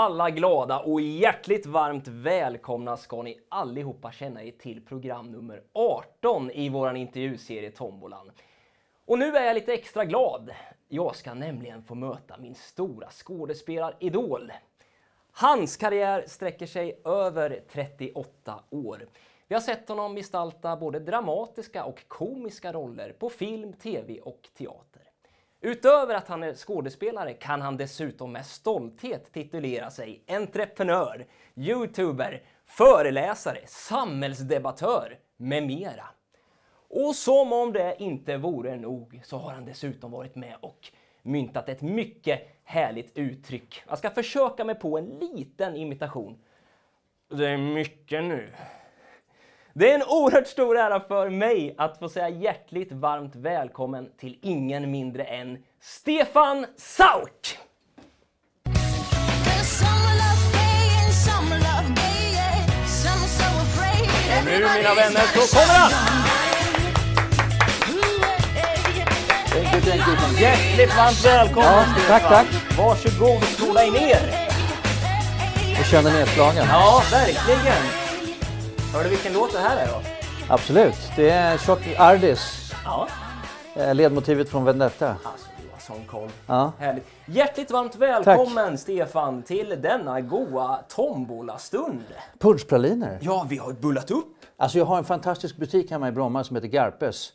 Alla glada och hjärtligt varmt välkomna ska ni allihopa känna er till program nummer 18 i våran intervjuserie Tombolan. Och nu är jag lite extra glad. Jag ska nämligen få möta min stora skådespelaridol. Hans karriär sträcker sig över 38 år. Vi har sett honom gestalta både dramatiska och komiska roller på film, tv och teater. Utöver att han är skådespelare kan han dessutom med stolthet titulera sig entreprenör, youtuber, föreläsare, samhällsdebattör med mera. Och som om det inte vore nog så har han dessutom varit med och myntat ett mycket härligt uttryck. Jag ska försöka mig på en liten imitation. Det är mycket nu. Det är en oerhört stor ära för mig att få säga hjärtligt varmt välkommen till ingen mindre än Stefan Sauk! Och nu mina vänner så kommer han! Hjärtligt varmt välkommen Ja, Stefan! tack, tack. Varsågod och skola er ner! Jag känner nedslagen. Ja, verkligen! Hör du vilken låt det här är då? Absolut. Det är Chuck Ardis, Ja, eh, ledmotivet från Vendetta. alltså du har sån koll. Ja. Härligt. Hjärtligt varmt välkommen Stefan till denna goa tombolastund. Punschpraliner. Ja, vi har bullat upp. Alltså jag har en fantastisk butik hemma i Bromma som heter Garpes.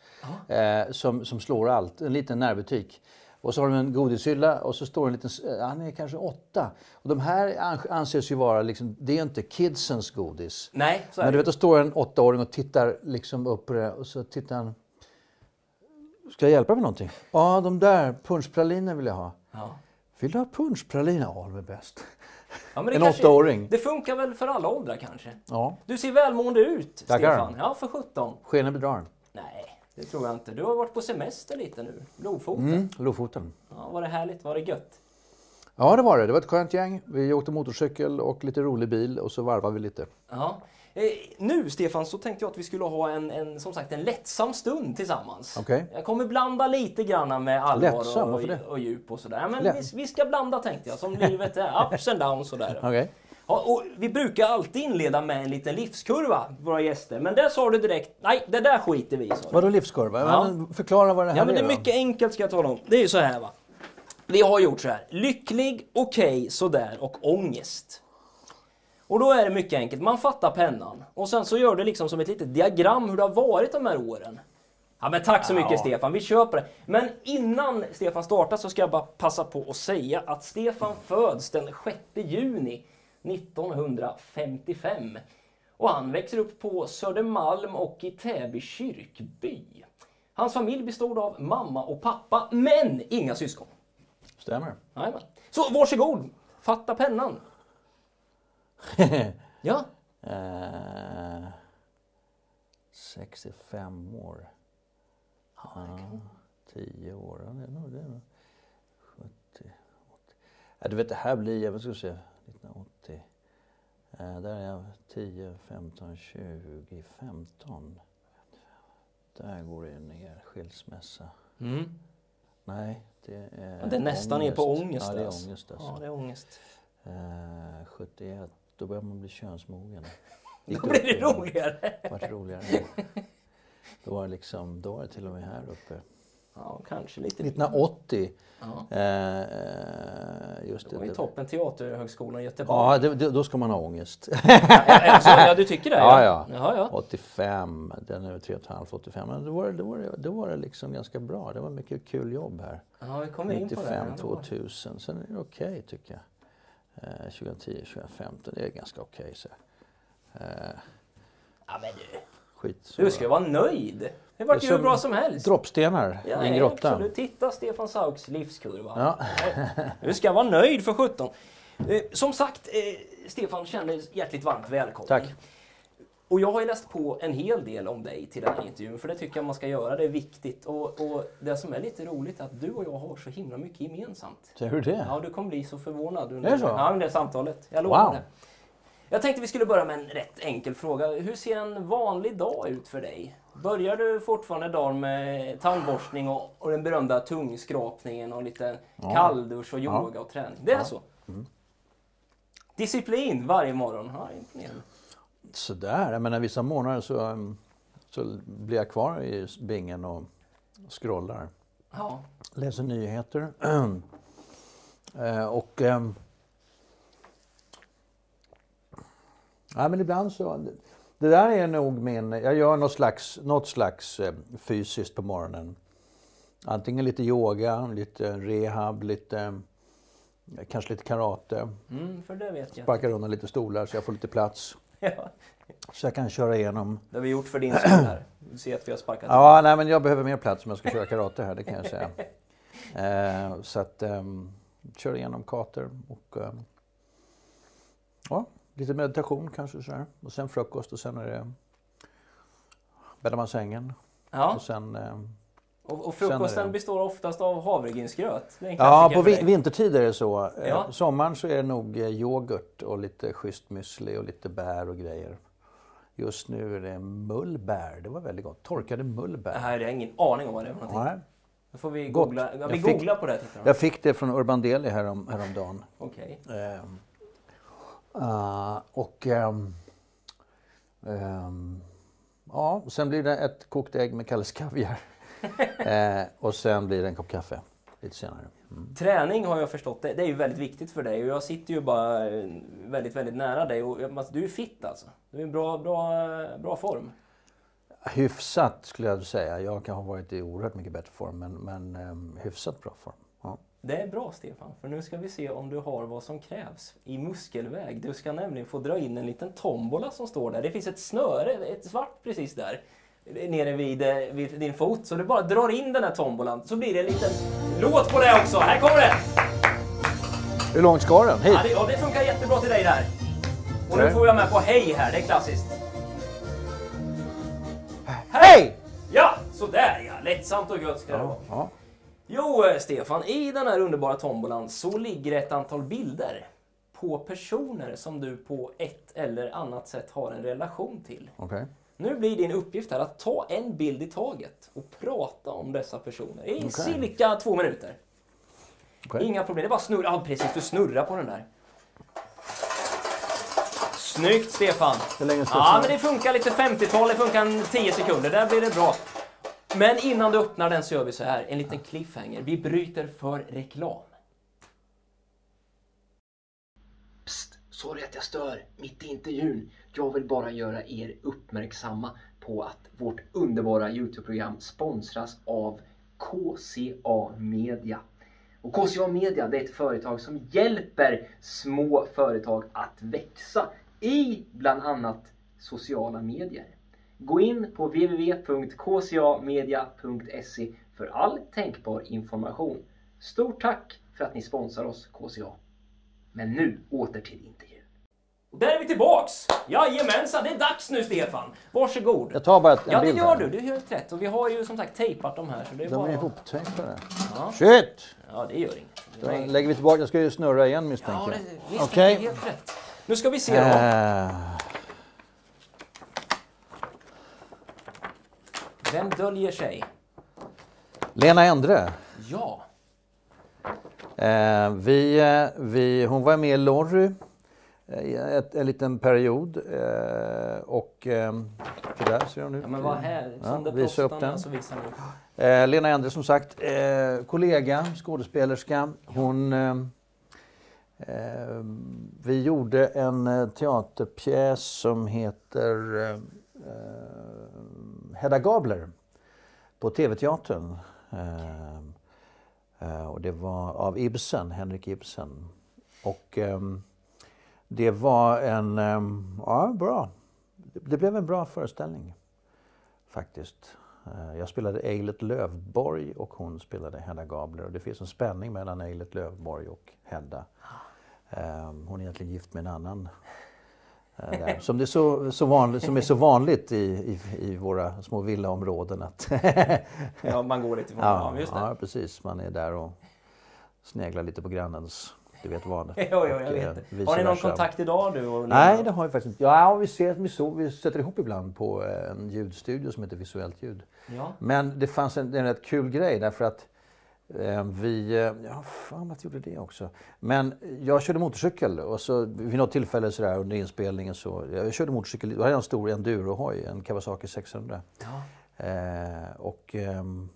Eh, som, som slår allt. En liten närbutik. Och så har de en godishylla och så står en liten, eh, han är kanske åtta. Och de här ans- anses ju vara liksom, det är inte kidsens godis. Nej, så är Men du vet, då står en åttaåring och tittar liksom upp på det och så tittar han. Ska jag hjälpa med någonting? Ja, de där punschpraliner vill jag ha. Ja. Vill du ha punschpraliner? Ja, de är bäst. Ja, men det En kanske- åttaåring. Det funkar väl för alla åldrar kanske? Ja, Du ser välmående ut, Tackar. Stefan. Ja, för 17. skenen bedrar. Nej, det tror jag inte. Du har varit på semester lite nu. Lofoten. Mm, Lofoten. Ja, var det härligt? Var det gött? Ja, det var det. Det var ett skönt gäng. Vi åkte motorcykel och lite rolig bil och så varvade vi lite. Ja. Eh, nu, Stefan, så tänkte jag att vi skulle ha en, en, som sagt, en lättsam stund tillsammans. Okej. Jag kommer blanda lite grann med allvar Lättsam? och, och, och djup och sådär. Men vi, vi ska blanda tänkte jag, som livet är. Ups and downs och sådär. Okej. Ja, och vi brukar alltid inleda med en liten livskurva, våra gäster. Men där sa du direkt, nej det där skiter vi i. du. Vadå livskurva? Ja. Förklara vad det här Ja men det är är då. mycket enkelt ska jag tala om. Det är ju så här va. Vi har gjort så här. Lycklig, okej, sådär och ångest. Och då är det mycket enkelt. Man fattar pennan och sen så gör det liksom som ett litet diagram hur det har varit de här åren. Ja men tack så mycket Ja. Stefan, vi köper det. Men innan Stefan startar så ska jag bara passa på att säga att Stefan föds den 6 juni 1955. Och han växer upp på Södermalm och i Täby kyrkby. Hans familj bestod av mamma och pappa, men inga syskon. Stämmer. Jajamän. Så varsågod, fatta pennan. Ja, eh, 65 år. Ja, 10 år. Det är nog, det är nog 70, 80. Ja, du vet, det här blir, jag ska se, 1980. Eh, där är jag 10, 15, 20, 15. Där går det ner, skilsmässa. mm. Nej, det är Ja, det är nästan ner på ångest, Ja, det är alltså. ångest alltså. ja det är ångest. Eh, 71, då börjar man bli könsmogen. Då blir det roligare. Vart roligare. Då var det liksom, då var det till och med här uppe. Ja, kanske lite. 1980. Ja. Eh, just Det var det. i toppen Teaterhögskolan i Göteborg. ja, det, det, då ska man ha ångest. Ja, alltså, ja, du tycker det? Ja, ja. ja, ja. 85, den är 3,5, 85. Men då var, det, då, var det, då var det liksom ganska bra. Det var mycket kul jobb här. Ja, vi kommer in på det. 95, Ja, det var- 2000. Sen är det okej tycker jag. Eh, 2010, 2015, det är ganska okej. så. Eh, Ja, men du. Skit så. Du ska vara nöjd. Det vart ju är hur bra som helst. Droppstenar Ja, i en grotta. absolut. Titta Stefan Sauks livskurva. Ja. Du ska vara nöjd för 17. Eh, som sagt, eh, Stefan känner hjärtligt varmt välkommen. Tack. Och jag har ju läst på en hel del om dig till den här intervjun, för det tycker jag man ska göra, det är viktigt. Och, och det som är lite roligt är att du och jag har så himla mycket gemensamt. Säger du det? Ja, du kommer bli så förvånad under Är det så? Ja, det samtalet. Jag lovar Wow. det. Jag tänkte vi skulle börja med en rätt enkel fråga. Hur ser en vanlig dag ut för dig? Börjar du fortfarande dagen med tandborstning och, och den berömda tungskrapningen och lite kalldusch och yoga och träning? Det är så? Disciplin varje morgon. Ja, imponerande. Sådär, jag menar vissa månader så, um, så blir jag kvar i bingen och scrollar. Ja. Läser nyheter. Eh, och... Ja, men ibland så... Det där är nog min... Jag gör något slags, något slags eh, fysiskt på morgonen. Antingen lite yoga, lite rehab, lite... eh, Kanske lite karate. Mm, för det vet jag. Sparkar undan lite stolar så jag får lite plats. Ja, Så jag kan köra igenom. det har vi gjort för din skull här. Du ser att vi har sparkat. Ja, nej, men jag behöver mer plats om jag ska köra karate här, det kan jag säga. Eh, så att... Um, kör igenom kater och... ehm, ja, lite meditation kanske så här. Och sen frukost och sen är det... Bäddar man sängen. Ja. Och sen... ehm, Och, och frukosten det- består oftast av havregrynsgröt. Det Ja, på vi- vintertid är det så. Eh, Ja. Sommaren så är det nog eh, yoghurt och lite schysst müsli och lite bär och grejer. Just nu är det mullbär. Det var väldigt gott. Torkade Det mullbär. här har jag ingen aning om vad det är för någonting. Nej. Då får vi googla. Ja, vi Jag fick- googlar på det här Jag fick det från Urban Deli härom, häromdagen. Okej. Ehm, ah, och... ehm, ehm, ja, sen blir det ett kokt ägg med Kalles Kaviar. Eh, och sen blir det en kopp kaffe lite senare. Mm. Träning har jag förstått, det, det är ju väldigt viktigt för dig och jag sitter ju bara eh, väldigt, väldigt nära dig och alltså, du är fit alltså. Du är i bra, bra, bra form. Hyfsat skulle jag säga. Jag kan ha varit i oerhört mycket bättre form men, men ehm, hyfsat bra form. Ja. Det är bra Stefan, för nu ska vi se om du har vad som krävs i muskelväg. Du ska nämligen få dra in en liten tombola som står där. Det finns ett snöre, ett svart precis där, nere vid, eh, vid din fot. Så du bara drar in den här tombolan så blir det en liten låt på det också. Här kommer den! Hur långt ska den? Hit? Ja, det, ja, det funkar jättebra till dig där. Och nu får jag med på hej här, det är klassiskt. Hej! Ja, sådär ja. Lättsamt och gött ska det vara. Ja. Jo, eh, Stefan, i den här underbara tombolan så ligger ett antal bilder på personer som du på ett eller annat sätt har en relation till. Okej. Nu blir din uppgift här att ta en bild i taget och prata om dessa personer i Okej. cirka två minuter. Okej. Inga problem, det är bara snurra. Ja, precis, du snurrar på den där. Snyggt Stefan! Ska Ja, men det funkar lite 50-tal, det funkar en 10 sekunder. Där blir det bra. Men innan du öppnar den så gör vi så här, en liten cliffhanger. Vi bryter för reklam. Psst, sorry att jag stör mitt i intervjun. Jag vill bara göra er uppmärksamma på att vårt underbara Youtube-program sponsras av KCA Media. Och KCA Media det är ett företag som hjälper små företag att växa i bland annat sociala medier. Gå in på www.kcamedia.se för all tänkbar information. Stort tack för att ni sponsrar oss KCA. Men nu åter till intervjun. Där är vi tillbaks! Jajamensan, det är dags nu Stefan! Varsågod! Jag tar bara ett, en Ja, det bild gör här. du. Du gör rätt. Och vi har ju som sagt tejpat dem här. Så det är De bara... är ihoptejpade. Ja. Shit! Ja, det gör inget. Då lägger vi tillbaka. Jag ska ju snurra igen Ja, misstänker det, jag. visst, Okej. det är helt rätt. Nu ska vi se då. Eh, Vem döljer sig? Lena Endre. Ja. Eh, vi, eh, vi, hon var med i Lorry eh, i ett, en liten period. Eh, och eh, där ser hon ut. ja, men vad här. Ja, Som visa upp den. så visar. Eh, Lena Endre som sagt, eh, kollega, skådespelerska. Hon, eh, eh, vi gjorde en eh, teaterpjäs som heter eh, eh, Hedda Gabler på TV-teatern. Eh, eh, och det var av Ibsen, Henrik Ibsen. Och ehm, det var en, ehm, ja bra. Det, blev en bra föreställning faktiskt. Eh, Jag spelade Eilert Lövborg och hon spelade Hedda Gabler. Och det finns en spänning mellan Eilert Lövborg och Hedda. Eh, Hon är egentligen gift med en annan. Eh, Där. Som, det är så, så vanligt, som är så vanligt i, i, i våra små villaområden. Att Ja, man går lite från... ja, just det. ja, precis. Man är där och sneglar lite på grannens, du vet vad. Jo, jo, jag Och, eh, vet det. vice Har ni någon kontakt idag du och? Nej, det har vi faktiskt inte. Ja, vi, ser, vi, så, vi sätter ihop ibland på en ljudstudio som heter Visuellt ljud. Ja. Men det fanns en, en rätt kul grej därför att vi, eh, ja fan att jag gjorde det också. Men jag körde motorcykel och så vid något tillfälle så där under inspelningen så, jag körde motorcykel, då hade jag en stor endurohoj, en Kawasaki 600. Ja. Eh, och, ehm,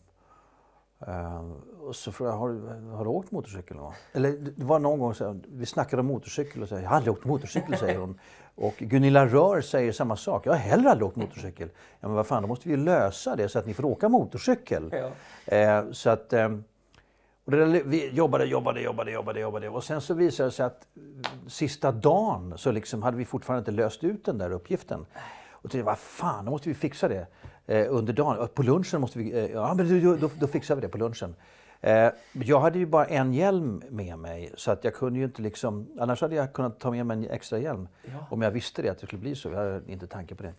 eh, och så frågade jag, har, har du åkt motorcykel någon? Eller det var någon gång så här, vi snackade om motorcykel och så här, jag har aldrig åkt motorcykel säger hon. Och Gunilla Rör säger samma sak, jag har heller aldrig åkt motorcykel. Ja men vad fan, då måste vi ju lösa det så att ni får åka motorcykel. Ja. Eh, så att, ehm, och det vi jobbade, jobbade, jobbade, jobbade, jobbade. Och sen så visade det sig att sista dagen så liksom hade vi fortfarande inte löst ut den där uppgiften. Och tänkte, vad fan, då måste vi fixa det eh, under dagen. På lunchen måste vi, eh, ja men då, då, då fixar vi det på lunchen. Eh, jag hade ju bara en hjälm med mig så att jag kunde ju inte liksom, annars hade jag kunnat ta med mig en extra hjälm. Ja. Om jag visste det, att det skulle bli så. Jag hade inte tanke på det.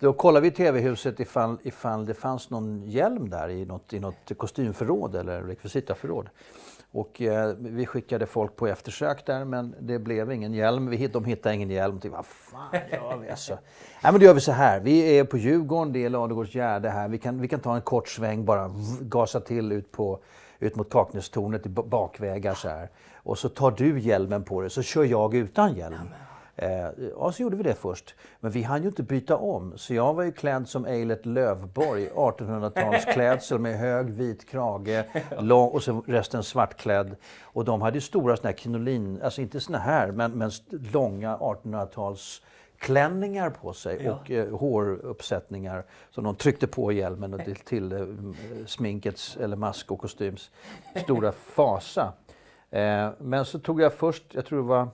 Då kollade vi i TV-huset ifall, ifall det fanns någon hjälm där i något, i något kostymförråd eller rekvisitaförråd. Och eh, vi skickade folk på eftersök där men det blev ingen hjälm. Vi, de hittade ingen hjälm. Tänkte, vad fan gör vi? Alltså. Nej, men då gör vi så här. Vi är på Djurgården, det är Ladugårdsgärde här. Vi kan, vi kan ta en kort sväng bara, gasa till ut, på, ut mot Kaknästornet i bakvägar så här. Och så tar du hjälmen på dig så kör jag utan hjälm. Eh, ja, så gjorde vi det först. Men vi hann ju inte byta om. Så jag var ju klädd som Eilert Lövborg, 1800-talsklädsel med hög vit krage lång, och så resten svartklädd. Och de hade ju stora såna här krinolin, alltså inte såna här, men, men långa 1800-tals klänningar på sig Ja. och eh, håruppsättningar som de tryckte på hjälmen och till, till eh, sminkets eller mask och kostyms stora fasa. Eh, men så tog jag först, jag tror det var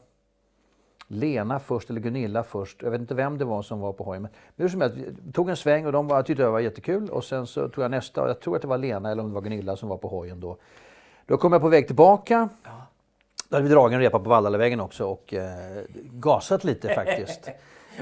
Lena först eller Gunilla först. Jag vet inte vem det var som var på hojen. Men är som vi tog en sväng och de var, tyckte det var jättekul. Och sen så tog jag nästa och jag tror att det var Lena eller om det var Gunilla som var på hojen då. Då kom jag på väg tillbaka. Då hade vi dragit en repa på Vallalavägen också och eh, gasat lite faktiskt.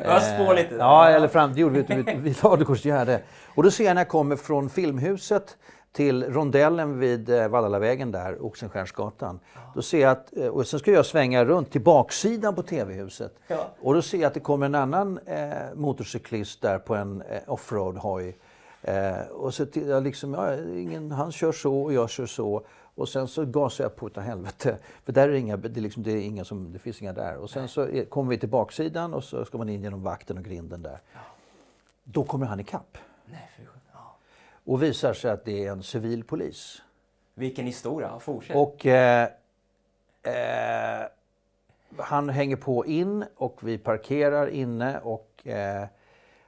Öst på lite. Eh, Ja, eller fram, det gjorde vi ute vid, vid Ladugårdsgärde. Och då ser jag när jag kommer från Filmhuset till rondellen vid eh, Vallalavägen där, Oxenstiernsgatan. Då ser jag att, eh, och sen ska jag svänga runt till baksidan på TV-huset. Ja. Och då ser jag att det kommer en annan eh, motorcyklist där på en eh, offroad-hoj. Eh, och så till, jag liksom, ja, ingen, han kör så och jag kör så. Och sen så gasar jag på utav helvete. För där är det inga, det är liksom, det är inga som, det finns inga där. Och sen så är, kommer vi till baksidan och så ska man in genom vakten och grinden där. Då kommer han ikapp. Nej, ja. Och visar sig att det är en civil polis. Vilken historia. Fortsätt. Och eh, eh, han hänger på in och vi parkerar inne och eh,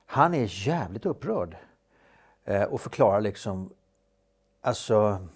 han är jävligt upprörd. Eh, och förklarar liksom, alltså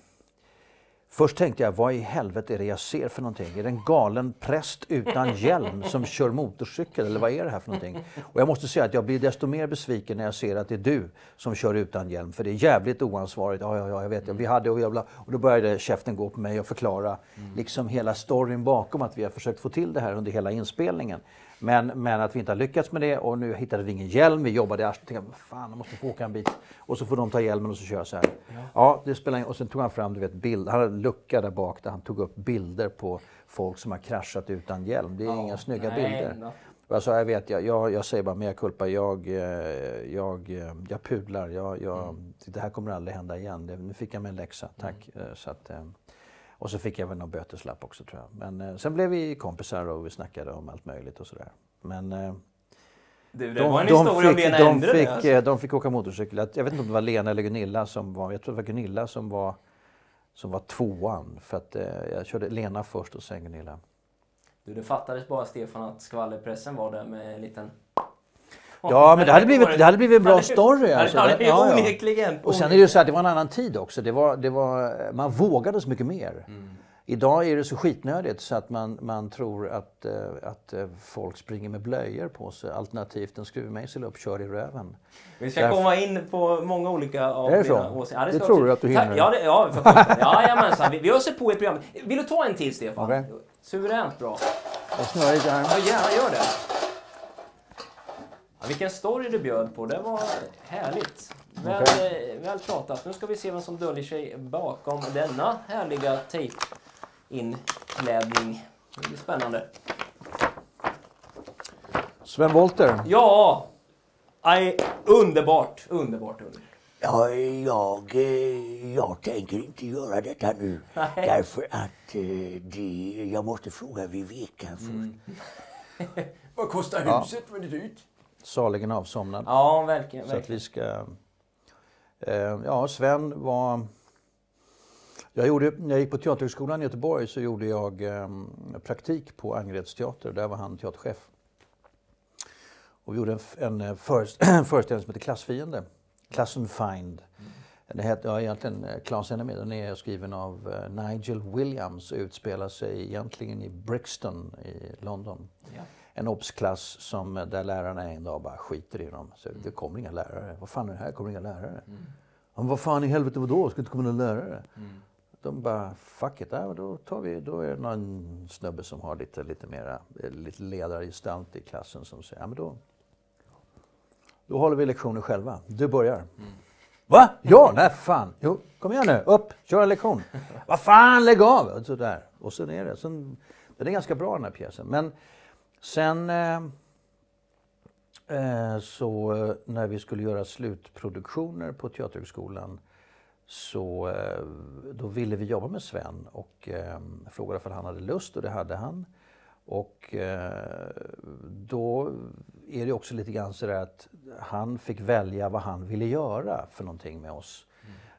Först tänkte jag, vad i helvete är det jag ser för någonting? Är det en galen präst utan hjälm som kör motorcykel eller vad är det här för någonting? Och jag måste säga att jag blir desto mer besviken när jag ser att det är du som kör utan hjälm. För det är jävligt oansvarigt. Ja, ja, ja, jag vet. Vi hade och jävla... Och då började käften gå på mig och förklara liksom hela storyn bakom att vi har försökt få till det här under hela inspelningen. Men, men att vi inte har lyckats med det och nu hittade vi ingen hjälm. Vi jobbade i arslet. Tänkte, Fan, jag måste få åka en bit. Och så får de ta hjälmen och så kör jag så här. Ja, det spelar ingen Och sen tog han fram, du vet, bild. Han hade en lucka där bak där han tog upp bilder på folk som har kraschat utan hjälm. Det är inga snygga nej, bilder. no. Och jag sa, jag vet, jag, jag, jag säger bara mea culpa. Jag, eh, jag, eh, jag pudlar. Jag, jag, Det här kommer aldrig hända igen. Det, nu fick jag mig en läxa, tack. Eh, Så att, och så fick jag väl någon böteslapp också tror jag. Men eh, sen blev vi kompisar och vi snackade om allt möjligt och sådär. Men eh, Du, det de, var en de, historia om fick, Lena de, fick, alltså. eh, de fick åka motorcykel. Jag jag vet inte om det var Lena eller Gunilla som var, jag tror det var Gunilla som var, som var tvåan. För att eh, jag körde Lena först och sen Gunilla. Du, det fattades bara Stefan att skvallerpressen var där med en liten... Ja, men det hade blivit, det hade blivit en bra det- story. Alltså. Ja, det är onekligen. Och sen är det ju så att det var en annan tid också. Det var, det var, man vågade så mycket mer. Idag är det så skitnödigt så att man, man tror att, eh, att eh, folk springer med blöjor på sig. Alternativt en skruvmejsel uppkörd i röven. Vi ska Därför- komma in på många olika av Är det så? dina åsikter. Ja, Det ska tror du att du hinner? Ja, det, ja. Jajamensan. Vi, vi öser på i programmet. Vill du ta en till Stefan? Okej. Suveränt bra. Jag snurrar lite här. Ja, gärna gör det. Ja, vilken story du bjöd på. Det var härligt. Väl, Okej. eh, väl pratat. Nu ska vi se vem som döljer sig bakom denna härliga tejpinklädning. Det blir spännande. Sven Wollter. Ja! Aj, underbart, underbart, underbart. Ja, jag, eh, jag tänker inte göra detta nu. Nej. Därför att eh, det, jag måste fråga Viveka först. Mm. Vad kostar huset? Var det dyrt? Saligen avsomnad. Ja, verkligen. Så att vi ska... Eh, ja, Sven var... Jag gjorde, när jag gick på Teaterhögskolan i Göteborg så gjorde jag eh, praktik på Angereds teater. Där var han teaterchef. Och vi gjorde en, f- en eh, föres- föreställning som heter Klassfiende. Klassenfeind. Det heter, ja, egentligen eh, Claes Enemy, den är skriven av eh, Nigel Williams och utspelar sig egentligen i Brixton i London. Ja. En obsklass som, där lärarna en dag bara skiter i dem. Så det kommer inga lärare. Vad fan är det här? kommer inga lärare. Men vad fan i helvete vadå? Ska det inte komma några lärare? De bara, fuck it, ja, då, tar vi, då är det någon snubbe som har lite, lite mera, eh, lite ledargestalt i klassen som säger, ja men då, då håller vi lektioner själva. Du börjar. Va? Ja, nej fan. Jo, kom igen nu, upp, kör en lektion. Vad fan, lägg av! Och så där. Och så är det. Sen, den är ganska bra den här pjäsen. Men sen eh, eh, så eh, när vi skulle göra slutproduktioner på Teaterhögskolan så eh, då ville vi jobba med Sven och eh, frågade om han hade lust och det hade han. Och eh, då är det också lite grann så att han fick välja vad han ville göra för någonting med oss.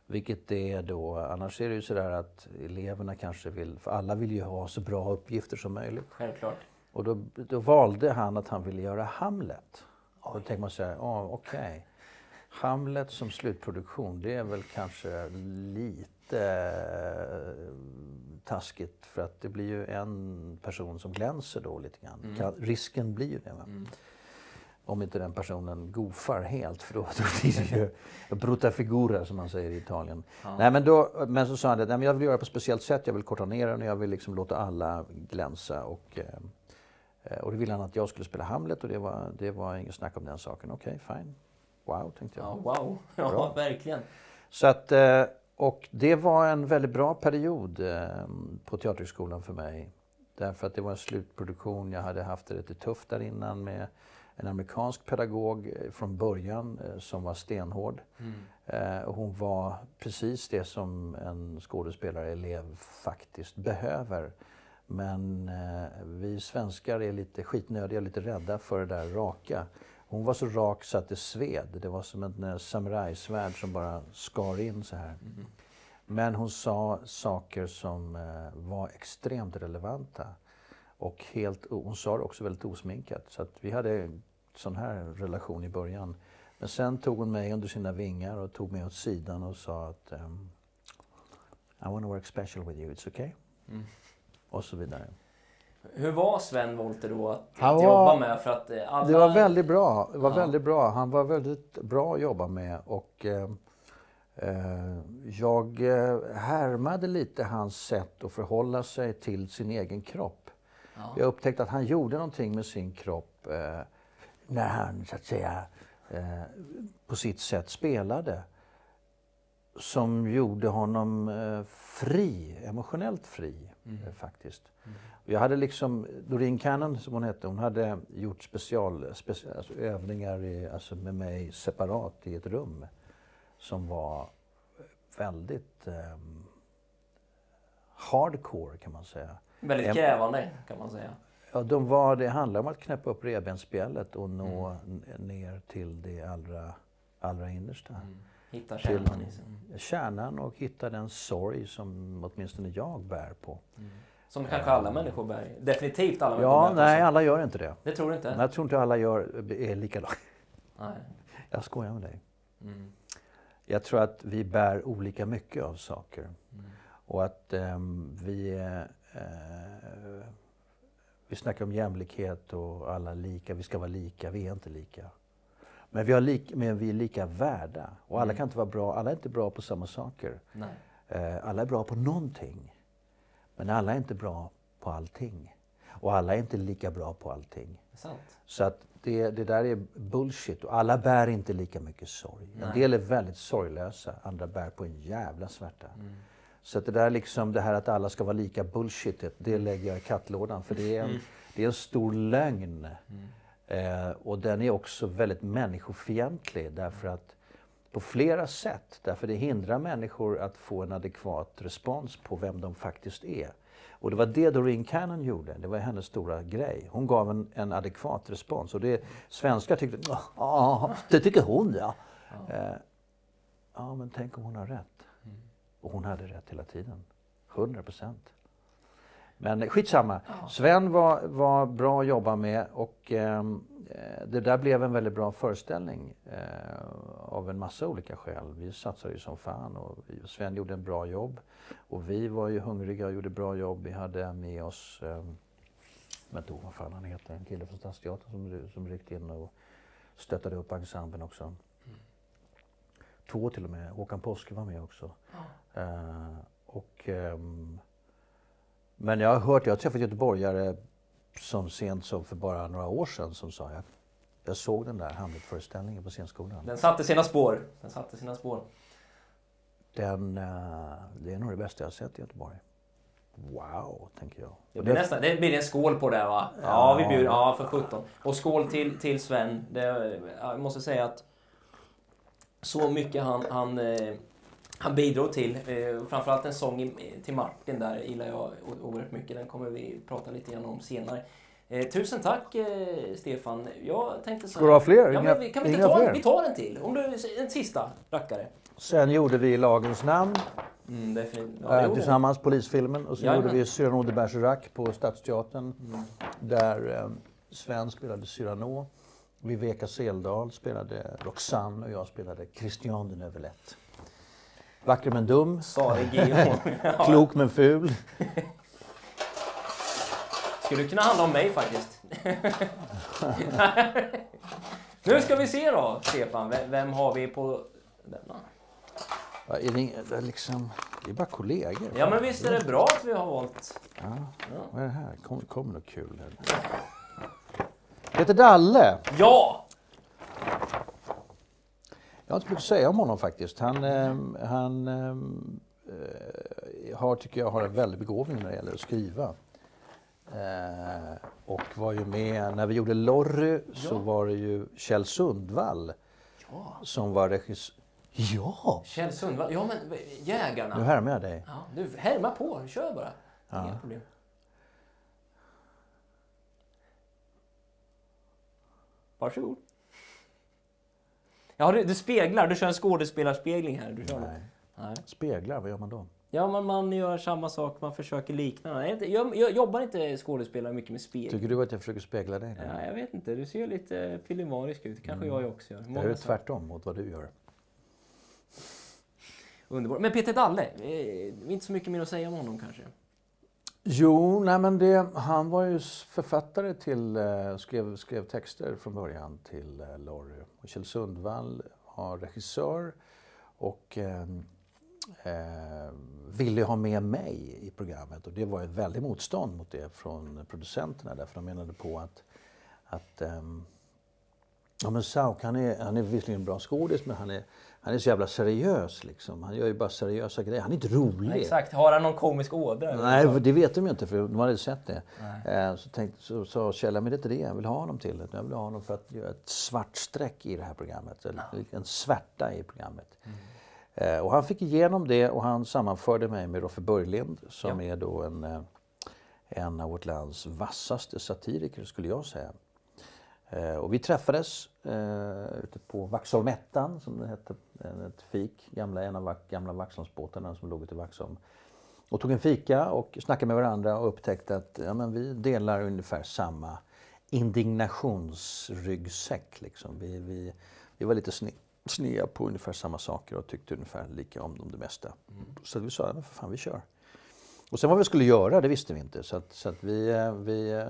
Vilket är då, annars är det ju sådär att eleverna kanske vill, för alla vill ju ha så bra uppgifter som möjligt. Självklart. Och då, då valde han att han ville göra Hamlet. Och då tänker man så här, ja okej. Hamlet som slutproduktion, det är väl kanske lite eh, taskigt för att det blir ju en person som glänser då lite grann. Kan, risken blir ju det. Va? Om inte den personen gofar helt för då, då blir det ju brutta figura som man säger i Italien. Nej, men, då, men så sa han att Nej, men jag vill göra det på ett speciellt sätt. Jag vill korta ner den och jag vill liksom låta alla glänsa. Och, eh, och då ville han att jag skulle spela Hamlet och det var, det var inget snack om den saken. Okej, fine. Wow, tänkte jag. Ja, wow. Ja, Bra. verkligen. Så att, eh, och det var en väldigt bra period eh, på Teaterhögskolan för mig. Därför att det var en slutproduktion. Jag hade haft det lite tufft där innan med en amerikansk pedagog eh, från början eh, som var stenhård. Eh, och hon var precis det som en skådespelare-elev faktiskt behöver. Men eh, vi svenskar är lite skitnödiga, lite rädda för det där raka. Hon var så rak så att det sved. Det var som en eh, samurajsvärd som bara skar in så här. Men hon sa saker som eh, var extremt relevanta. Och helt, hon sa det också väldigt osminkat. Så att vi hade en sån här relation i början. Men sen tog hon mig under sina vingar och tog mig åt sidan och sa att um, I want to work special with you, it's okay? Mm. Och så vidare. Hur var Sven Wollter då att, Han var- jobba med? För att eh, alla... Det var väldigt bra. Det var Ja. väldigt bra. Han var väldigt bra att jobba med. Och, eh, eh, jag eh, härmade lite hans sätt att förhålla sig till sin egen kropp. Ja. Jag upptäckte att han gjorde någonting med sin kropp eh, när han så att säga eh, på sitt sätt spelade. Som gjorde honom fri, emotionellt fri eh, faktiskt. Jag hade liksom, Doreen Cannon som hon hette, hon hade gjort special, special alltså övningar i, alltså med mig separat i ett rum. Som var väldigt eh, hardcore kan man säga. Väldigt krävande kan man säga. Ja, de var, det handlar om att knäppa upp revbensspjället och nå n- ner till det allra, allra innersta. Hitta kärnan kärnan och hitta den sorg som åtminstone jag bär på. Som kanske alla människor bär. Definitivt alla människor Ja, nej, alla gör inte det. Det tror du inte? Jag tror inte alla gör, är likadana. Nej. Jag skojar med dig. Mm. Jag tror att vi bär olika mycket av saker. Mm. Och att ehm, vi... Eh, vi snackar om jämlikhet och alla lika. Vi ska vara lika. Vi är inte lika. Men vi, har lik, men vi är lika värda. Och alla Mm. kan inte vara bra. Alla är inte bra på samma saker. Nej. Eh, alla är bra på någonting. Men alla är inte bra på allting. Och alla är inte lika bra på allting. Så att det, det där är bullshit. Och alla bär inte lika mycket sorg. En Nej. del är väldigt sorglösa, andra bär på en jävla svärta. Mm. Så att det där liksom, det här att alla ska vara lika bullshit, det lägger jag i kattlådan. För det är en, det är en stor lögn. Eh, och den är också väldigt människofientlig därför att på flera sätt. Därför det hindrar människor att få en adekvat respons på vem de faktiskt är. Och det var det Doreen Cannon gjorde. Det var hennes stora grej. Hon gav en, en adekvat respons. Och det svenskar tyckte, ja, det tycker hon ja. Ja. Eh, ja, men tänk om hon har rätt. Och hon hade rätt hela tiden. 100 procent. Men skitsamma. Sven var, var bra att jobba med och ehm, eh, det där blev en väldigt bra föreställning eh, av en massa olika skäl. Vi satsade ju som fan och Sven gjorde en bra jobb. Och vi var ju hungriga och gjorde bra jobb. Vi hade med oss, eh, jag vet inte vad fan han heter, en kille från Stadsteatern som, som ryckte in och stöttade upp ensemblen också. Mm. Två till och med. Håkan Påske var med också. Mm. och ehm, men jag har hört, jag har träffat göteborgare som sent som för bara några år sedan som sa jag, jag såg den där Hamlet-föreställningen på scenskolan. Den satte sina spår. Den satte sina spår. Den, uh, det är nog det bästa jag har sett i Göteborg. Wow, tänker jag. Det blir, nästan, det blir en skål på det va? Ja, ja vi bjuder, ja för 17. Och skål till, till Sven. Det, jag måste säga att så mycket han, han eh, han bidrog till. Eh, framförallt en sång till Martin där gillar jag oerhört mycket. Den kommer vi prata lite grann om senare. Eh, tusen tack eh, Stefan. Jag tänkte så Ska du ha fler? Ja, men vi, kan vi inte ta, fler? vi tar en till? Om du, en sista rackare. Sen gjorde vi Lagens namn. Mm, ja, äh, tillsammans, polisfilmen. Och sen ja, gjorde vi Cyrano de Bergerac på Stadsteatern. Mm. Där eh, Sven spelade Cyrano. Viveka Seldal spelade Roxanne och jag spelade Christian de Neuvillette. Vacker men dum. Klok men ful. Skulle kunna handla om mig faktiskt. nu ska vi se då, Stefan. Vem har vi på denna? Ja, är det, det, är liksom, det är bara kollegor. Ja, men visst är det bra att vi har valt... Ja. ja. Vad är det här? Kommer kom något kul här. Peter Dalle! Ja! Jag har inte mycket att säga om honom faktiskt. Han, eh, han eh, har, tycker jag, har en väldig begåvning när det gäller att skriva. Eh, och var ju med, när vi gjorde Lorry ja. så var det ju Kjell Sundvall ja. som var regissör. Ja! Kjell Sundvall, ja men Jägarna. Nu härmar jag dig. Ja, du härma på, kör bara. Ja. Inga problem. Varsågod. Ja, du, du speglar. Du kör en skådespelarspegling här. Du kör Nej. Nej. Speglar, vad gör man då? Ja, man, man gör samma sak. Man försöker likna. Jag, jag, jag jobbar inte skådespelare mycket med spegel. Tycker du att jag försöker spegla dig? Ja, jag vet inte. Du ser lite filimarisk ut. kanske mm. jag också gör. Många det är tvärtom mot vad du gör. Underbart. Men Peter Dalle, eh, inte så mycket mer att säga om honom kanske? Jo, nej men det, han var ju författare till, eh, skrev, skrev texter från början till eh, Lorry. Och Kjell Sundvall var regissör och ehm, eh, ville ha med mig i programmet. Och det var ett väldigt motstånd mot det från producenterna därför de menade på att, att eh, Ja men Sauk han är, han är visserligen en bra skådis men han är, han är så jävla seriös liksom. Han gör ju bara seriösa grejer. Han är inte rolig. Ja, exakt. Har han någon komisk ådra? Nej, det vet de ju inte för de hade sett det. Eh, så, tänkte, så sa Kjell, men det är inte det jag vill ha honom till. Jag vill ha honom för att göra ett svart streck i det här programmet. En svärta i programmet. Mm. Eh, och han fick igenom det och han sammanförde mig med Roffe Börjlind som ja. är då en, eh, en av vårt lands vassaste satiriker skulle jag säga. Eh, och vi träffades eh, ute på Vaxholmettan, som det hette, ett fik, gamla, en av gamla Vaxholmsbåtarna som låg ute i Vaxholm. Och tog en fika och snackade med varandra och upptäckte att ja, men vi delar ungefär samma indignationsryggsäck. Liksom. Vi, vi, vi var lite sne, snea på ungefär samma saker och tyckte ungefär lika om dem det mesta. Mm. Så vi sa, ja, för fan vi kör. Och sen vad vi skulle göra, det visste vi inte. Så, att, så att vi, eh, vi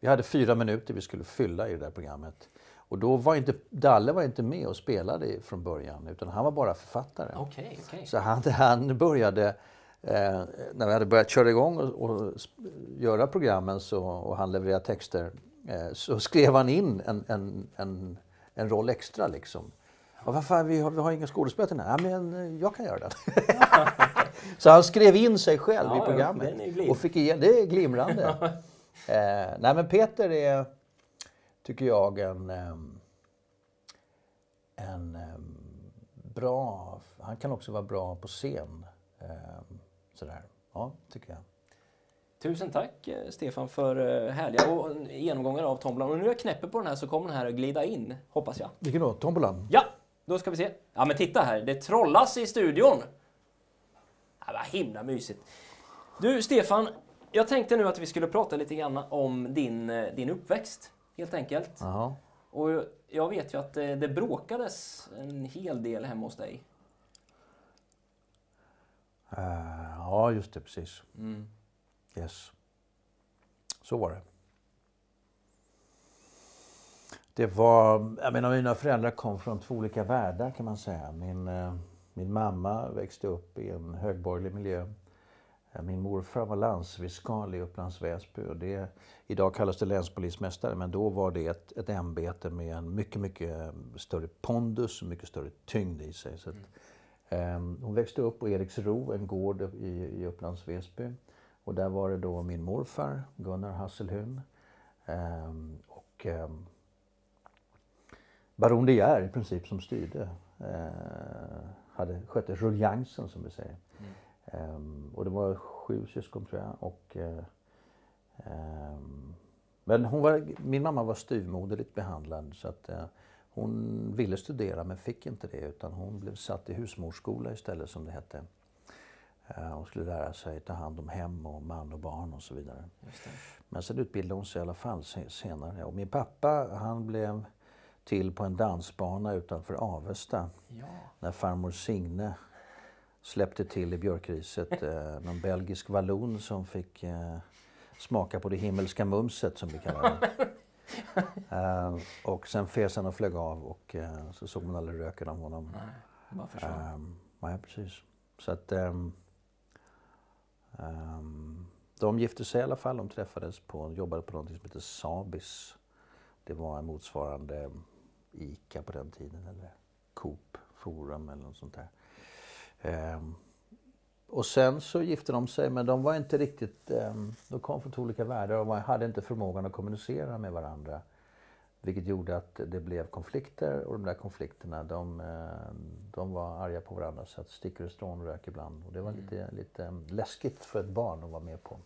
vi hade fyra minuter vi skulle fylla i det där programmet. Och då var inte, Dalle var inte med och spelade från början utan han var bara författare. Okay, okay. Så han, han började, eh, när vi hade börjat köra igång och, och göra programmen så, och han levererade texter eh, så skrev han in en, en, en, en roll extra liksom. Och vad fan, vi har, vi har inga skådespelare. Nej, men eh, jag kan göra den. så han skrev in sig själv ja, i programmet. och fick igen, det är glimrande. Eh, nej men Peter är, tycker jag, en, en bra. Han kan också vara bra på scen. Eh, sådär. Ja, tycker jag. Tusen tack eh, Stefan för eh, härliga och genomgångar av tombolan. Och nu jag knäpper på den här så kommer den här att glida in, hoppas jag. Vilken då? Tombolan? Ja, då ska vi se. Ja men titta här, det trollas i studion. Ja, vad himla mysigt. Du Stefan, jag tänkte nu att vi skulle prata lite grann om din, eh, din uppväxt, helt enkelt. Jaha. Och jag vet ju att det, det bråkades en hel del hemma hos dig. Eh, ja, just det, precis. Yes. Så var det. Det var, jag menar mina föräldrar kom från två olika världar kan man säga. Min, eh, min mamma växte upp i en högborgerlig miljö. Eh, Min morfar var landsfiskal i Upplands Väsby och det, idag kallas det länspolismästare men då var det ett, ett ämbete med en mycket, mycket större pondus och mycket större tyngd i sig. Så att, ehm, hon växte upp på Eriksro, en gård i, i Upplands Väsby. Och där var det då min morfar, Gunnar Hasselhyn. ehm, och ehm, baron De Geer i princip som styrde. Eh, hade, skötte ruljansen som vi säger. Ehm, och det var sju syskon tror jag. Och, eh, ehm, men hon var, min mamma var styvmoderligt behandlad så att eh, hon ville studera men fick inte det utan hon blev satt i husmorsskola istället som det hette. Eh, hon skulle lära sig ta hand om hem och man och barn och så vidare. Men sen utbildade hon sig i alla fall se- senare. Och min pappa han blev till på en dansbana utanför Avesta Ja. när farmor Signe släppte till i björkriset eh, någon belgisk vallon som fick eh, smaka på det himmelska mumset som vi kallar det. eh, och sen fes han och flög av och eh, så såg man aldrig röken av honom. Bara försvann. Um, nej, precis. Så att... ehm, ehm, de gifte sig i alla fall. De träffades på, jobbade på något som heter Sabis. Det var en motsvarande ICA på den tiden. Eller Coop Forum eller något sånt där. Ehm, och sen så gifte de sig men de var inte riktigt... ehm, de kom från två olika världar och hade inte förmågan att kommunicera med varandra. Vilket gjorde att det blev konflikter och de där konflikterna de, eh, de var arga på varandra så att sticker och strån rök ibland. Och det var lite, lite läskigt för ett barn att vara med på.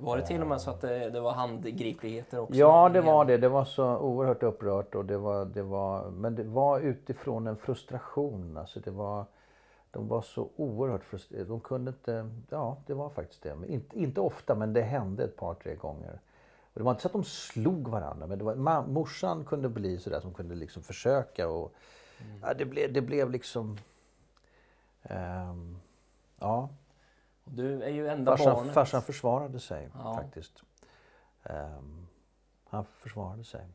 Var det till och med så att det, det var handgripligheter också? Ja, det var det. Det var så oerhört upprört. Och det var, det var, men det var utifrån en frustration. Alltså det var, de var så oerhört frustrerade. De kunde inte... Ja, det var faktiskt det. Men inte, inte ofta, men det hände ett par, tre gånger. Och det var inte så att de slog varandra. Men det var, ma, morsan kunde bli sådär som kunde liksom försöka. Och, ja, det, blev, det blev liksom... ehm, ja, Och Du är ju enda farsan, barnet. farsan försvarade sig Ja. faktiskt. Ehm, han försvarade sig.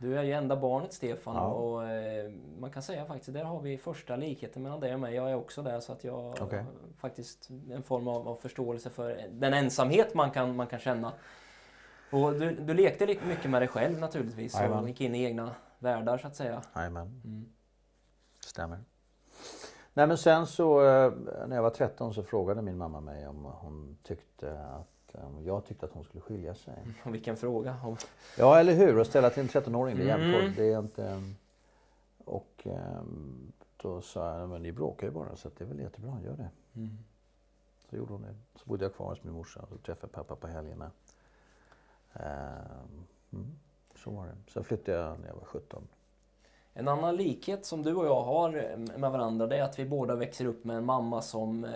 Du är ju enda barnet Stefan Ja. och eh, man kan säga faktiskt där har vi första likheten mellan dig och mig. Jag är också där så att jag har faktiskt en form av, av förståelse för den ensamhet man kan, man kan känna. Och du, du lekte mycket med dig själv naturligtvis och gick in i egna världar så att säga. Jajamän. Mm. Stämmer. Nej men sen så eh, när jag var 13 så frågade min mamma mig om hon tyckte att om jag tyckte att hon skulle skilja sig. Och vilken fråga. Och, Ja eller hur, att ställa till en 13-åring det är Mm. Det är inte... Och ehm, då sa jag, men ni bråkar ju bara så det är väl jättebra, gör det. mm. Så gjorde hon det. Så bodde jag kvar hos min morsa och träffade pappa på helgerna. Ehm, mm, så var det. Sen flyttade jag när jag var 17. En annan likhet som du och jag har med varandra det är att vi båda växer upp med en mamma som eh,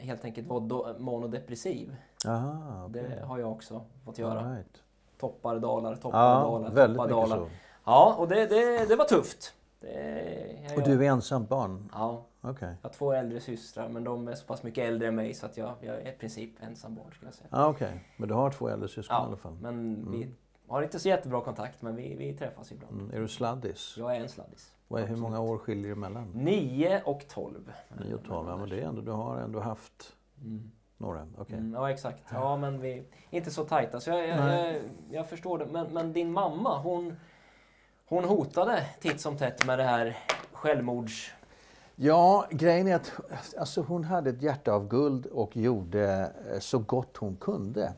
helt enkelt var manodepressiv. Aha, okej. Det har jag också fått göra. Right. Toppar, dalar, toppar, Ja, dalar, väldigt toppar, dalar. så. Ja, och det, det, det var tufft. Det Och du är ensamt barn? Ja, Okej. jag har två äldre systrar men de är så pass mycket äldre än mig så att jag, jag är i princip ensam barn skulle jag säga. Ah, Okej, men du har två äldre syskon i Ja, alla fall? men vi har inte så jättebra kontakt men vi, vi träffas ibland. Mm. Är du sladdis? Jag är en sladdis. Är, hur många år skiljer det emellan? 9 och 12. 9 och 12, ja men det är ändå, du har ändå haft Mm. några? Okej. Mm, ja exakt. Ja men vi är inte så tajta så jag, jag, jag, jag förstår det. Men, men din mamma hon, hon hotade titt som tätt med det här självmords... Ja, grejen är att alltså, hon hade ett hjärta av guld och gjorde eh, så gott hon kunde.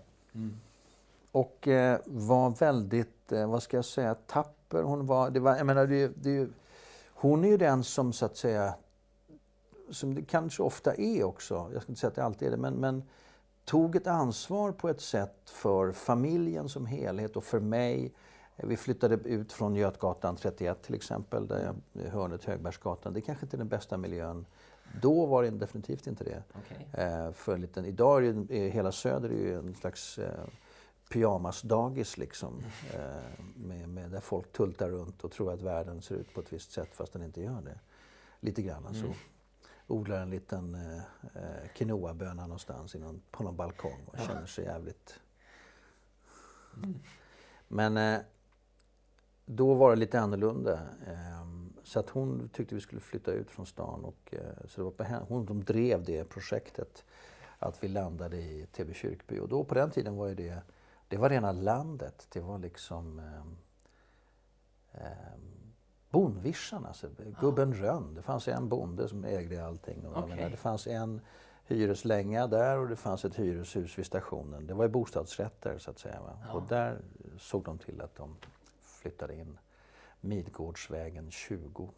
Och eh, var väldigt, eh, vad ska jag säga, tapper. Hon var, det var, jag menar, det, det, hon är ju den som så att säga som det kanske ofta är också, jag ska inte säga att det alltid är det, men, men tog ett ansvar på ett sätt för familjen som helhet och för mig. Vi flyttade ut från Götgatan 31 till exempel, där jag, hörnet Högbergsgatan. Det kanske inte är den bästa miljön. Då var det definitivt inte det. Okej. Eh, för en liten, idag är, det, är hela Söder är ju en slags eh, pyjamasdagis liksom. Eh, med, med, där folk tultar runt och tror att världen ser ut på ett visst sätt fast den inte gör det. Lite grann alltså. Odlar en liten eh, eh, quinoaböna någonstans någon, på någon balkong och känner sig jävligt... Men eh, då var det lite annorlunda. Ehm, så att hon tyckte vi skulle flytta ut från stan. Och, eh, så det var på henne. Hon de drev det projektet. Att vi landade i Täby kyrkby. Och då på den tiden var ju det, det var rena landet. Det var liksom ehm, ehm, bondvischan, alltså gubben Rönn. Det fanns en bonde som ägde allting. Och menar, Det fanns en hyreslänga där och det fanns ett hyreshus vid stationen. Det var ju bostadsrätter så att säga. Va? Och där såg de till att de flyttade in Midgårdsvägen 20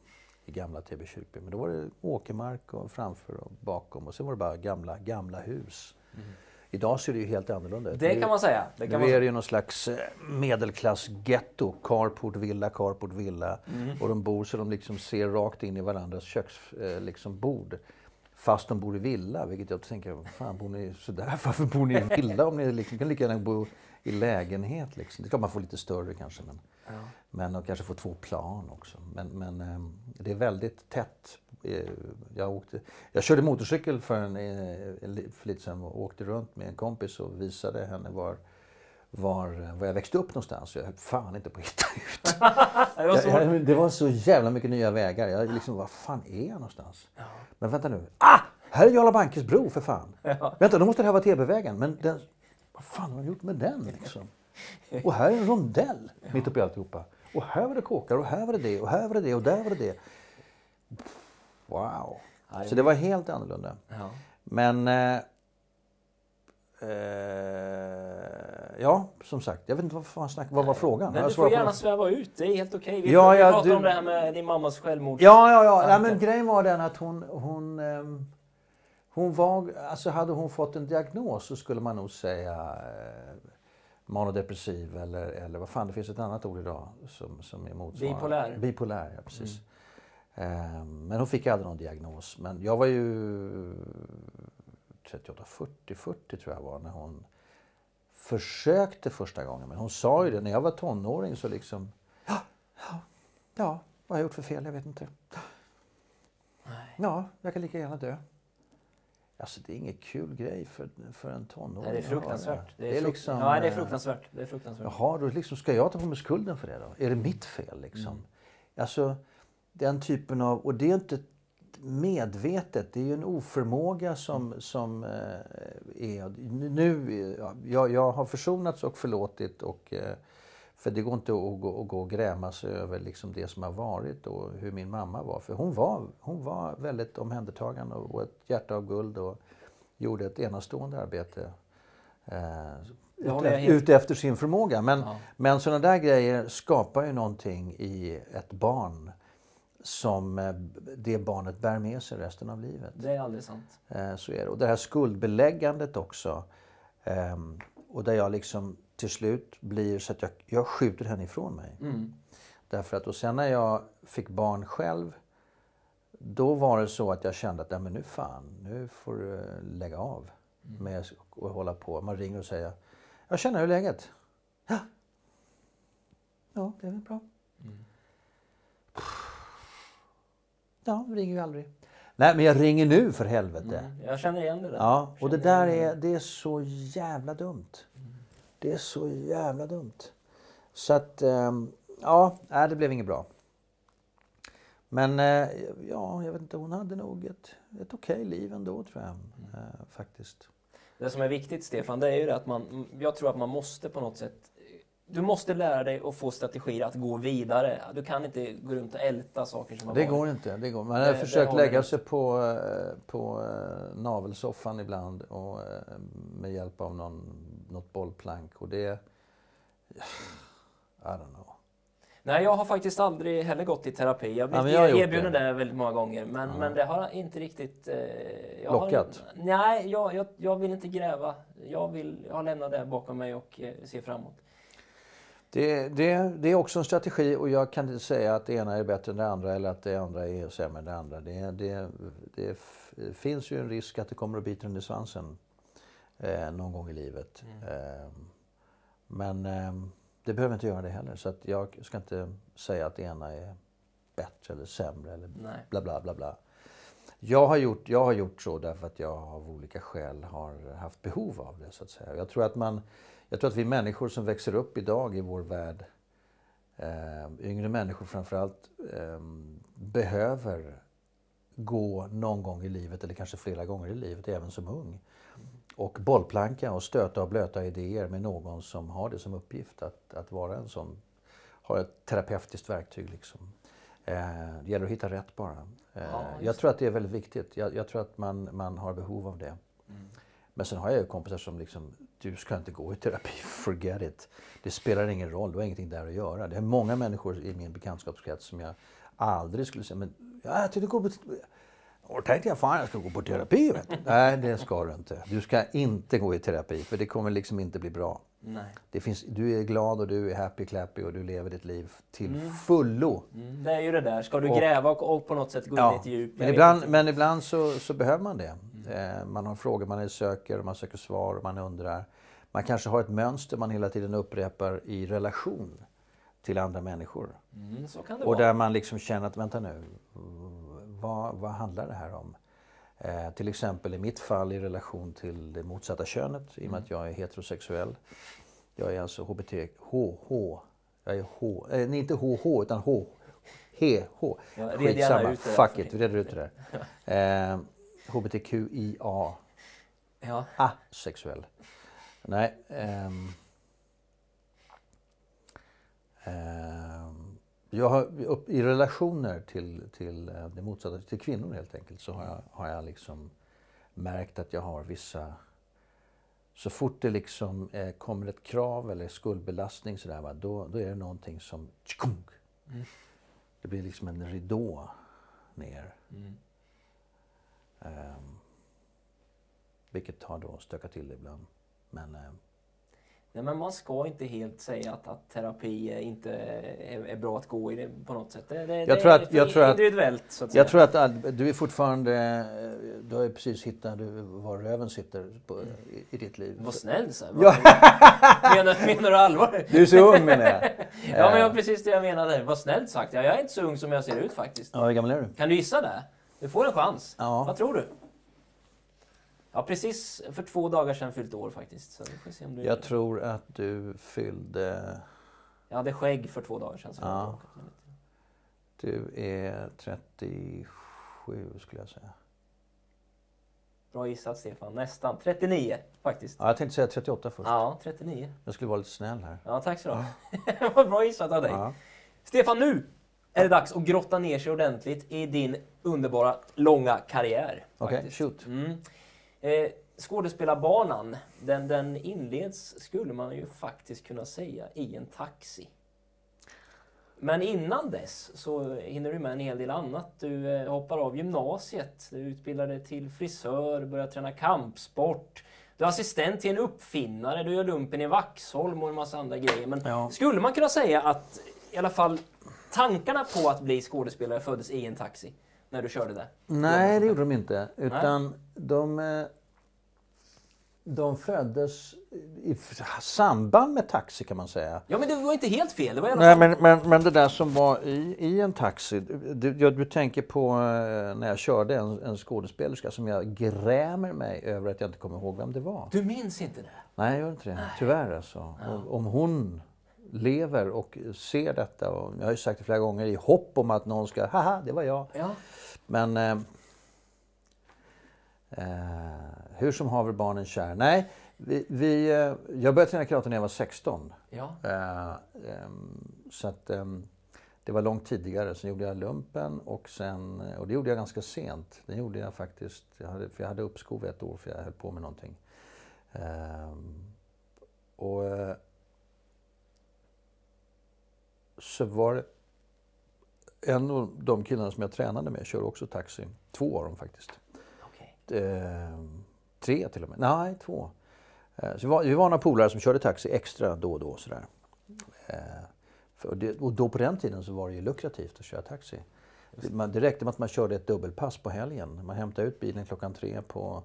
i gamla Täby kyrkby. Men då var det åkermark och framför och bakom och sen var det bara gamla, gamla hus. Idag ser det ju helt annorlunda ut. Det kan man säga. Det kan nu man är det ju någon slags eh, medelklassgetto. Carport villa, carport villa. Mm. Och de bor så de liksom ser rakt in i varandras köksbord. Eh, liksom bord. Fast de bor i villa, vilket jag tänker, fan bor ni sådär? Varför bor ni i villa om ni liksom, kan lika gärna bo i lägenhet? Liksom. Det klart man får lite större kanske, men, men och kanske får två plan också. Men, men eh, det är väldigt tätt. Eh, Jag, åkte, jag körde motorcykel för, en, eh, för lite sedan och åkte runt med en kompis och visade henne var, var, var jag växte upp någonstans. Jag höll fan inte på att hitta ut. Det var så... Jag, jag, det var så jävla mycket nya vägar. Jag liksom, var fan är jag någonstans? Men vänta nu. Ah! Här är Jarla Bankes bro för fan. Vänta, då måste det här vara TB-vägen. Men den, vad fan har de gjort med den liksom? Och här är en rondell mitt uppe i alltihopa. Och här var det kåkar och här var det det och här var det det och där var det det. Wow. Så det var helt annorlunda. Ja. Men... Eh, eh, ja, som sagt. Jag vet inte vad fan snack, Vad var frågan? Jag du får gärna sväva ut. Det är helt okej. Vi, Ja, ja, pratade du- om det här med din mammas självmord. Ja, ja, ja. Nej, men grejen var den att hon... hon ehm, hon var, alltså hade hon fått en diagnos så skulle man nog säga eh, manodepressiv eller, eller vad fan, det finns ett annat ord idag som, som är motsvarande. Bipolär. Bipolär, ja precis. Ehm, men hon fick aldrig någon diagnos. Men jag var ju 38, 40, 40 tror jag var när hon försökte första gången. Men hon sa ju det, när jag var tonåring så liksom, ja, ja, ja vad har jag gjort för fel? Jag vet inte. Ja, jag kan lika gärna dö. Alltså det är ingen kul grej för, för en tonåring. Nej, det är fruktansvärt. Det är, liksom... ja, det är eh, fruktansvärt. Det är fruktansvärt. Jaha, då liksom, ska jag ta på mig skulden för det då? Är det mitt fel liksom? Alltså, den typen av... Och det är inte medvetet. Det är ju en oförmåga som, som eh, är... Nu, ja, jag, jag har försonats och förlåtit och... Eh, för det går inte att gå, att gå och gräma sig över liksom det som har varit och hur min mamma var. För hon var, hon var väldigt omhändertagande och, ett hjärta av guld och gjorde ett enastående arbete. Eh, Det håller jag ute, helt- ute efter sin förmåga. Men, Ja. men sådana där grejer skapar ju någonting i ett barn som eh, det barnet bär med sig resten av livet. Det är aldrig sant. Eh, Så är det. Och det här skuldbeläggandet också. ehm, Och där jag liksom till slut blir så att jag, jag skjuter henne ifrån mig. Mm. Därför att och sen när jag fick barn själv. Då var det så att jag kände att Nej, men nu fan, nu får du eh, lägga av med att hålla på. Man ringer och säger Jag känner hur läget? Ja. Ja, det är väl bra. Ja, ringer ju aldrig. Nej, men jag ringer nu för helvete. Mm. Jag känner igen det där. Ja, och det där är, det är så jävla dumt. Det är så jävla dumt. Så att, ehm, ja, det blev inget bra. Men eh, ja, jag vet inte, hon hade nog ett, ett okej liv ändå tror jag. Eh, faktiskt. Det som är viktigt Stefan, det är ju det att man, jag tror att man måste på något sätt du måste lära dig att få strategier att gå vidare. Du kan inte gå runt och älta saker som har Det varit. går inte. Det går. Man har Det- det försökt håller lägga sig på, eh, på eh, navelsoffan ibland och, eh, med hjälp av någon, något bollplank. Och det... I don't know. Nej, jag har faktiskt aldrig heller gått i terapi. Jag Ja, har blivit gjort erbjuden det. det väldigt många gånger. Men, men det har inte riktigt... Eh, Lockat? Har, nej, jag, jag, jag vill inte gräva. Jag vill jag har lämnat det bakom mig och eh, se framåt. Det, det, det är också en strategi och jag kan inte säga att det ena är bättre än det andra eller att det andra är sämre än det andra. Det, det, det finns ju en risk att det kommer att bita i svansen eh, någon gång i livet. Eh, men eh, det behöver inte göra det heller. Så att jag ska inte säga att det ena är bättre eller sämre eller Nej. bla bla bla bla. Jag har, gjort, jag har gjort så därför att jag av olika skäl har haft behov av det. så att säga. Jag tror att, man, jag tror att vi människor som växer upp idag i vår värld, eh, yngre människor framförallt, eh, behöver gå någon gång i livet eller kanske flera gånger i livet, även som ung. Och bollplanka och stöta och blöta idéer med någon som har det som uppgift att, att vara en sån, har ett terapeutiskt verktyg. Liksom. Eh, det gäller att hitta rätt bara. Eh, Ja, jag tror att det är väldigt viktigt. Jag, jag tror att man, man har behov av det. Men sen har jag ju kompisar som liksom, du ska inte gå i terapi, forget it. Det spelar ingen roll, du har ingenting där att göra. Det är många människor i min bekantskapskrets som jag aldrig skulle säga, men ja, jag tänkte gå på... Och tänkte jag, fan jag ska gå på terapi. Vet du. Nej, det ska du inte. Du ska inte gå i terapi, för det kommer liksom inte bli bra. Nej. Det finns, du är glad och du är happy clappy och du lever ditt liv till fullo. Mm, det är ju det där. Ska du Och- gräva och, och på något sätt gå in i ett djup? Men, ibland, men ibland så, så behöver man det. Eh, man har frågor, man söker, man söker svar, man undrar. Man kanske har ett mönster man hela tiden upprepar i relation till andra människor. Mm, Och vara. där man liksom känner att, vänta nu, vad, vad handlar det här om? Eh, till exempel i mitt fall i relation till det motsatta könet, i och Mm. med att jag är heterosexuell. Jag är alltså HBT, HH. Jag är H, eh, nej inte HH utan H, H, H. Ja, red gärna Skitsamma, fuck it, vi reder ut det där. Eh, HBTQIA, Ja. asexuell. Nej. ehm, ehm, jag har, upp, I relationer till, till eh, det motsatta, till kvinnor helt enkelt, så har jag, har jag liksom märkt att jag har vissa... Så fort det liksom eh, kommer ett krav eller skuldbelastning sådär, va, då, då är det någonting som... tjkung. Det blir liksom en ridå ner. Ehm, vilket har då stökat till det ibland. Men eh, Nej, men man ska inte helt säga att, att terapi inte är, är bra att gå i på något sätt. Det, det, det tror att- jag tror att- individuellt så att säga. jag tror att du är fortfarande... eh, Du har ju precis hittat du, var röven sitter på, i, i ditt liv. Vad snäll så. Ja. menar, menar du allvar? Du är så ung menar jag. Ja, men jag precis det jag menade. Vad snällt sagt. Ja, jag är inte så ung som jag ser ut faktiskt. Ja, hur gammal är du? Kan du gissa det? Du får en chans. Ja. Vad tror du? Ja, precis för två dagar sedan fyllt år faktiskt. Så vi får se om du... Jag tror att du fyllde... Jag hade skägg för två dagar sedan. Så Ja. Du är 37 skulle jag säga. Bra gissat Stefan. Nästan. 39 faktiskt. Ja, jag tänkte säga 38 först. Ja, 39. Jag skulle vara lite snäll här. Ja, tack så du Vad bra gissat av dig. Ja. Stefan, nu är det dags att grotta ner sig ordentligt i din underbara långa karriär. Okej, faktiskt. shoot. Mm. Eh, skådespelarbanan, den, den inleds, skulle man ju faktiskt kunna säga, i en taxi. Men innan dess så hinner du med en hel del annat. Du eh, hoppar av gymnasiet, du utbildar dig till frisör, börjar träna kampsport. Du är assistent till en uppfinnare, du gör lumpen i Vaxholm och en massa andra grejer. Men Ja. skulle man kunna säga att i alla fall tankarna på att bli skådespelare föddes i en taxi? När du körde det? Nej, det gjorde de inte. Utan de, eh, de föddes i samband med taxi kan man säga. Ja men det var inte helt fel. Det var Nej, men, men, men det där som var i, i en taxi. Du, du, du tänker på eh, när jag körde en, en skådespelerska som jag grämer mig över att jag inte kommer ihåg vem det var. Du minns inte det? Nej, jag gör inte det. Tyvärr alltså. Och, om hon lever och ser detta. Och jag har ju sagt det flera gånger i hopp om att någon ska, haha, det var jag. Ja. Men eh, eh, hur som haver barnen kär. Nej, vi, vi, eh, jag började träna karate när jag var 16. Ja. Eh, ehm, så att, ehm, det var långt tidigare. Sen gjorde jag lumpen och, sen, och det gjorde jag ganska sent. Det gjorde jag faktiskt, jag hade, för jag hade uppskov ett år för jag höll på med någonting. Ehm, och, så var det en av de killarna som jag tränade med kör också taxi. Två av dem faktiskt. Okej. Eh, tre till och med. Nej, två. Eh, så vi, var, vi var några polare som körde taxi extra då och då. Sådär. Eh, för det, och då på den tiden så var det ju lukrativt att köra taxi. Det, man, det räckte med att man körde ett dubbelpass på helgen. Man hämtade ut bilen klockan tre på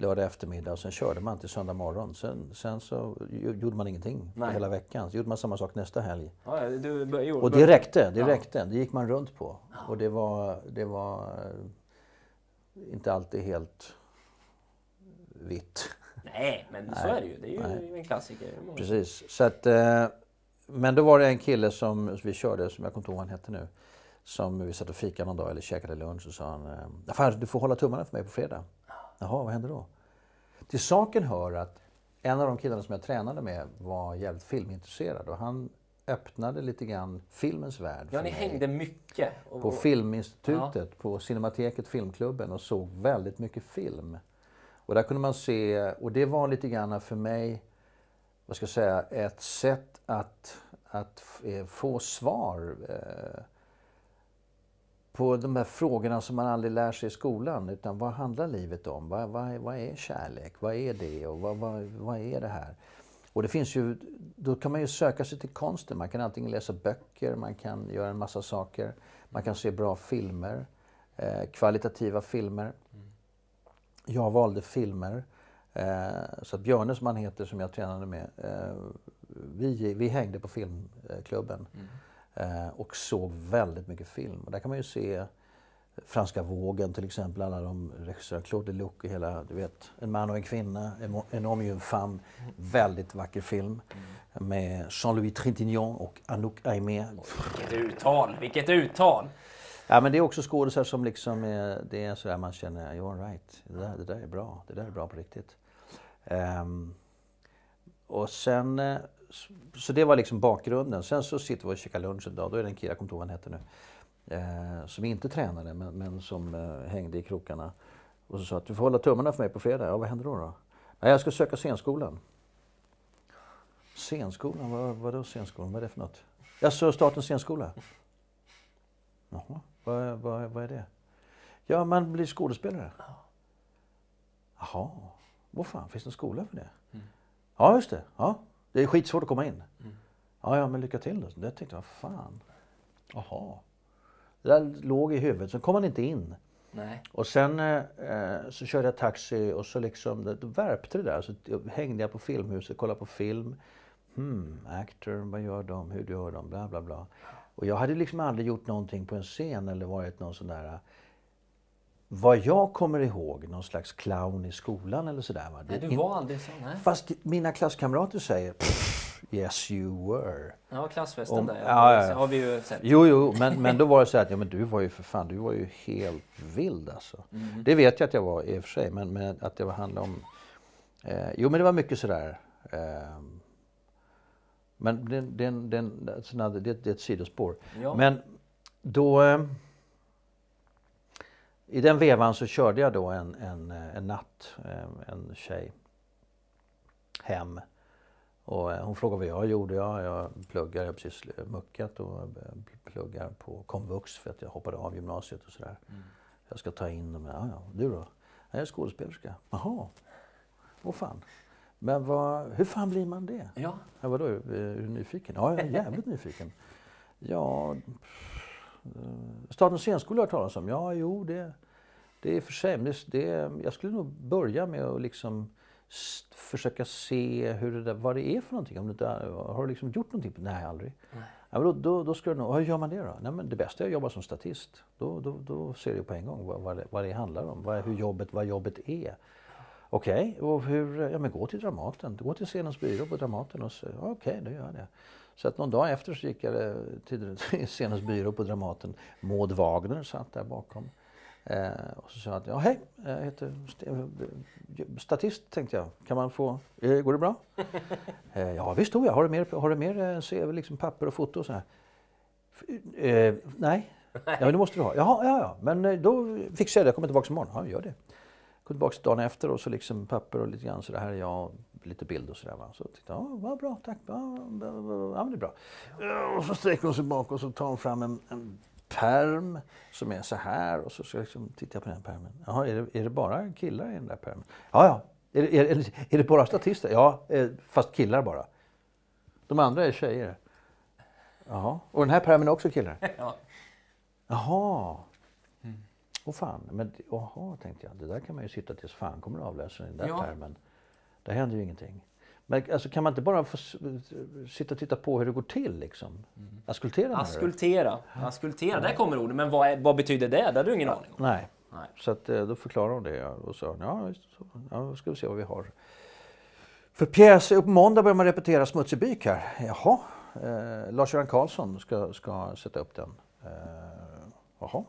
lördag eftermiddag och sen körde man till söndag morgon. Sen, sen så gjorde man ingenting Nej. hela veckan. Så gjorde man samma sak nästa helg. Ja, du, jo, Och det räckte, det Ja. räckte. Det gick man runt på. Och det var, det var eh, inte alltid helt vitt. Nej, men så Nej. är det ju. Det är ju en klassiker. Precis. Så att, eh, men då var det en kille som vi körde, som jag kommer inte ihåg vad han hette nu. Som vi satt och fikade någon dag eller käkade lunch och sa han, eh, "Fan, du får hålla tummarna för mig på fredag. Jaha, vad händer då? Till saken hör att en av de killarna som jag tränade med var jävligt filmintresserad och han öppnade lite grann filmens värld Ja, ni hängde mycket. Och, på Filminstitutet, på Cinemateket Filmklubben och såg väldigt mycket film. Och där kunde man se, och det var lite grann för mig, vad ska jag säga, ett sätt att, att eh, få svar eh, på de här frågorna som man aldrig lär sig i skolan. Utan vad handlar livet om? Vad, vad, är- vad är kärlek? Vad är det? Och vad, vad, vad är det här? Och det finns ju, då kan man ju söka sig till konsten. Man kan antingen läsa böcker, man kan göra en massa saker. Man kan se bra filmer, eh, kvalitativa filmer. Jag valde filmer. Eh, så att Björne som han heter, som jag tränade med, eh, vi, vi hängde på filmklubben Mm och såg väldigt mycket film. Och där kan man ju se Franska vågen till exempel, alla de regissörer, Claude Lelouch och hela, du vet, En man och en kvinna, En, en et une femme. Väldigt vacker film. Med Jean-Louis Trintignant och Anouk Aimé. Vilket uttal! Vilket uttal! Ja, men det är också skådisar som liksom är, det är sådär man känner, you're right, det där, det där är bra, det där är bra på riktigt. Ehm, och sen, eh, så det var liksom bakgrunden. Sen så sitter vi och käkar lunch en dag, då är det en kille, jag kommer inte ihåg vad han heter nu, eh, som inte tränade men, men som eh, hängde i krokarna. Och så sa att du får hålla tummarna för mig på fredag. Ja, vad händer då? då? Nej, jag ska söka scenskolan. Scenskolan? Vad, vadå scenskolan? Vad är det för något? Jag så Statens scenskola. Jaha, vad, vad, vad är det? Ja, man blir skådespelare. Jaha, vad fan, finns det en skola för det? Ja, just det. Ja, det är skitsvårt att komma in. Ja, ja, men lycka till då. Det tänkte jag, fan. Jaha. Det där låg i huvudet, så kom man inte in. Nej. Och sen eh, eh, så körde jag taxi och så liksom, det- då värpte det där. Så hängde jag på Filmhuset, kollade på film. Hmm, actor, vad gör de, hur gör de, bla bla bla. Och jag hade liksom aldrig gjort någonting på en scen eller varit någon sån där... Vad jag kommer ihåg, någon slags clown i skolan eller sådär. Va? Nej, du var aldrig så. Nej. Fast mina klasskamrater säger "Pff, Yes you were. Ja, klassfesten Om- där. ja, ja, ja. har vi ju sett. Jo, jo, men, men då var det så att ja, men du var ju för fan, du var ju helt vild alltså. Mm. Det vet jag att jag var i och för sig, men, men att det var handlade om... Eh, jo, men det var mycket sådär. Eh, men det, det, det, det, sådana- det, det är ett sidospår. Ja. Men då... Eh, I den vevan så körde jag då en, en, en natt, eh, en tjej, hem. Och eh, hon frågade vad jag gjorde. Ja, jag pluggar, jag har precis muckat och eh, pluggar på komvux för att jag hoppade av gymnasiet och sådär. Jag ska ta in dem. Ja, ja, du då? Jag är skådespelerska. Jaha. Åh fan. Men vad, hur fan blir man det? Ja. Ja, vadå, är du nyfiken? Ja, jag är jävligt nyfiken. Ja, eh, Statens scenskola har jag hört talas om. Ja, jo, det, det är för sig. Det, det, jag skulle nog börja med att liksom försöka se hur det där, vad det är för någonting. Om du inte, har du liksom gjort någonting? Nej, aldrig. Ja, men då, då, då ska du nog, hur gör man det då? Nej, men det bästa är att jobba som statist. Då, då, då ser du på en gång vad, vad, det, vad det handlar om, vad, hur jobbet, vad jobbet är. Okej, och hur, ja men gå till Dramaten, gå till Scenens byrå på Dramaten och ja, okej, då gör jag det. Så att någon dag efter så gick jag eh, till Scenens byrå på Dramaten. Maud Wagner satt där bakom. Eh, och så sa jag att, ja hej, jag heter St- statist tänkte jag. Kan man få, eh, går det bra? eh, ja visst, tror jag. Har du mer, har du mer eh, se, liksom papper och foto och så här? Eh, nej. Ja, men det måste du ha. Jaha, ja, ja. Men eh, då fixar jag det. Jag kommer tillbaka imorgon. Ja, gör det. Kom tillbaka dagen efter och så liksom papper och lite grann så det här är jag, lite bild och sådär. Va? Så tittade jag, ja vad bra, tack, ja, ja, men det är bra. Ja, Och så sträcker hon sig bak och så tar hon fram en, en perm som är så här och så, så liksom tittar jag på den permen. Jaha, är det, är det bara killar i den där permen? Ja, ja. Är det, är, det- är det bara statister? Ja, eh, fast killar bara. De andra är tjejer. Jaha. Och den här permen är också killar? Ja. Jaha. Åh fan. Men jaha, tänkte jag. Det där kan man ju sitta tills fan kommer avläsa den där Ja. permen. Det händer ju ingenting. Men alltså, kan man inte bara få sitta och titta på hur det går till liksom? Askultera menar du? Askultera. Askultera, där kommer ordet. Men vad, är, vad betyder det? Det hade du ingen aning om. Nej. Nej. Så att, eh, då förklarade hon det ja, och sa ja, ja, ska vi se vad vi har. För pjäs, på måndag börjar man repetera Smutsig byk här. Jaha, eh, Lars-Göran Karlsson ska, ska sätta upp den. Eh, jaha,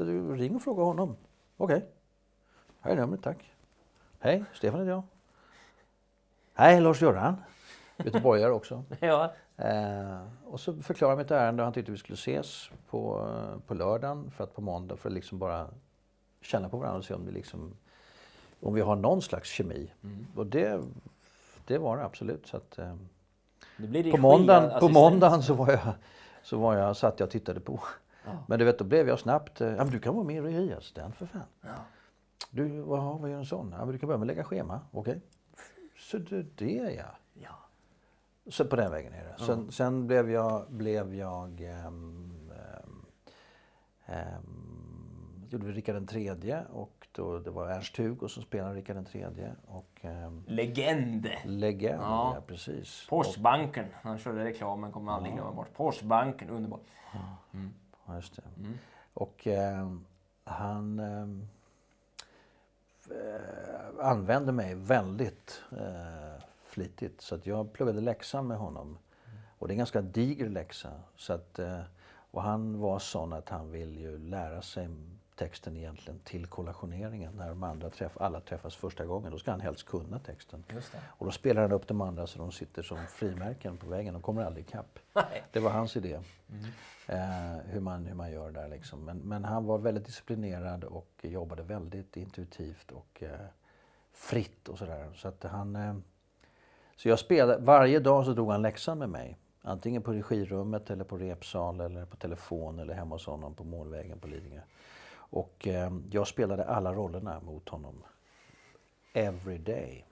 så du ring och fråga honom. Okej, här är numret, tack. Hej, Stefan heter jag. Hej, Lars-Göran. Göteborgare också. Ja. Eh, och så förklarade mitt ärende och han tyckte vi skulle ses på, på lördagen för att på måndag för att liksom bara känna på varandra och se om, det liksom, om vi har någon slags kemi. Och det, det var det absolut. Så att, eh, det på, måndagen, på måndagen så var jag, så var jag, satt jag och tittade på. Ja. Men du vet, då blev jag snabbt, eh, ja men du kan vara med i regiassistent för fan. Ja. Du, vad, vad gör en sån? Ja men du kan börja med att lägga schema. Okej. Så det, det är jag. Ja. Så på den vägen är det. Sen, sen blev jag, blev jag ehm, ehm, ehm, gjorde vi Rickard den tredje och då, det var Ernst-Hugo som spelade Rickard den tredje och ehm, Legend. Legend, Ja. ja. precis. Postbanken. Han körde reklamen, kommer aldrig glömma bort. Postbanken, underbart. Ja, just det. Och ehm, han ehm, eh, använde mig väldigt eh, flitigt. Så att jag pluggade läxan med honom. Och det är en ganska diger läxa. Så att, eh, och han var sån att han vill ju lära sig texten egentligen till kollationeringen. När de andra träff, alla träffas första gången. Då ska han helst kunna texten. Och då spelar han upp de andra så de sitter som frimärken på väggen. De kommer aldrig ikapp. Nej. Det var hans idé. Eh, hur, man, hur man gör där liksom. Men, men han var väldigt disciplinerad och jobbade väldigt intuitivt och eh, fritt och sådär. Så att han... Eh, så jag spelade, varje dag så drog han läxan med mig. Antingen på regirummet eller på repsal eller på telefon eller hemma hos honom på Målvägen på Lidingö. Och eh, jag spelade alla rollerna mot honom. Every day.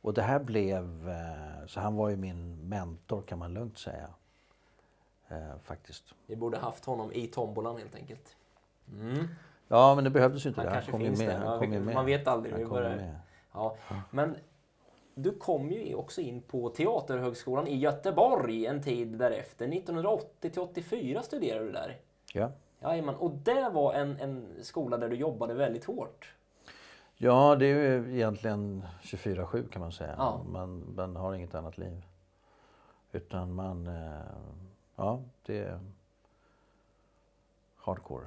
Och det här blev, eh, så han var ju min mentor kan man lugnt säga. Eh, faktiskt. Vi borde haft honom i tombolan helt enkelt. Mm. Ja men det behövdes ju inte Han det. Han kom ju med. Han Ja, kom ju med. man vet aldrig. Han börjar- med. Ja. Men du kom ju också in på Teaterhögskolan i Göteborg en tid därefter. 1980 till 84 studerade du där. Ja. Jajamän. Och det var en, en skola där du jobbade väldigt hårt. ja, det är ju egentligen 24-7 kan man säga. Ja. Man, man har inget annat liv. Utan man, eh, ja det är hardcore.